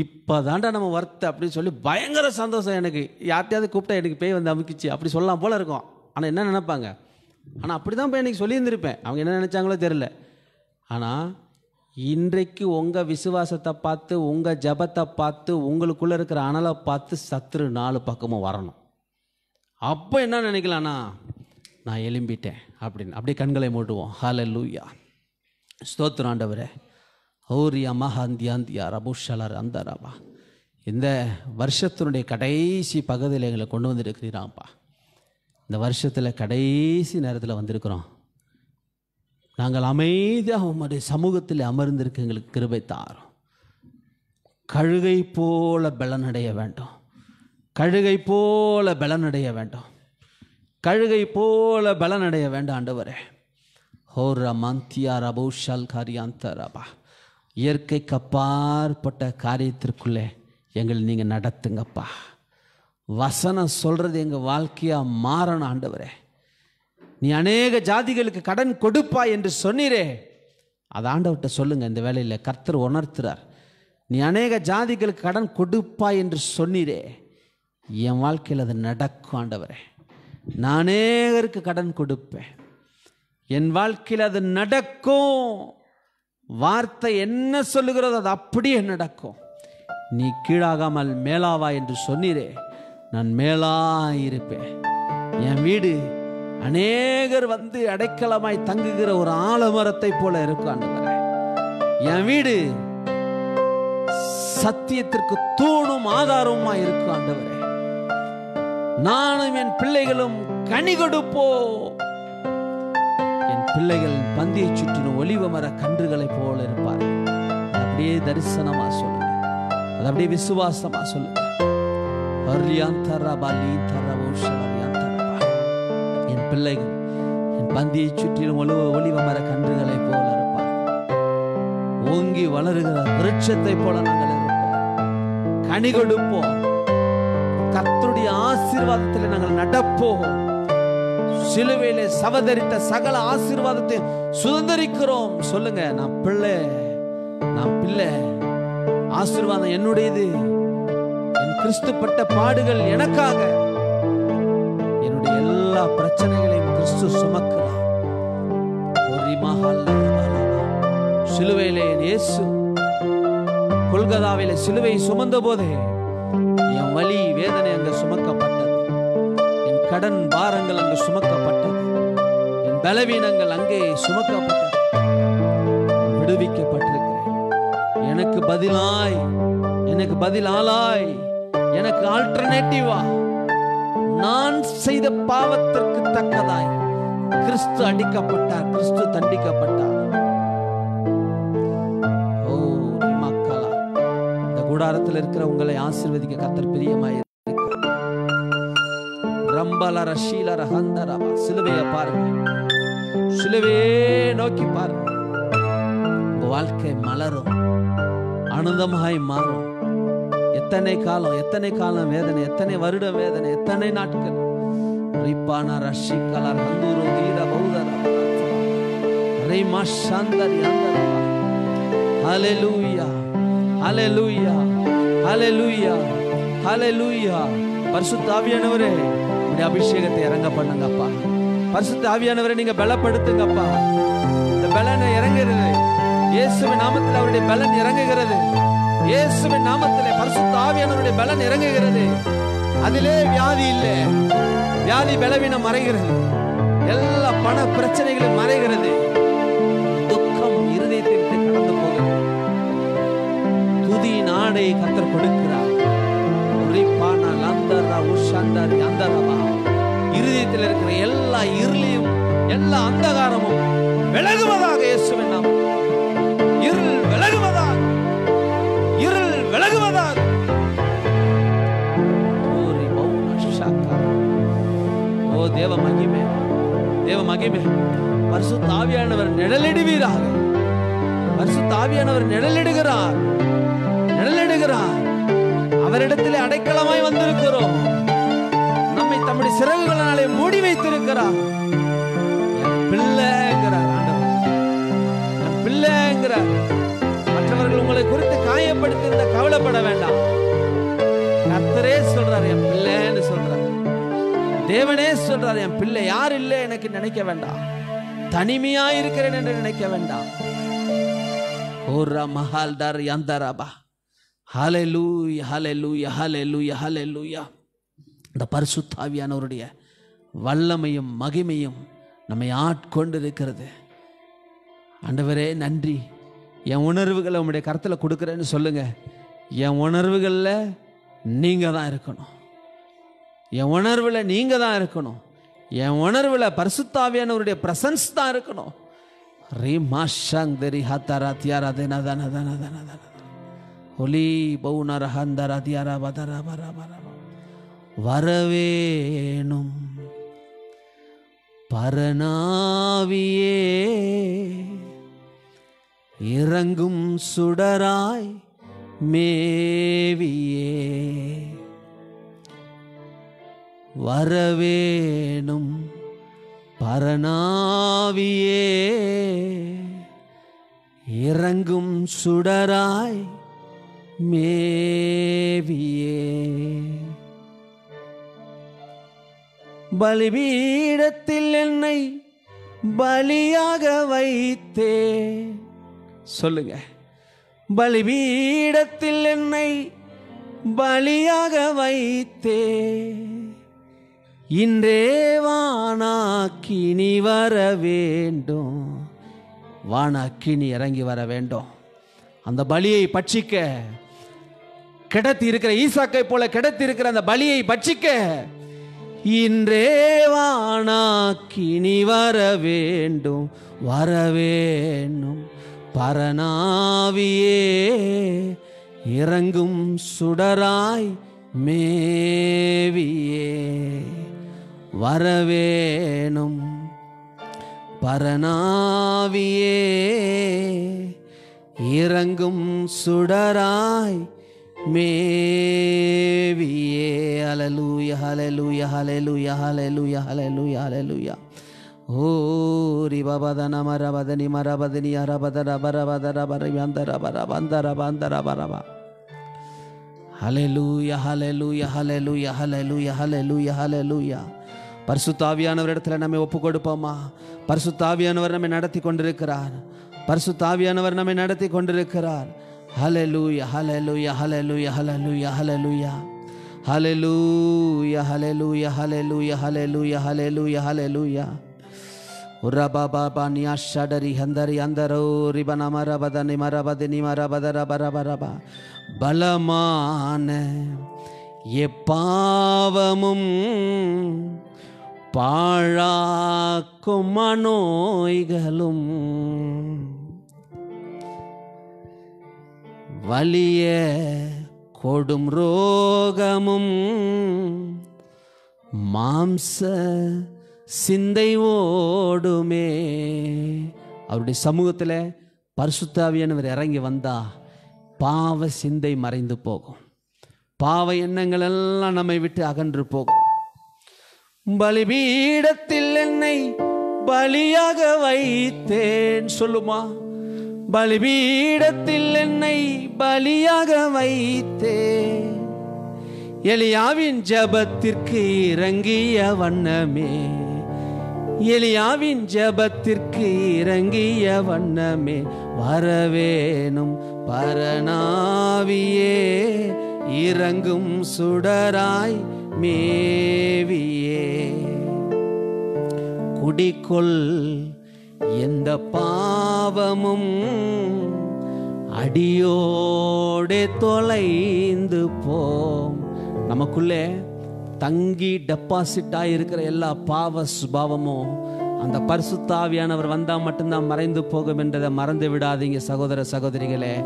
இப்போ தாண்டா நம்ம வர்த்து அப்படின்னு சொல்லி பயங்கர சந்தோஷம் எனக்கு. யார்ட்டையாவது கூப்பிட்டா எனக்கு பேய் வந்து அமுக்கிச்சு. அப்படி சொல்லலாம் போல இருக்கும். ஆனால் என்ன நினைப்பாங்க? ஆனால் அப்படி தான் போய் எனக்கு சொல்லியிருந்திருப்பேன். அவங்க என்ன நினச்சாங்களோ தெரில ஆனால் இன்றைக்கு உங்கள் விசுவாசத்தை பார்த்து உங்கள் ஜபத்தை பார்த்து உங்களுக்குள்ளே இருக்கிற அனலை பார்த்து சத்துரு நாலு பக்கமும் வரணும். அப்போ என்ன நினைக்கலாம்னா நான் எலும்பிட்டேன் அப்படின்னு. அப்படியே கண்களை மூட்டுவோம். ஹால லூயா ஸ்தோத்திரம் ஆண்டவரே. ஹௌரியா மஹாந்தியாந்தியா ரபுஷலர் அந்தரபா இந்த வருஷத்தினுடைய கடைசி பகுதியில் எங்களை கொண்டு வந்திருக்கிறீராப்பா இந்த வருஷத்தில் கடைசி நேரத்தில் வந்திருக்கிறோம். நாங்கள் அமைதியாக உம்முடைய சமூகத்தில் அமர்ந்திருக்க எங்களுக்கு கிருபை தாரும். கழுகை போல பலனடைய வேண்டும். கழுகை போல பலனடைய வேண்டும். கழுகை போல பலனடைய வேண்டாம் ஆண்டவரே. ஹோர மந்தியா ரபூஷல் காரியாந்தரபா இயற்கைக்கு அப்பாற்பட்ட காரியத்திற்குள்ளே எங்களை நீங்கள் நடத்துங்கப்பா. வசனம் சொல்கிறது எங்கள் வாழ்க்கையாக மாறணும் ஆண்டவரே. நீ அநேக ஜாதிகளுக்கு கடன் கொடுப்பா என்று சொன்னீரே. அதை ஆண்டவர்கிட்ட சொல்லுங்கள் இந்த வேலையில் கர்த்தர் உணர்த்துறார். நீ அநேக ஜாதிகளுக்கு கடன் கொடுப்பாய் என்று சொன்னீரே. என் வாழ்க்கையில் அது நடக்கும் ஆண்டவரே. நான் அநேகருக்கு கடன் கொடுப்பேன். என் வாழ்க்கையில் அது நடக்கும். வார்த்தை என்ன சொல்லுகிறதோ அது அப்படியே நடக்கும். நீ கீழாகாமல் மேலாவா என்று சொன்னீரே. நான் மேலா இருப்பேன். என் வீடு அநேகர் வந்து அடைக்கலமாய் தங்குகிற ஒரு ஆலமரத்தை போல இருக்கும் ஆண்டவரே. என் வீடு சத்தியத்திற்கு தூணும் ஆதாரமா இருக்கும் ஆண்டவரே. நானும் என் பிள்ளைகளும் கனி கொடுப்போ பிள்ளைகள் பந்தியை சுற்றின ஒலிவ மர கன்றுகளைப் போல இருப்பார் அது அப்படியே தரிசனமா சொல்லுங்க அது அப்படியே விசுவாசமா சொல்லுங்க என் பிள்ளைகள் என் பந்தியை சுற்றிலும் ஒளிவ ஒளிவ மர கன்றுகளைப் போல இருப்பார் ஓங்கி வளருகிற விருட்சத்தை போல நாங்கள் இருப்போம். கனி கொடுப்போம். கத்தருடைய ஆசீர்வாதத்தில் நாங்கள் நடப்போம். சிலுவையிலே சவதரித்த சகல ஆசீர்வாதத்தை சுதந்திரிக்கிறோம். சொல்லுங்க நான் பிள்ளை நான் பிள்ளை. ஆசீர்வாதம் என்னுடையது. என் கிறிஸ்துப்பட்ட பாடுகள் எனக்காக என்னுடைய எல்லா பிரச்சனைகளையும் கிறிஸ்து சுமக்கிறார். சிலுவையிலே இயேசு கொல்கதாவில சிலுவை சுமந்த போதே என் வலி வேதனை அங்க சுமக்க கடன் பாரங்கள் அங்கு சுமக்கப்பட்டது. என் பலவீனங்கள் அங்கே சுமக்கப்பட்டது. விடுவிக்கப்பட்டிருக்கிறேன். எனக்கு பதிலாய் எனக்கு பதில் ஆளாய் எனக்கு ஆல்டர்னேட்டிவா நான் செய்த பாவத்திற்கு தக்கதாய் கிறிஸ்து அடிக்கப்பட்டார் கிறிஸ்து தண்டிக்கப்பட்டார். ஓ மக்களா. இந்த கூடாரத்தில் இருக்கிற உங்களை ஆசிர்வதிக்க கத்தர் பிரியமாயிரு ரம்பல ஷீலார ரஹந்தரபா சிலுவையை பாருங்க. சிலுவையே நோக்கி பாருங்க. உங்க வாழ்க்கை மலரும் அனுதமாய் மாறும். எத்தனை காலம் எத்தனை காலம் வேதனை எத்தனை வருட வேதனை எத்தனை நாட்கள். ரிப்பான ரஷி கலர் ஹந்தூரோ தீர பௌதர ரைமா சாந்தரி அந்தரபா ஹalleluya ஹalleluya ஹalleluya ஹalleluya. பரிசுத்த உடைய அபிஷேகத்தை இறங்க பண்ணுங்கப்பா. பரிசுத்த ஆவியானவரை நீங்க பலப்படுத்துங்கப்பா. இந்த பலனை இறங்குகிறது. இயேசுவின் நாமத்தில் அவருடைய பலன் இறங்குகிறது. இயேசுவின் நாமத்திலே பரிசுத்த ஆவியானவருடைய பலன் இறங்குகிறது. அதிலே வியாதி இல்லை. வியாதி பலவீனம் மறைகிறது. எல்லா பண பிரச்சனைகளும் மறைகிறது. துக்கம் இருதயத்தை விட்டு கடந்து போகிறது. துதி நாடை கத்தர் கொடுக்கிறார். இருதயத்தில் இருக்கிற எல்லா இருளையும் எல்லா அந்தகாரமும் விலகுவதாக இயேசுவின் இருள் விலகுவதாக இருள் விலகுவதாக. ஓ தேவ மகிமே. தேவ மகிமே. பரிசு தாவியானவர் நிழலிடுவீராக. பரிசு தாவியானவர் நிழலிடுகிறார். அவரிடத்தில் அடைக்கலமாய் வந்திருக்கிறோம். நம்மை தம்முடைய சிறகுகளினாலே மூடி வைத்திருக்கிறார். பிள்ளைங்கிறார் ஆண்டவர். பிள்ளைங்கிறார். மற்றவர்கள் உங்களை குறித்து காயப்படுத்தி இருந்த கவலைப்பட வேண்டாம். கர்த்தரே சொல்றார் என் பிள்ளைன்னு சொல்றாரு. தேவனே சொல்றாரு என் பிள்ளை யார் இல்லை எனக்கு நினைக்க வேண்டாம். தனிமையா இருக்கிறேன் என்று நினைக்க வேண்டாம். ஓரா மஹால் தர் ஹalleluya ஹalleluya ஹalleluya ஹalleluya. இந்த பரிசுத்தாவியானவருடைய வல்லமையும் மகிமையும் நம்மை ஆட்கொண்டு இருக்கிறது ஆண்டவரே நன்றி. என் உணர்வுகளை உங்களுடைய கருத்தில் கொடுக்குறேன்னு சொல்லுங்கள் என் உணர்வுகளில் நீங்கள் தான் இருக்கணும். என் உணர்வில் நீங்கள் தான் இருக்கணும். என் உணர்வில் பரிசுத்தாவியானவருடைய பிரசன்ஸ் தான் இருக்கணும். ரீ மாஷாங் தெரி ஹத்தாரா தியாரா தேனா தானா தானா தானா தானா ஒலி பவுனர ஹந்தரா தியாரா பதரா பரா பரா. வரவேணும். பரநாவியே இறங்கும் சுடராய் மேவியே. வரவேணும். பரநாவியே இறங்கும் சுடராய் மேவியே. பலிபீடத்தில் என்னை பலியாக வைத்தே. சொல்லுங்க. பலிபீடத்தில் என்னை பலியாக வைத்தே. இன்றே வானாக்கினி வர வேண்டும். வானாக்கினி இறங்கி வர வேண்டும். அந்த பலியை பட்சிக்க கிடத்தி இருக்கிற ஈசாக்கை போல கிடத்தி இருக்கிற அந்த பலியை பட்சிக்க இன்றே வானாக்கினி வர வேண்டும் வர வேண்டும். பரநாவியே இறங்கும் சுடராய் மேவியே வரவேணும் பரநாவியே இறங்கும் சுடராய் மேவியே. அலலூய ஹலலூய ஹலலூய ஹலலூய ஹலலூய ஹலலூய ஓரி பபதன மரபதனி மரபதனி அரபத ரபரபத ரபரி வந்த ரபர வந்த ரபந்த ரபரபா ஹலலூய ஹலலூய ஹலலூய ஹலலூய ஹலலூய ஹலலூயா பரிசுத்தாவியானவர் இடத்துல நம்ம ஒப்பு கொடுப்போமா பரிசுத்தாவியானவர் நம்மை நடத்தி கொண்டிருக்கிறார் பரிசுத்தாவியானவர் நம்மை நடத்தி கொண்டிருக்கிறார் ஹalleluya ஹalleluya ஹalleluya ஹalleluya ஹalleluya ஹalleluya ஹalleluya ஹalleluya ஹalleluya ஹalleluya ஹalleluya உரபாபாபா நியாஷடரி ஹந்தரி அந்தரோ ரிபன மரபதனி மரபதினி மரபதர பரபரபா பலமான எப்பாவமும் பாழாக்கும் மனோய்களும் வலிய கொடும் ரோகமும் மாம்ச சிந்தை ஓடுமே அவருடைய சமூகத்தில் பரிசுத்தாவியானவர் இறங்கி வந்தா பாவ சிந்தை மறைந்து போகும். பாவ எண்ணங்கள் எல்லாம் நம்மை விட்டு அகன்று போகும். பலிபீடத்தில் என்னை பலியாக வைத்தேன் சொல்லுமா? பலிபீடத்தில் என்னை பலியாக வைத்தே. எலியாவின் ஜபத்திற்கு இறங்கிய வண்ணமே. எலியாவின் ஜபத்திற்கு இறங்கிய வண்ணமே. வரவேணும் பரணாவியே இறங்கும் சுடராய் மேவியே. குடிக்கொள் எந்த பாவமும் அடியோடே தொலைந்து போம். நமக்குள்ளே தங்கி டெபாசிட் ஆகியிருக்கிற எல்லா பாவ சுபாவமும் அந்த பரிசுத்தாவியானவர் வந்தால் மட்டும்தான் மறைந்து போகும் என்றதை மறந்து விடாதீங்க சகோதர சகோதரிகளே.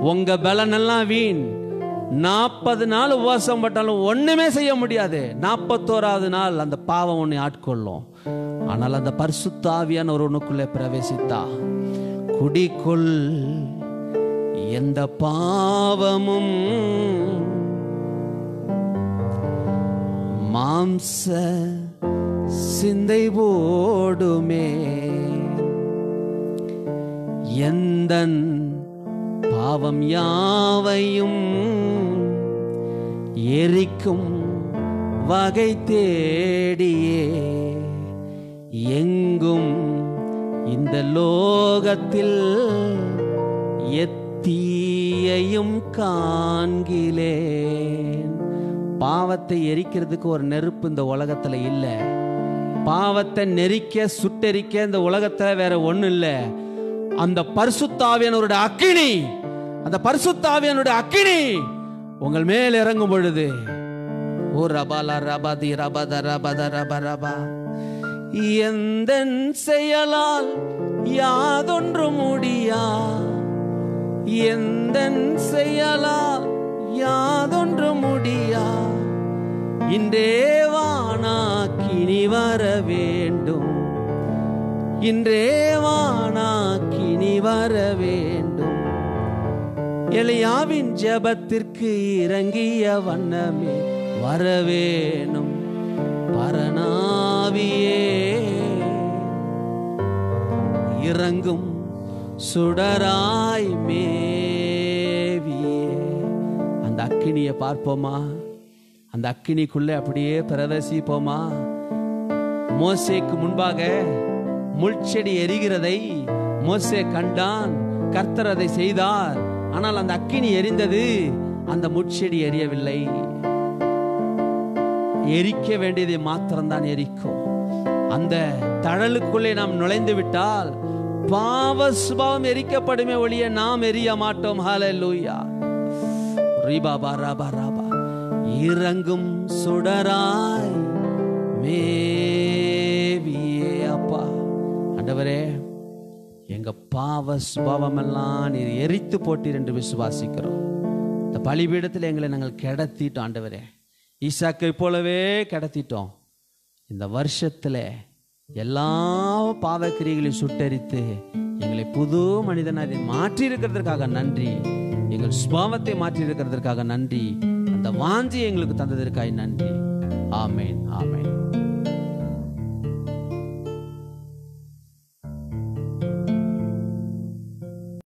உங்க பலனெல்லாம் வீண். நாற்பது நாள் உபவாசம் பட்டாலும் ஒன்றுமே செய்ய முடியாது. நாற்பத்தோராவது நாள் அந்த பாவம் ஒன்று ஆட்கொள்ளும். ஆனால் அந்த பரிசுத்தாவியான ஒரு உனக்குள்ளே பிரவேசித்தா. குடிக்குள் எந்த பாவமும் மாம்ச சிந்தை போடுமே. எந்தன் பாவம் யாவையும் எரிக்கும் வகை தேடியே. எங்கும் இந்த லோகத்தில் எத்தீயையும் காண்கிலேன் பாவத்தை எரிக்கிறதுக்கு ஒரு நெருப்பு இந்த உலகத்துல இல்லை. பாவத்தை நெரிக்க சுட்டெரிக்க இந்த உலகத்தில் வேற ஒன்றும் இல்லை. அந்த பரிசுத்தாவியனோட அக்கினி அந்த பரிசுத்தாவியனுடைய அக்கினி உங்கள் மேல் இறங்கும் பொழுது. ஓ ரபாலா ரபதி ரபத ரபத ரப ரபா. எந்த செயலால் யாதொன்று முடியா? எந்த செயலால் யாதொன்று முடியா? இன்றே வானாக்கினி வர வேண்டும். இன்றே வானாக்கினி வர வேண்டும். எளியாவின் ஜெபத்திற்கு இறங்கிய வண்ணமே வரவேணும் ஆவியே. இறங்கும் சுடராய் மேவியே. அந்த அக்கினியை பார்ப்போமா? அந்த அக்கினிக்குள்ளே அப்படியே பிரவேசிப்போமா? மோசேக்கு முன்பாக முள்செடி எரிகிறதை மோசே கண்டான் கர்த்தர் அதை செய்தார். ஆனால் அந்த அக்கினி எரிந்தது அந்த முட்செடி எரியவில்லை. எரிக்க வேண்டியதை மாத்திரம்தான் எரிக்கும். அந்த தழலுக்குள்ளே நாம் நுழைந்து விட்டால் பாவ சுபாவம் எரிக்கப்படுமே ஒழிய நாம் எரிய மாட்டோம். ஹalleluya ரிபாபா ராபா ராபா இறங்கும் சுடராய் மேவியே அப்பா. ஆண்டவரே எங்க பாவ சுபாவமெல்லாம் நீர் எரித்து போட்டீர் என்று விசுவாசிக்கிறோம். இந்த பலிபீடத்தில் எங்களை நாங்கள் கிடத்திட்டோம் ஆண்டவரே. ஈசாக்கை போலவே கிடத்திட்டோம். இந்த வருஷத்துல எல்லா பாவக்கிரிகளையும் சுட்டரித்து எங்களை புது மனிதனாக மாற்றி இருக்கிறதற்காக நன்றி. எங்கள் சுபாவத்தை மாற்றி இருக்கிறதற்காக நன்றி. அந்த வாஞ்சி எங்களுக்கு தந்ததற்காக நன்றி. ஆமேன் ஆமேன்.